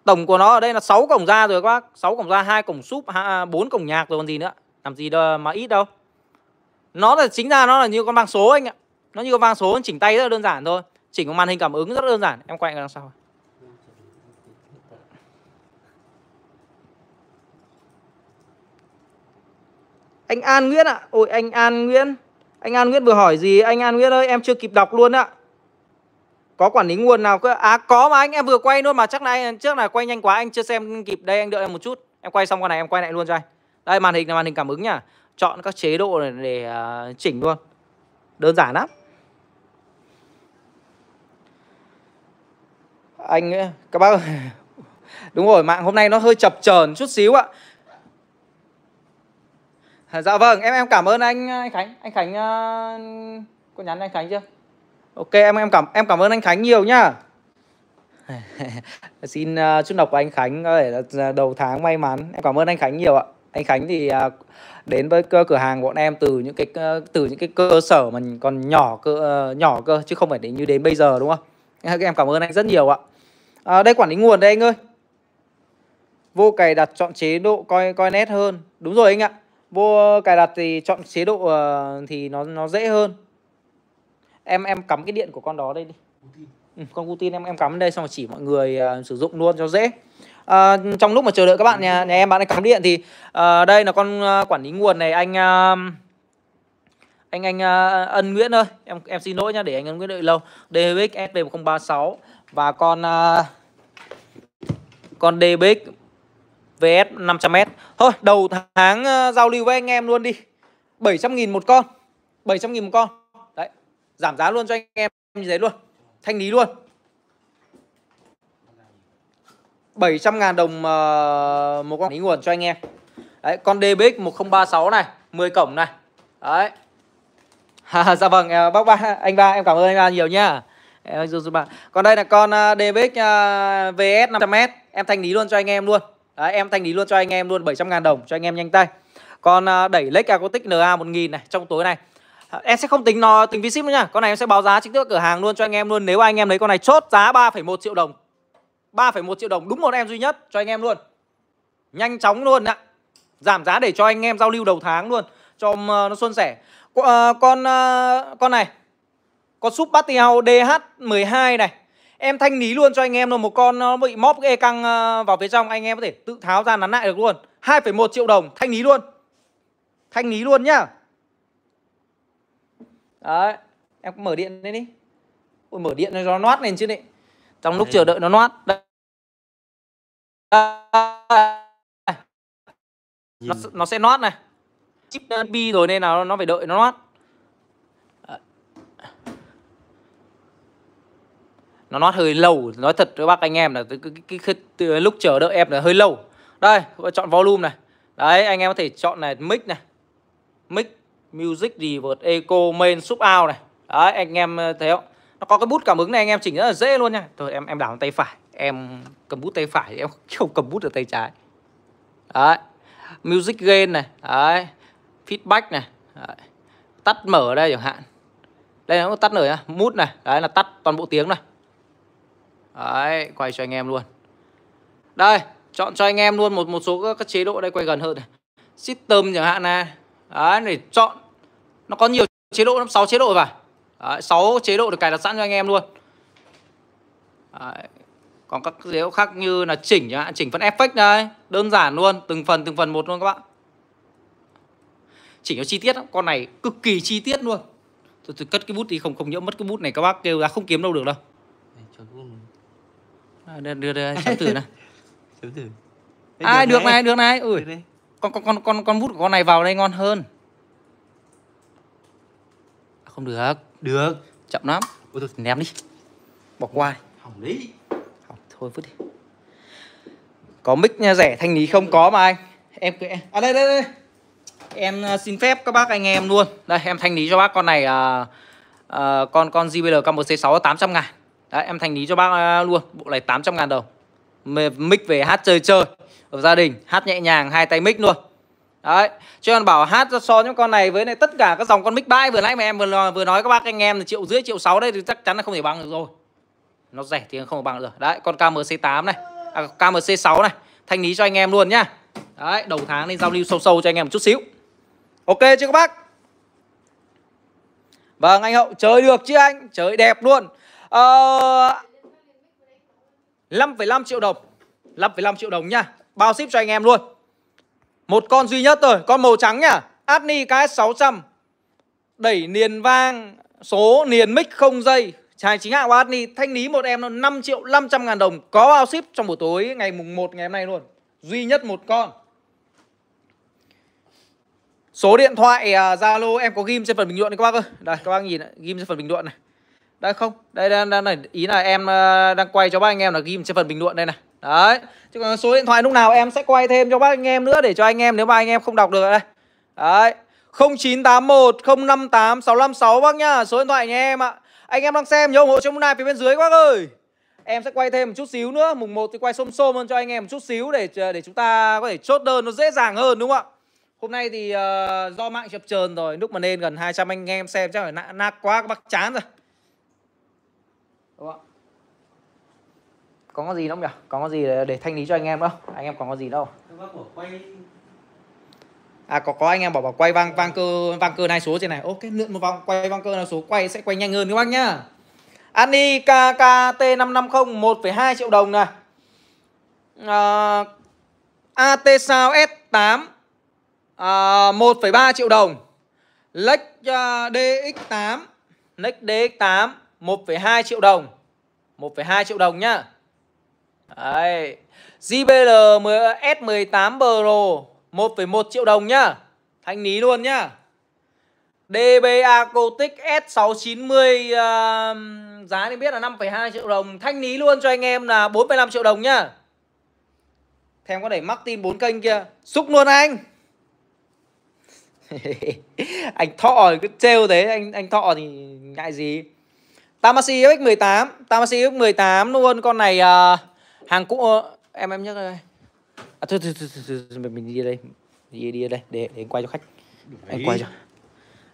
Tổng của nó ở đây là 6 cổng ra rồi các bác. 6 cổng ra, hai cổng súp, 4 à, cổng nhạc rồi còn gì nữa. Làm gì đâu mà ít đâu. Nó là chính ra nó là như con vang số anh ạ. Nó như con vang số chỉnh tay rất là đơn giản thôi. Chỉnh một màn hình cảm ứng rất đơn giản. Em quay đằng sau. Anh An Nguyễn ạ. Ôi anh An Nguyễn. Anh An Nguyễn vừa hỏi gì? Anh An Nguyễn ơi em chưa kịp đọc luôn ạ có quản lý nguồn nào cơ? À có mà anh em vừa quay luôn mà chắc này trước là quay nhanh quá anh chưa xem kịp. Đây anh đợi em một chút. Em quay xong con này em quay lại luôn cho anh. Đây màn hình là màn hình cảm ứng nhá chọn các chế độ này để uh, chỉnh luôn. Đơn giản lắm. Anh các bác đúng rồi mạng hôm nay nó hơi chập chờn chút xíu ạ. Dạ vâng em em cảm ơn anh anh Khánh. Anh Khánh à, uh, có nhắn anh Khánh chưa? Ok em em cảm em cảm ơn anh Khánh nhiều nhá. Xin uh, chúc đọc của anh Khánh có thể là đầu tháng may mắn. Em cảm ơn anh Khánh nhiều ạ. Anh Khánh thì uh, đến với cơ cửa hàng bọn em từ những cái từ những cái cơ sở mà còn nhỏ cơ uh, nhỏ cơ chứ không phải đến như đến bây giờ đúng không? Em cảm ơn anh rất nhiều ạ. À, đây quản lý nguồn đây anh ơi. Vô cài đặt chọn chế độ coi coi nét hơn. Đúng rồi anh ạ. Vô cài đặt thì chọn chế độ uh, thì nó nó dễ hơn em em cắm cái điện của con đó đây đi. Ừ, con Putin em em cắm đây xong rồi chỉ mọi người uh, sử dụng luôn cho dễ. À, trong lúc mà chờ đợi các bạn nhà, nhà em bạn ấy cắm điện thì à, đây là con uh, quản lý nguồn này anh uh, anh anh uh, ân nguyễn ơi. Em em xin lỗi nhá để anh ân nguyễn đợi lâu. DBX sp 1036 và con uh, con DBX VS 500m thôi đầu tháng uh, giao lưu với anh em luôn đi. 700 nghìn một con. 700 nghìn một con giảm giá luôn cho anh em như thế luôn. Thanh lý luôn. 700 ngàn đồng uh, một con lý nguồn cho anh em. Đấy, con DBX 1036 này 10 cổng này. Đấy. À, Dạ vâng, ờ, bác ba, anh ba, em cảm ơn anh ba nhiều nhá. Em Còn đây là con uh, DBX uh, VS 500m Em thanh lý luôn cho anh em luôn. Đấy, em thanh lý luôn cho anh em luôn 700 ngàn đồng cho anh em nhanh tay. Con uh, ờ, đẩy Lake Acoustic NA 1000 này trong tối này. Ờ, em sẽ không tính nó tính phí ship nữa nha. Con này em sẽ báo giá chính thức cửa hàng luôn cho anh em luôn. Nếu anh em lấy con này chốt giá 3,1 triệu đồng. 3,1 triệu đồng đúng một em duy nhất cho anh em luôn. Nhanh chóng luôn ạ. Giảm giá để cho anh em giao lưu đầu tháng luôn Cho ờ, nó xuân sẻ. Ờ, con con này Con súp Batty House DH12 này. Em thanh lý luôn cho anh em luôn Một con nó bị móp e căng vào phía trong Anh em có thể tự tháo ra nắn lại được luôn. 2,1 triệu đồng thanh lý luôn. Thanh lý luôn nhá. Đấy Em mở điện lên đi. Ôi mở điện nó noát lên chứ này trong lúc chờ đợi nó noát. Nó, nó sẽ noát này. Chip bi rồi nên là nó phải đợi nó noát. Nó noát hơi lâu. Nói thật với bác anh em là cái, cái, cái, cái lúc chờ đợi em là hơi lâu. Đây chọn volume này. Đấy anh em có thể chọn này mic này. Mic music Revert echo main sub out này. Đấy, anh em ờ, thấy không? Nó có cái bút cảm ứng này, anh em chỉnh rất là dễ luôn nha. Thôi, em em đảo tay phải. Em cầm bút tay phải, em không cầm bút được tay trái. Đấy. Music gain này. Đấy. Feedback này. Đấy. tắt mở đây chẳng hạn. Đây nó tắt mở nhá. Mút này. Đấy, là tắt toàn bộ tiếng này. Đấy, quay cho anh em luôn. Đây, chọn cho anh em luôn một một số các chế độ đây quay gần hơn này. System chẳng hạn này. Đấy, để chọn nó có nhiều chế độ lắm sáu chế độ vào Đấy, 6 chế độ được cài đặt sẵn cho anh em luôn. Đấy. Còn các chế độ khác như là chỉnh chỉnh phần effect đây Đơn giản luôn, từng phần từng phần một luôn các bạn. Chỉnh cho chi tiết Con này cực kỳ chi tiết luôn. Tôi, tôi cất cái bút đi không không nhỡ mất cái bút này các bác kêu ra không kiếm đâu được đâu. À, đưa, đưa, đưa chấm thử này chấm thử ai được này được này. Ui. Con con con con con bút của con này vào đây ngon hơn không được. Được. Chậm lắm. Ôi thôi. ném đi. Bỏ qua hỏng đấy Hỏng, thôi vứt đi. Có mic nha rẻ thanh lý không? Có mà anh. Em cứ à đây đây đây. Em uh, xin phép các bác anh em luôn. Đây em thanh lý cho bác con này uh, uh, con con JBL KMC 6 800 ngàn. Đấy em thanh lý cho bác uh, luôn. Bộ này 800 ngàn đồng. Mic về hát chơi chơi. Ở gia đình hát nhẹ nhàng hai tay mic luôn Đấy, cho nên bảo hát so những con này với này tất cả các dòng con mic bãi vừa nãy mà em vừa vừa nói các bác anh em là triệu rưỡi triệu sáu đây thì chắc chắn là không thể bằng được rồi. Nó rẻ thì không bằng được. Đấy, con KMC8 này, à, KMC6 này, thanh lý cho anh em luôn nhá. Đấy, đầu tháng nên giao lưu sâu sâu cho anh em một chút xíu. Ok chưa các bác? Vâng anh Hậu, chơi được chứ anh? Chơi đẹp luôn. Ờ 5,5 triệu đồng 5,5 triệu đồng nhá Bao ship cho anh em luôn một con duy nhất rồi Con màu trắng nhá Adni KS600 Đẩy niền vang Số niền mic không dây. Trái chính hãng của Adni Thanh lý một em nó 5 triệu 500 ngàn đồng. Có bao ship trong buổi tối ngày mùng 1 ngày hôm nay luôn. Duy nhất một con. Số điện thoại à, Zalo em có ghim trên phần bình luận này các bác ơi. Đây các bác nhìn này, ghim trên phần bình luận này. Đây không Đây đang, đang này. Ý là em à, đang quay cho ba anh em là ghim trên phần bình luận đây này. Đấy Chứ còn số điện thoại lúc nào em sẽ quay thêm cho bác anh em nữa Để cho anh em nếu mà anh em không đọc được đây. Đấy 0981 058 656 bác nhá Số điện thoại nhà em ạ. Anh em đang xem nhớ ủng hộ cho Moonlight phía bên dưới bác ơi. Em sẽ quay thêm một chút xíu nữa Mùng 1 thì quay xôm xôm hơn cho anh em một chút xíu Để để chúng ta có thể chốt đơn nó dễ dàng hơn đúng không ạ? Hôm nay thì uh, do mạng chập chờn rồi Lúc mà lên gần 200 anh em xem chắc phải nạc quá các bác chán rồi Đúng không ạ còn có gì nữa không nhỉ? Còn có gì để, để thanh lý cho anh em đâu Anh em còn có gì đâu Các bác bỏ quay À có có anh em bảo bảo quay vang vang cơ vang cơ hai số trên này. Ok, lượn một vòng quay vang cơ hai số quay sẽ quay nhanh hơn các bác nhá. Ani KKT550 1,2 triệu đồng này. À, AT Sao S8 à, 1,3 triệu đồng. Lex uh, DX8 Lex DX8 1,2 triệu đồng. 1,2 triệu đồng nhá. Đấy. JBL S18 Pro 1,1 triệu đồng nhá. Thanh lý luôn nhá. DBA Cotic S690 uh, Giá thì biết là 5,2 triệu đồng. Thanh lý luôn cho anh em là 4,5 triệu đồng nhá. Thêm có đẩy mắc tin 4 kênh kia. Xúc luôn anh. Anh thọ cứ trêu thế. Anh anh thọ thì ngại gì. Tamasi X18 Tamasi X18 luôn. Con này uh, hàng cũ uh, Em em nhắc đây. À thôi thôi thôi, thôi, thôi mình đi đây. Đi đi đây để để quay cho khách. Anh quay cho.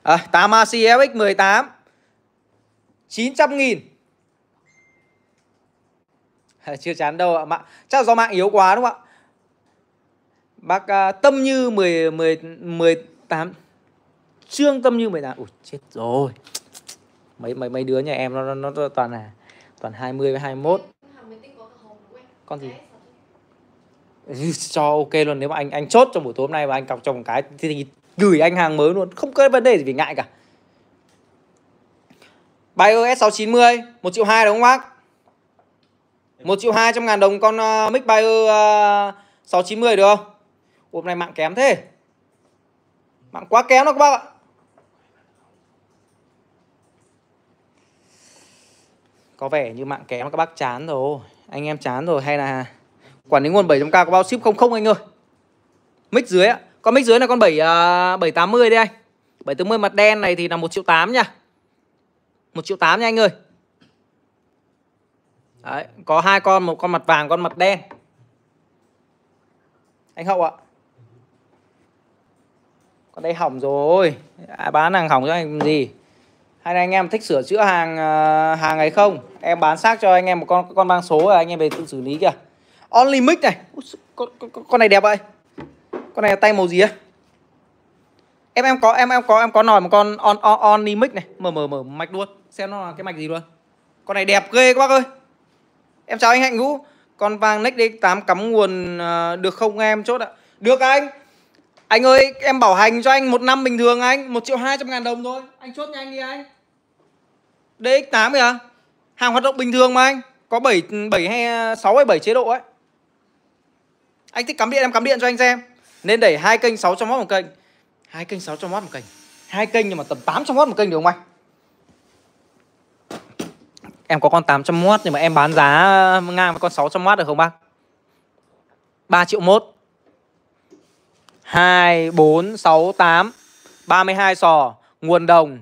À, Tamasi FX18 900 nghìn. Chưa chán đâu ạ mạng Chắc do mạng yếu quá đúng không ạ? Bác uh, Tâm Như 10, 10, 18 Trương Tâm Như 18 Ui chết rồi. Mấy mấy mấy đứa nhà em nó, nó, nó toàn là Toàn 20 với 21 con gì? Cho ok luôn nếu mà anh anh chốt trong buổi tối hôm nay và anh cọc chồng cái thì gửi anh hàng mới luôn không có vấn đề gì phải ngại cả. Bayer S690 1 triệu 2 đúng không bác? 1 triệu 200 ngàn đồng con uh, mic Bayer uh, 690 được không? Hôm nay mạng kém thế. Mạng quá kém đó các bác ạ. Có vẻ như mạng kém các bác chán rồi anh em chán rồi hay là Quản lý nguồn 700k có bao ship không không anh ơi Mic dưới á Con mic dưới là con 7 uh, 780 đây anh 780 mặt đen này thì là 1 triệu 8 nha 1 triệu 8 nha anh ơi Đấy, có hai con, một con mặt vàng, con mặt đen. Anh Hậu ạ. Con đây hỏng rồi. À, bán hàng hỏng cho anh gì? Hay là anh em thích sửa chữa hàng ờ, hàng ấy không? Em bán xác cho anh em một con con mang số rồi anh em về tự xử lý kìa. Only mix này con, con, con này đẹp vậy. Con này là tay màu gì á? Em em có em em có em có nòi một con on, on, only mix này. Mở mở mở mạch luôn. Xem nó là cái mạch gì luôn. Con này đẹp ghê các bác ơi. Em chào anh Hạnh Vũ. Con vàng Next D8 cắm nguồn ờ, được không em? Chốt ạ. Được anh. Anh ơi em bảo hành cho anh một năm bình thường anh. Một triệu hai trăm ngàn đồng thôi. Anh chốt nhanh đi anh. DX8 kìa. Hàng hoạt động bình thường mà anh. Có 7, 7 hay 6 hay 7 chế độ ấy. Anh thích cắm điện em cắm điện cho anh xem. Nên đẩy hai kênh 600W một kênh. Hai kênh 600W một kênh. Hai kênh nhưng mà tầm 800W một kênh được không anh? Em có con 800W nhưng mà em bán giá ngang với con 600W được không bác? 3 triệu mốt. 2, 4, 6, 8 32 sò. Nguồn đồng.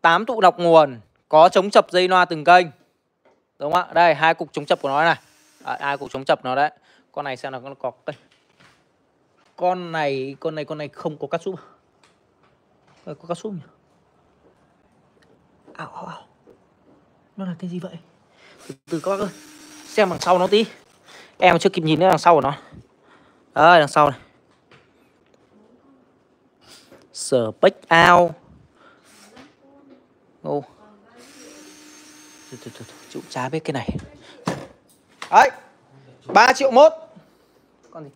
8 tụ đọc nguồn. Có chống chập dây loa từng kênh. Đúng không ạ? Đây, hai cục chống chập của nó này. À, Hai cục chống chập nó đấy. Con này xem là con có đây con này con này con này không có cắt súp à? có cắt súp nhỉ? Ảo ảo ảo. Nó là cái gì vậy? Từ từ các bác ơi xem đằng sau nó tí. Em chưa kịp nhìn thấy đằng sau của nó. Đây đằng sau này. Sở bách ao. Ô. Thôi, thôi, thôi, chịu chả biết cái này. Ấy 3 triệu mốt. Còn gì?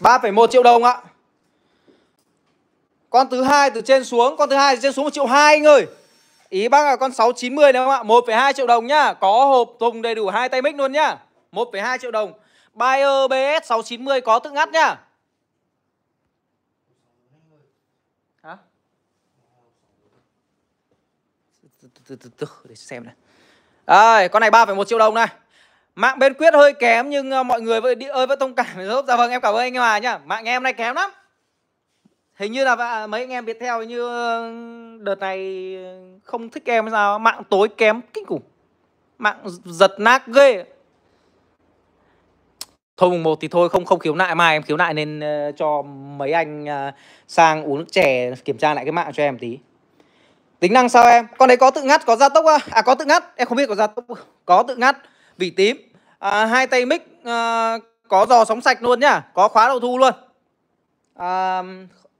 3,1 triệu đồng ạ. Con thứ hai từ trên xuống con thứ hai từ trên xuống một triệu hai anh ơi. Ý bác là con 690 đúng không ạ 1,2 triệu đồng nhá. Có hộp thùng đầy đủ hai tay mic luôn nhá. 1,2 triệu đồng. Bayer BS 690 có tự ngắt nhá Hả? Từ, từ, từ, để xem này Đây, con này 3,1 triệu đồng này Mạng bên Quyết hơi kém nhưng ờ, mọi người vẫn đi ơi vẫn thông cảm giúp. Dạ vâng em cảm ơn anh Hòa nhá. Mạng em này kém lắm. Hình như là mấy anh em biết theo như ờ, đợt này không thích em hay sao mạng tối kém kinh khủng. Mạng giật nát ghê. Thôi mùng 1 thì thôi không không khiếu nại mai em khiếu nại nên uh, cho mấy anh uh, sang uống nước chè kiểm tra lại cái mạng cho em tí. Tính năng sao em? Con đấy có tự ngắt, có gia tốc à? À có tự ngắt, em không biết có gia tốc. Có tự ngắt, vỉ tím, à, hai tay mic à, có dò sóng sạch luôn nhá, có khóa đầu thu luôn. À,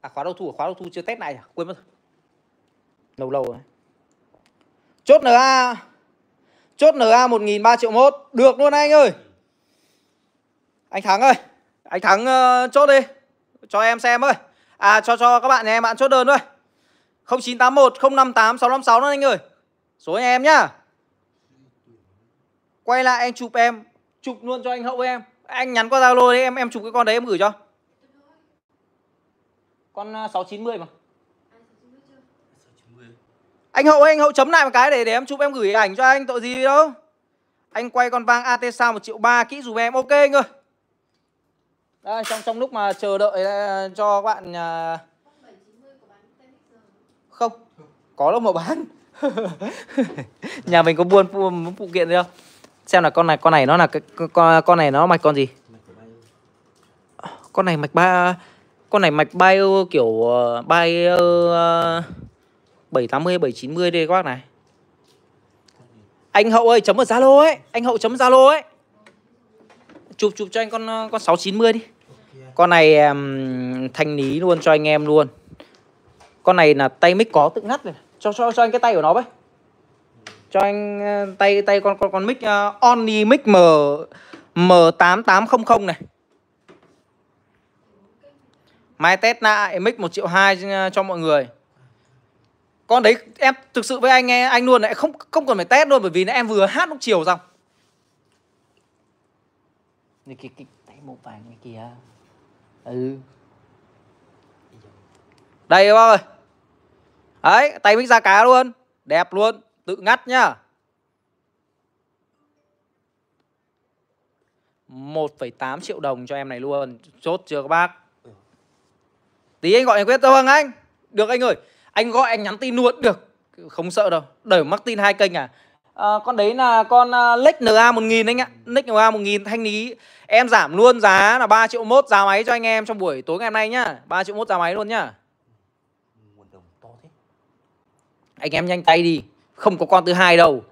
à khóa đầu thu, à? khóa đầu thu chưa test này à? Quên mất. Lâu lâu rồi. Chốt NA. Chốt NA 1003 triệu 1 Được luôn anh ơi. Anh Thắng ơi Anh Thắng uh, chốt đi Cho em xem ơi À cho cho các bạn nhà em bạn chốt đơn thôi 0981 058 656 đó anh ơi. Số nhà em nhá. Quay lại anh chụp em Chụp luôn cho anh Hậu em. Anh nhắn qua Zalo đấy em em chụp cái con đấy em gửi cho. Con à, uh, 690 mà. Anh Hậu ơi, anh Hậu chấm lại một cái để để em chụp em gửi ảnh cho anh tội gì đâu. Anh quay con vang AT sao 1 triệu 3 kỹ dùm em ok anh ơi. Đây, trong trong lúc mà chờ đợi à, cho các bạn uh, không có đâu mà bán. Nhà mình có buôn phụ, phụ kiện gì không? Xem là con này con này nó là con con này nó mạch con gì? Bay con này mạch ba con này mạch bio kiểu uh, bio uh, 780 790 đây các bác này. Anh Hậu ơi chấm ở Zalo ấy. Anh Hậu chấm Zalo ấy. Chụp chụp cho anh con ờ, con 690 đi. Con này um, thanh lý luôn cho anh em luôn con này là tay mic có tự ngắt này cho cho cho anh cái tay của nó với. Cho anh ờ, tay tay con con con mic ờ, uh, Only mic M M8800 này. Mai test lại mic 1 triệu 2 ờ, cho mọi người. Con đấy em thực sự với anh nghe anh luôn lại không không cần phải test luôn bởi vì là em vừa hát lúc chiều xong. Cái cái, cái tay màu vàng này kìa. Ừ. Đây các bác ơi. Đấy tay mic ra cá luôn. Đẹp luôn. Tự ngắt nhá. 1,8 triệu đồng cho em này luôn. Chốt chưa các bác? Tí anh gọi anh quyết. Vâng anh. Được anh ơi. Anh gọi anh nhắn tin luôn. Được. Không sợ đâu. Đẩy mắc tin hai kênh à, à Con đấy là con uh, Lex NA 1000 anh ạ. Lex NA 1000 thanh lý Em giảm luôn giá là 3 triệu mốt giá máy cho anh em trong buổi tối ngày hôm nay nhá. 3 triệu mốt giá máy luôn nhá Nguồn đồng to thế anh em nhanh tay đi Không có con thứ hai đâu.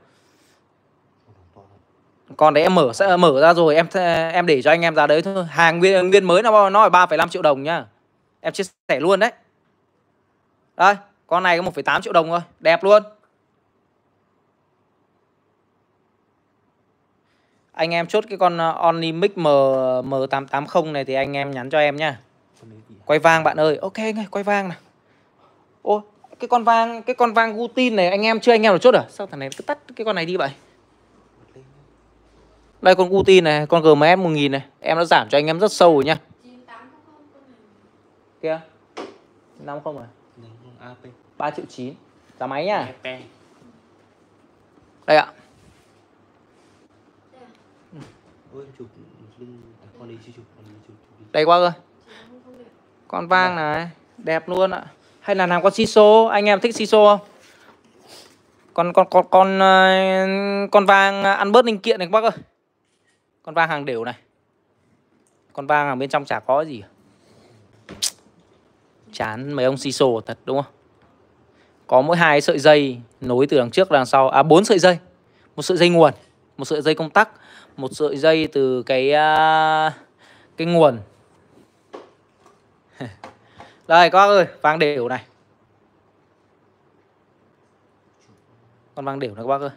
Con đấy em mở sẽ mở ra rồi em em để cho anh em ra đấy thôi. Hàng nguyên, nguyên mới nó nó là 3,5 triệu đồng nhá. Em chia sẻ luôn đấy. Đây Con này có 1,8 triệu đồng thôi Đẹp luôn. Anh em chốt cái con uh, M, M880 này Thì anh em nhắn cho em nhá. Quay vang bạn ơi. Ok anh ơi quay vang này Ô cái con vang, cái con vang Gutin này, anh em chưa anh em được chốt à? Sao thằng này cứ tắt cái con này đi vậy? Đây, con Gutin này, Con gms 1000 này. Em đã giảm cho anh em rất sâu rồi nhá. Kia. Năm không rồi ba triệu chín. Giá máy nhá. Đây ạ. Đây qua cơ. Con vang này, Đẹp luôn ạ. Hay là làm con Siso? Anh em thích Siso không? Con con con con ờ, con vàng ờ, ăn bớt linh kiện này các bác ơi. Con vàng hàng đều này. Con vàng ở bên trong chả có gì Chán mấy ông Siso thật đúng không? Có mỗi hai sợi dây Nối từ đằng trước đằng sau. À bốn sợi dây. Một sợi dây nguồn, Một sợi dây công tắc, Một sợi dây từ cái ờ, Cái nguồn. Đây các bác ơi Vang đều này. Con vang đều này các bác ơi.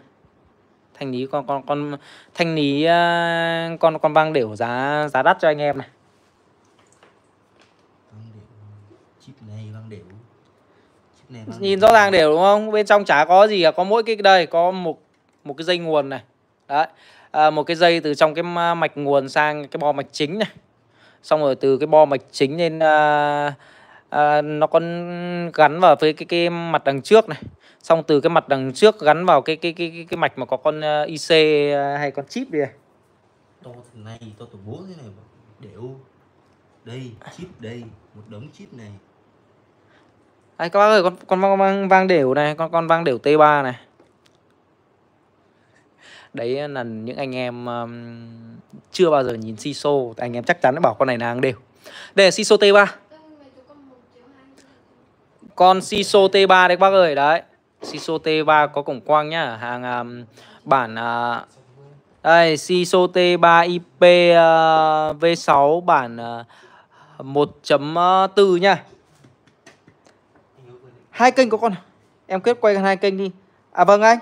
Thanh lý con con con thanh lý à, con con vang đều giá giá đắt cho anh em này. Đều nhìn rõ ràng đều đúng không? Bên trong chả có gì cả có mỗi cái đây có một một cái dây nguồn này. Đấy à, một cái dây từ trong cái mạch nguồn sang cái bo mạch chính này. Xong rồi từ cái bo mạch chính lên à, à, nó còn gắn vào với cái cái mặt đằng trước này. Xong từ cái mặt đằng trước gắn vào cái cái cái cái, cái mạch mà có con à, IC à, hay con chip đi to thế này to từ bố thế này đều đây chip đây một đống chip này. Đây các bác ơi con con vang, vang, vang đều này con con vang đều T3 này. Đấy là những anh em um, chưa bao giờ nhìn Siso. Anh em chắc chắn đã bảo con này là hàng đều. Đây là Siso T3 con Siso T3 đấy các bác ơi. Đấy Siso T3 có cổng quang nhá. Hàng um, bản uh, đây Siso T3 IP uh, à, V6 bản uh, 1.4 nhá. Hai kênh có con em kết quay hai kênh đi. À vâng anh.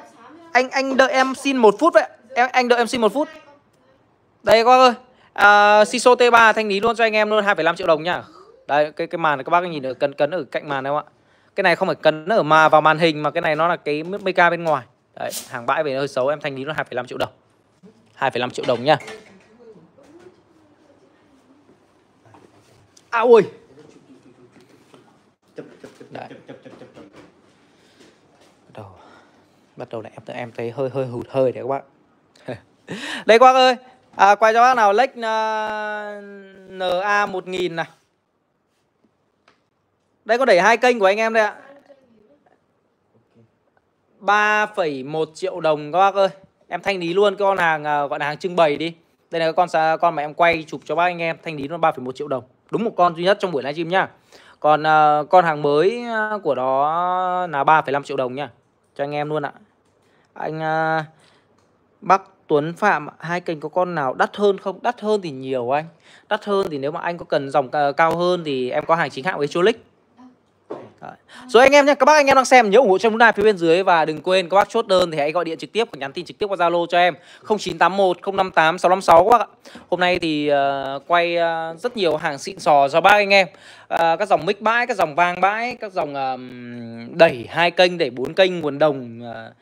Anh anh đợi em xin một phút vậy. Em anh đợi em xin một phút. Đây các bác ơi. À, Siso T3 thanh lý luôn cho anh em luôn 2,5 triệu đồng nhá. Đây cái cái màn này các bác nhìn ở cấn cấn ở cạnh màn này không ạ? Cái này không phải cấn ở mà vào màn hình mà cái này nó là cái mica bên ngoài. Đấy hàng bãi về hơi xấu em thanh lý nó 2,5 triệu đồng. 2,5 triệu đồng nhá à ui. Đấy. bắt đầu bắt đầu là em em thấy hơi hơi hụt hơi đấy các bạn đây các bác ơi. À, quay cho bác nào lách uh, NA 1000 này đây có đẩy hai kênh của anh em đây ạ. 3,1 triệu đồng các bác ơi. Em thanh lý luôn cái con hàng à, gọi là hàng trưng bày đi. Đây là cái con sa- con mà em quay chụp cho bác anh em Thanh lý luôn 3,1 triệu đồng. Đúng một con duy nhất trong buổi livestream nhá Còn uh, con hàng mới à, của đó là 3,5 triệu đồng nhá Cho anh em luôn ạ. Anh uh, Bắc Tuấn Phạm hai kênh có con nào đắt hơn không? Đắt hơn thì nhiều anh. Đắt hơn thì nếu mà anh có cần dòng cao hơn thì em có hàng chính hãng với Cholic. Đấy. Rồi anh em nhé, các bác anh em đang xem nhớ ủng hộ cho chúng like phía bên dưới và đừng quên các bác chốt đơn thì hãy gọi điện trực tiếp hoặc nhắn tin trực tiếp qua Zalo cho em 0981 058 656 các bác ạ. Hôm nay thì uh, quay uh, rất nhiều hàng xịn sò cho bác anh em. Uh, các dòng mic bãi, các dòng vang bãi, các dòng uh, đẩy hai kênh, đẩy bốn kênh nguồn đồng uh,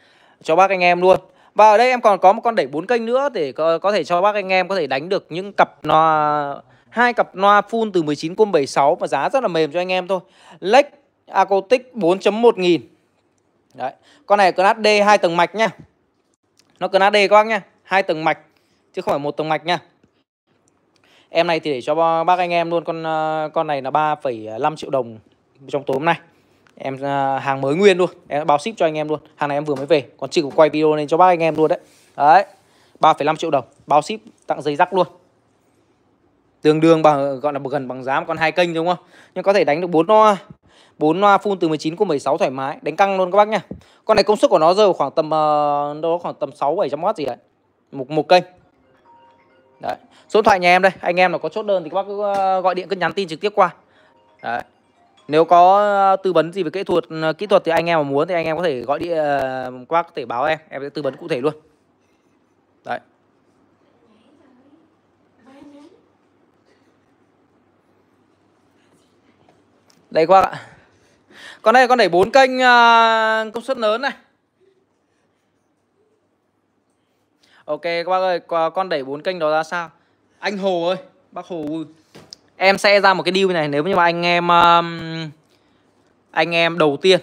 cho bác anh em luôn. Và ở đây em còn có một con đẩy bốn kênh nữa để có, có thể cho bác anh em có thể đánh được những cặp nó hai cặp loa full từ 19 cung 76 và giá rất là mềm cho anh em thôi. lake Acoustic 4.1 nghìn Đấy Con này cần HD hai tầng mạch nha. Nó cần HD các bác nha, hai tầng mạch Chứ không phải một tầng mạch nha. Em này thì để cho bác anh em luôn Con ờ, con này là 3,5 triệu đồng Trong tối hôm nay Em ờ, hàng mới nguyên luôn Em báo ship cho anh em luôn Hàng này em vừa mới về Còn chưa có quay video lên cho bác anh em luôn đấy Đấy 3,5 triệu đồng Báo ship tặng giấy rắc luôn Tương đương bằng gọi là gần bằng giá một con hai kênh đúng không? Nhưng có thể đánh được bốn loa bốn loa full từ 19 của 16 thoải mái. Đánh căng luôn các bác nha Con này công suất của nó rơi vào khoảng tầm uh, đâu khoảng tầm 6 700W gì đấy Một một kênh. Đấy. Số điện thoại nhà em đây. Anh em nào có chốt đơn thì các bác cứ ờ, gọi điện cứ nhắn tin trực tiếp qua. Đấy. Nếu có ờ, tư vấn gì về kỹ thuật kỹ thuật thì anh em mà muốn thì anh em có thể gọi điện qua có thể báo em. Em sẽ tư vấn cụ thể luôn. Đấy. Đây các bác ạ con này con đẩy bốn kênh à, công suất lớn này. Ok các bác ơi co- con đẩy bốn kênh đó ra sao? Anh hồ ơi bác hồ ơi. em sẽ ra một cái deal này nếu như mà anh em um, anh em đầu tiên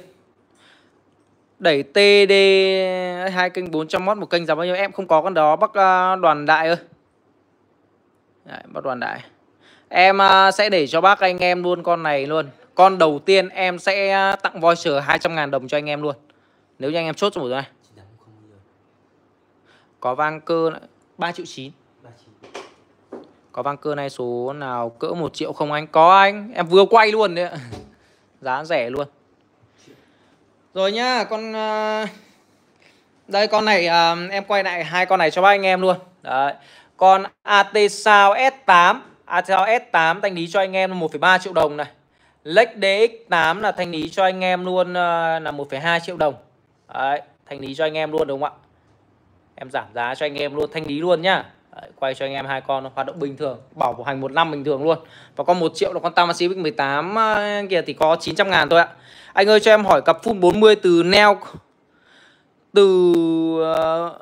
đẩy TD hai kênh 400W một kênh giá bao nhiêu? Em không có con đó bác à, đoàn đại ơi. Đấy, bác đoàn đại. Em à, sẽ để cho bác anh em luôn con này luôn con đầu tiên em sẽ tặng voucher 200.000 đồng cho anh em luôn. Nếu như anh em chốt cho buổi này. Có vang cơ 3 triệu 9 Có vang cơ này số nào cỡ 1 triệu không anh? Có anh, em vừa quay luôn đấy ạ. Giá rẻ luôn. Rồi nhá, con à, Đây con này à, em quay lại hai con này cho bác anh em luôn. Đấy Con AT Sao S8 AT S8 thanh lý cho anh em 1,3 triệu đồng này. Lex DX8 là thanh lý cho anh em luôn ờ, là 1,2 triệu đồng. Đấy thanh lý cho anh em luôn đúng không ạ? Em giảm giá cho anh em luôn thanh lý luôn nhá. Đấy, quay cho anh em hai con hoạt động bình thường bảo hành một năm bình thường luôn. Và con 1 triệu là con Tama Civic 18 ờ, kia thì có 900 ngàn thôi ạ. Anh ơi cho em hỏi cặp full 40 từ neo từ uh,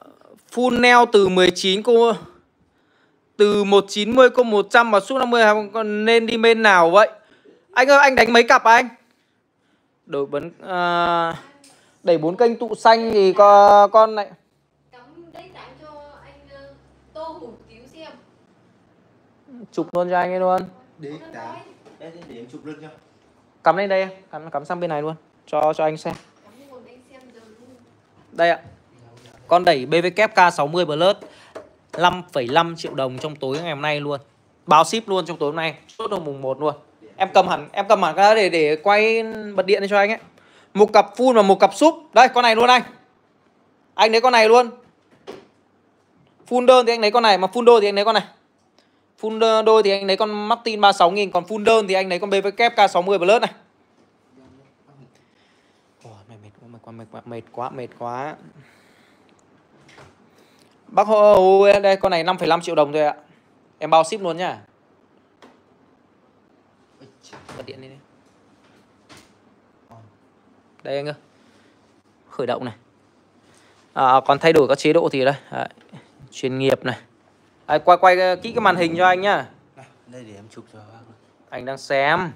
full neo từ 19 cô từ 190 cô 100 và suốt 50 còn nên đi bên nào vậy? Anh ơi anh đánh mấy cặp à anh? Đổi bấn uh, đẩy bốn kênh tụ xanh thì có con này cắm đấy tặng cho anh ờ, tô hủ tiếu xem. Chụp luôn cho anh ấy luôn. Để, để em chụp cho. cắm lên đây em cắm cắm sang bên này luôn. Cho cho anh xem. Cắm nguồn anh xem giờ luôn. Đây ạ. Con đẩy BVK K60 Plus 5,5 triệu đồng trong tối ngày hôm nay luôn. Báo ship luôn trong tối hôm nay. Chốt được mùng 1 luôn em cầm hẳn em cầm hẳn cái đó để để quay bật điện cho anh ấy một cặp full và một cặp súp đây con này luôn anh anh lấy con này luôn full đơn thì anh lấy con này mà full đôi thì anh lấy con này full đôi thì anh lấy con Martin 36 nghìn còn full đơn thì anh lấy con BVK K60 Plus này Ôi, mệt mệt quá, mệt quá, mệt quá, mệt quá, mệt quá. Bác Hồ đây con này 5,5 triệu đồng thôi ạ. Em bao ship luôn nhá. Bật điện đi đi. Đây anh ơi. Khởi động này. À, còn thay đổi các chế độ thì đây. Đấy. Chuyên nghiệp này. Đấy, quay quay kỹ cái màn hình cho anh nhá. Đây để em chụp cho. Anh đang xem.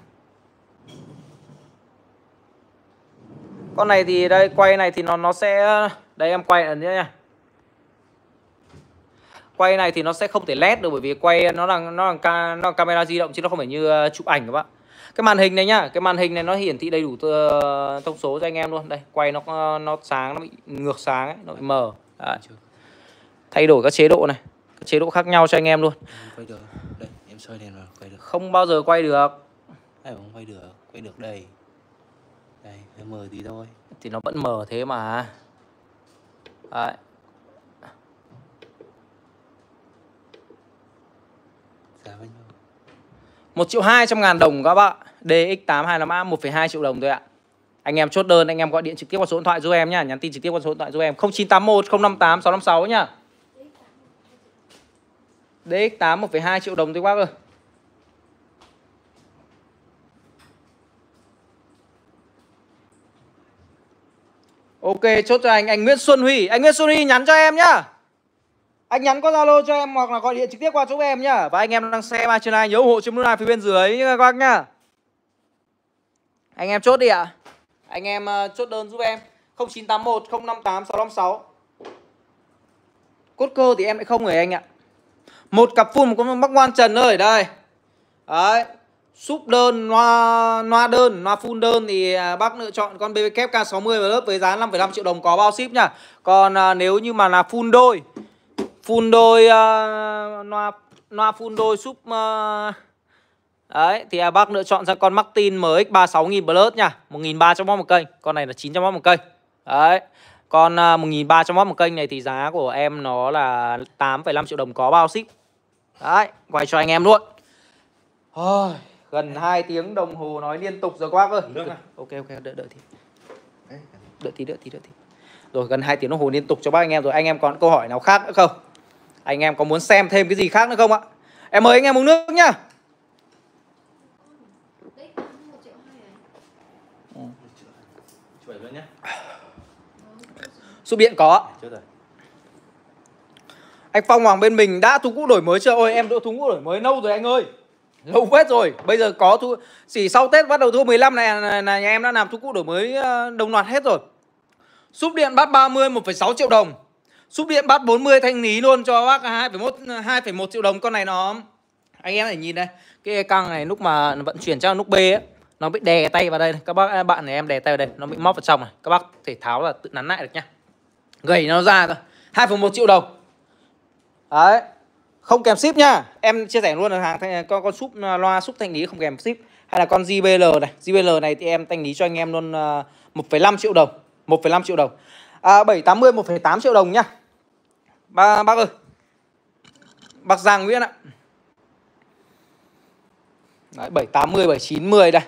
Con này thì đây quay này thì nó nó sẽ đây em quay nữa nha. Quay này thì nó sẽ không thể led được bởi vì quay nó là nó là, ca, nó là camera di động chứ nó không phải như ờ, chụp ảnh các bạn. Cái màn hình này nhá, cái màn hình này nó hiển thị đầy đủ tơ- thông số cho anh em luôn. Đây, quay nó nó sáng nó bị ngược sáng ấy, nó bị mờ. Chưa. Thay đổi các chế độ này, các chế độ khác nhau cho anh em luôn. Quay được. Đây, em soi đèn vào quay được. Không bao giờ quay được Hay không quay được. Quay được đây. Đây, em mờ tí thôi. thì nó vẫn mờ thế mà. Đấy. Giá bao nhiêu? 1 triệu 200 ngàn đồng các bạn DX825A 1,2 triệu đồng thôi ạ. Anh em chốt đơn anh em gọi điện trực tiếp qua số điện thoại giúp em nhá Nhắn tin trực tiếp qua số điện thoại giúp em. 0981 058 656 nhá. DX8 1,2 triệu đồng thôi bác ơi. Ok chốt cho anh anh Nguyễn Xuân Huy. Anh Nguyễn Xuân Huy nhắn cho em nhá. Anh nhắn qua Zalo cho em hoặc là gọi điện trực tiếp qua chỗ em nhá. Và anh em đang xem trên này nhớ ủng hộ cho nút phía bên dưới nhá các bác nhá. Anh em chốt đi ạ. À. Anh em uh, chốt đơn giúp em 0981 058 656. Cốt cơ thì em lại không rồi anh ạ. Một cặp full một con mắc ngoan trần ơi đây. Đấy. Súp đơn, loa, loa đơn, loa full đơn thì à, bác lựa chọn con BBK K60 vào lớp với giá 5,5 triệu đồng có bao ship nhá. Còn à, nếu như mà là full đôi Full đôi uh, loa loa full đôi súp uh, Đấy thì à, bác lựa chọn ra con Martin MX 36000 Plus nha. 1300W một kênh. Con này là 900W một kênh. Đấy. Con uh, 1300W một kênh này thì giá của em nó là 8,5 triệu đồng có bao ship. Đấy Quay cho anh em luôn. Ôi, Gần 2 tiếng đồng hồ nói liên tục rồi các bác ơi à? Ok ok đợi đợi thì đợi tí đợi tí đợi tí. Rồi gần 2 tiếng đồng hồ liên tục cho bác anh em rồi. Anh em còn câu hỏi nào khác nữa không? Anh em có muốn xem thêm cái gì khác nữa không ạ? Em mời anh em uống nước nhá đấy tặng một triệu hai à Nhá. súp điện có. Anh Phong Hoàng bên mình đã thu cũ đổi mới chưa? Ôi em đã thu cũ đổi mới lâu rồi anh ơi. Lâu phết rồi. Bây giờ có thu chỉ sau Tết bắt đầu thu 15 này là, là nhà em đã làm thu cũ đổi mới ờ, đồng loạt hết rồi. Súp điện bát 30 1,6 triệu đồng. Súp điện bát 40 thanh lý luôn cho bác 2,1 2,1 triệu đồng. Con này nó anh em phải nhìn đây. Cái căng này lúc mà vận chuyển cho nút B ấy nó bị đè tay vào đây các bác à, bạn này em đè tay vào đây. Nó bị móc vào trong này. Các bác thể tháo là tự nắn lại được nhá. Gầy nó ra thôi. 2,1 triệu đồng. Đấy. Không kèm ship nhá. Em chia sẻ luôn là hàng thanh- con con súp à, loa súp thanh lý không kèm ship. Hay là con JBL này. JBL này thì em thanh lý cho anh em luôn à, 1,5 triệu đồng. 1,5 triệu đồng. À, 780 1,8 triệu đồng nhá. Ba bác ơi. Bác Giang Nguyễn ạ. Đấy, 780 790 đây.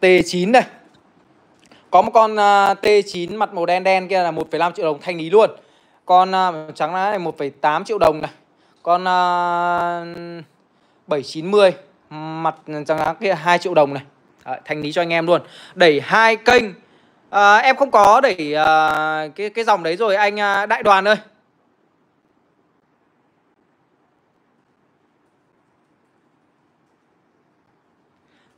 T9 đây Có một con à, T9 mặt màu đen đen kia là 1,5 triệu đồng thanh lý luôn. Con à, trắng lá này 1,8 triệu đồng này. Con à, 790 mặt trắng lá kia 2 triệu đồng này. Đấy, thanh lý cho anh em luôn. Đẩy hai kênh. À, em không có đẩy à, cái cái dòng đấy rồi anh à, Đại Đoàn ơi.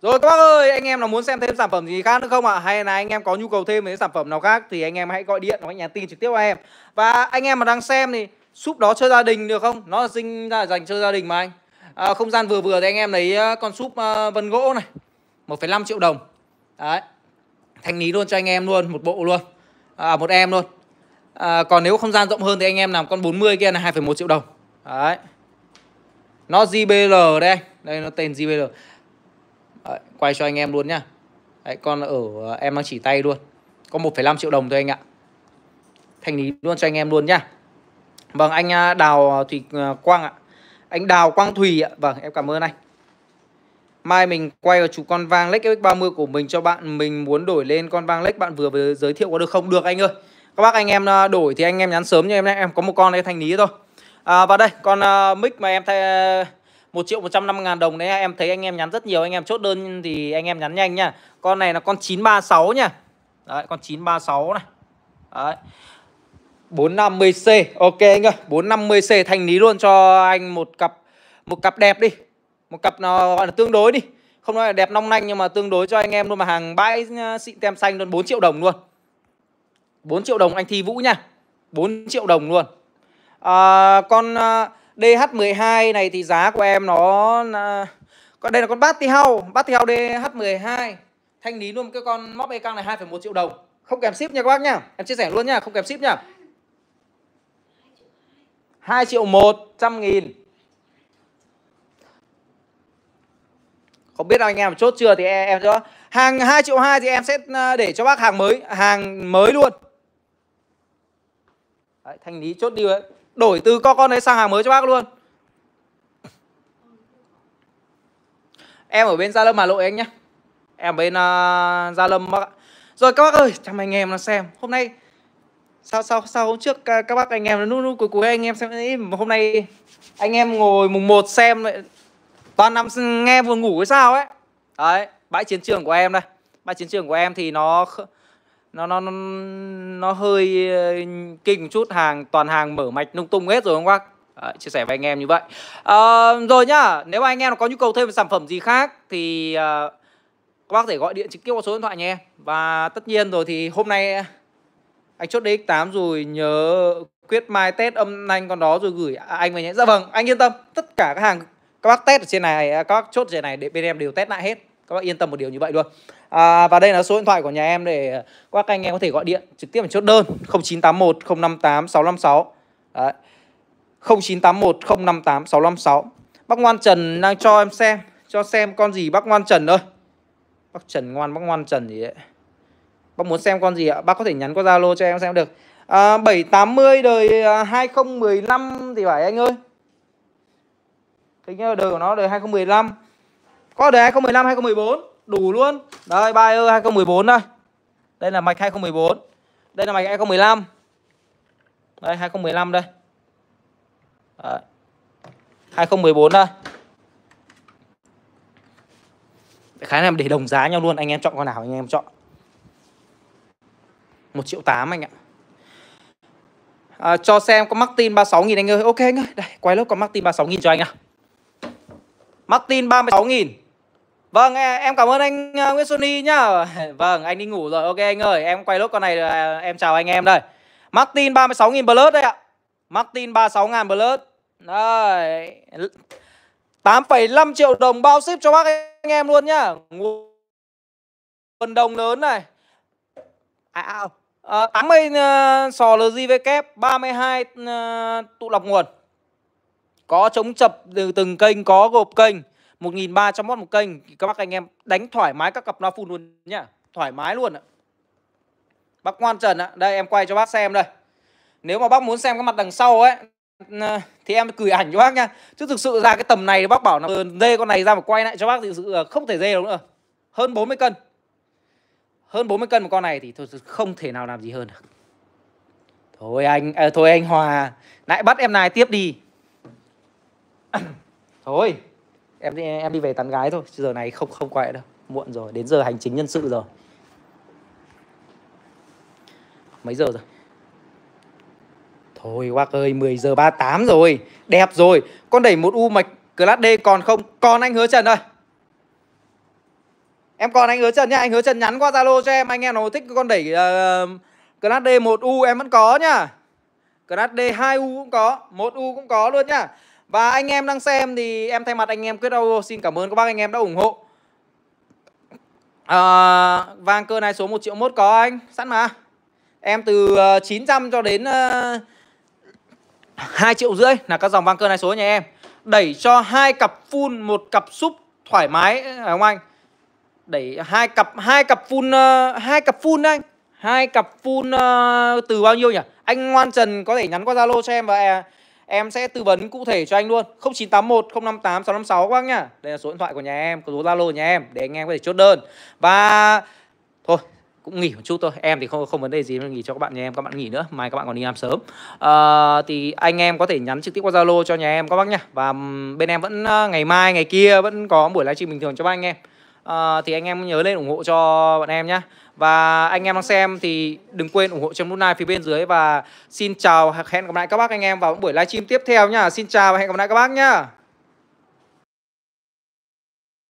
Rồi các bác ơi, anh em nào muốn xem thêm sản phẩm gì khác nữa không ạ? À? Hay là anh em có nhu cầu thêm những sản phẩm nào khác thì anh em hãy gọi điện hoặc nhắn tin trực tiếp cho em. Và anh em mà đang xem thì súp đó chơi gia đình được không? Nó là sinh ra dành chơi gia đình mà anh. À, không gian vừa vừa thì anh em lấy ờ, con súp uh, vân gỗ này. 1,5 triệu đồng. Đấy. Thanh lý luôn cho anh em luôn, một bộ luôn. À, một em luôn. À, còn nếu không gian rộng hơn thì anh em làm con 40 kia là 2,1 triệu đồng. Đấy. Nó JBL đây anh. Đây nó tên JBL. Đấy, quay cho anh em luôn nhá. Đấy, con ở em đang chỉ tay luôn. Có 1,5 triệu đồng thôi anh ạ. Thanh lý luôn cho anh em luôn nhá. Vâng anh à, Đào Thủy à, Quang ạ. Anh Đào Quang Thùy ạ. Vâng em cảm ơn anh. Mai mình quay vào chủ con vang Lex FX30 của mình cho bạn. Mình muốn đổi lên con vang Lex bạn vừa vừa giới thiệu có được không? Được anh ơi. Các bác anh em à, đổi thì anh em nhắn sớm cho em nhé, Em có một con đây thanh lý thôi. À, Và đây con uh, mic mà em thay 1 triệu 150 ngàn đồng đấy em thấy anh em nhắn rất nhiều anh em chốt đơn thì anh em nhắn nhanh nha. Con này là con 936 nha. Đấy con 936 này. Đấy. 450C ok anh ơi. 450C thành lý luôn cho anh một cặp một cặp đẹp đi. Một cặp nó gọi là tương đối đi. Không nói là đẹp long lanh nhưng mà tương đối cho anh em luôn mà hàng bãi à, xịn tem xanh luôn. 4 triệu đồng luôn. 4 triệu đồng anh Thi Vũ nha. 4 triệu đồng luôn. À, con à, DH12 này thì giá của em nó là... Còn đây là con Batty House Batty hau DH12 Thanh lý luôn cái con móc EK này 2,1 triệu đồng. Không kèm ship nha các bác nhá Em chia sẻ luôn nhá, không kèm ship nhá 2 triệu 100 nghìn. Không biết anh em chốt chưa thì em em cho. Hàng 2 triệu 2 thì em sẽ à, để cho bác hàng mới Hàng mới luôn. Đấy, Thanh lý chốt đi ấy Đổi từ co con đấy sang hàng mới cho bác luôn Em ở bên Gia Lâm Hà Nội anh nhé Em ở bên uh, Gia Lâm bác ạ Rồi các bác ơi, chào anh em nó xem Hôm nay Sao sao sao hôm trước các bác anh em nó nu nu cuối cuối anh em xem hôm nay anh em ngồi mùng 1 xem toàn nằm nghe vừa ngủ hay sao ấy. Đấy, bãi chiến trường của em đây. Bãi chiến trường của em thì nó nó nó nó, nó hơi ờ, kinh một chút hàng toàn hàng mở mạch lung tung hết rồi không bác? Đấy, chia sẻ với anh em như vậy. À, rồi nhá nếu mà anh em có nhu cầu thêm sản phẩm gì khác thì à, các bác thể gọi điện trực tiếp qua số điện thoại nhé. Và tất nhiên rồi thì hôm nay anh chốt DX8 rồi nhớ quyết mai test âm thanh con đó rồi gửi anh về nhé. Dạ vâng anh yên tâm. Tất cả các hàng các bác test ở trên này à, các bác chốt trên này để bên em đều test lại hết. Các bác yên tâm một điều như vậy luôn à, và đây là số điện thoại của nhà em để các anh em có thể gọi điện trực tiếp và chốt đơn 0981 058 656 Đấy. 0981 058 656 Bác Ngoan Trần đang cho em xem Cho xem con gì bác Ngoan Trần ơi Bác Trần ngoan bác Ngoan Trần gì đấy Bác muốn xem con gì ạ? Bác có thể nhắn qua Zalo cho em xem được. À, 780 đời à, 2015 thì phải anh ơi. Hình như đời của nó đời 2015 Có đời 2015 2014 Đủ luôn. Đây Bayer 2014 đây. Đây là mạch 2014 Đây là mạch 2015 Đây 2015 đây. Đấy. 2014 đây. Khá là để đồng giá nhau luôn. Anh em chọn con nào anh em chọn. Một triệu tám anh ạ. À, Cho xem có Martin 36 nghìn anh ơi. Ok anh ơi. Đây quay lớp có Martin 36 nghìn cho anh ạ. Martin 36 nghìn. Vâng em cảm ơn anh ờ, Nguyễn Xuân nhá. Vâng anh đi ngủ rồi. Ok anh ơi em quay lốt con này uh, em chào anh em đây. Martin 36.000 plus đây ạ. Martin 36.000 plus Đây. 8,5 triệu đồng bao ship cho bác anh em luôn nhá. Nguồn đồng lớn này. À, à, ờ, 80 uh, ờ, sò LGV kép, 32 uh, tụ lọc nguồn. Có chống chập từ từng kênh Có gộp kênh. 1.300W một kênh. Thì Các bác anh em đánh thoải mái các cặp loa full luôn nhá. Thoải mái luôn ạ. Bác Ngoan Trần ạ Đây em quay cho bác xem đây. Nếu mà bác muốn xem cái mặt đằng sau ấy Thì em gửi ảnh cho bác nha Chứ thực sự ra cái tầm này bác bảo là ừ, dê con này ra mà quay lại cho bác thì thực sự không thể dê đâu nữa. Hơn 40 cân. Hơn 40 cân một con này thì thôi không thể nào làm gì hơn được. Thôi anh à, thôi anh Hòa lại bắt em này tiếp đi. Thôi em đi em đi về tán gái thôi giờ này không không quay đâu. Muộn rồi đến giờ hành chính nhân sự rồi. Mấy giờ rồi? Thôi Wack ơi 10 giờ 38 rồi. Đẹp rồi. Con đẩy một U mạch Class D còn không? Còn anh hứa Trần ơi. Em còn anh hứa Trần nhá. Anh hứa Trần nhắn qua Zalo cho em. Anh em nào thích con đẩy uh, Class D 1U em vẫn có nhá. Class D 2U cũng có 1U cũng có luôn nhá. Và anh em đang xem thì em thay mặt anh em Quyết Audio Xin cảm ơn các bác anh em đã ủng hộ. À, Vàng cơ này số 1 triệu mốt có anh Sẵn mà. Em từ ờ, 900 cho đến ờ, uh, 2 triệu rưỡi là các dòng vàng cơ này số nhà em. Đẩy cho hai cặp full một cặp súp thoải mái phải không anh? Đẩy hai cặp hai cặp full uh, hai cặp full anh. Hai cặp full uh, từ bao nhiêu nhỉ? Anh Ngoan Trần có thể nhắn qua Zalo cho em và uh, em sẽ tư vấn cụ thể cho anh luôn. 0981 058 656 các bác nhá. Đây là số điện thoại của nhà em, có số Zalo nhà em để anh em có thể chốt đơn. Và thôi cũng nghỉ một chút thôi. Em thì không không vấn đề gì nghỉ cho các bạn nhà em các bạn nghỉ nữa. Mai các bạn còn đi làm sớm. À, thì anh em có thể nhắn trực tiếp qua zalo cho nhà em các bác nhá. Và bên em vẫn ờ, ngày mai ngày kia vẫn có buổi livestream bình thường cho các anh em. À, thì anh em nhớ lên ủng hộ cho bọn em nhá và anh em đang xem thì đừng quên ủng hộ trong nút like phía bên dưới và xin chào hẹn gặp lại các bác anh em vào buổi livestream tiếp theo nha. Xin chào và hẹn gặp lại các bác nhá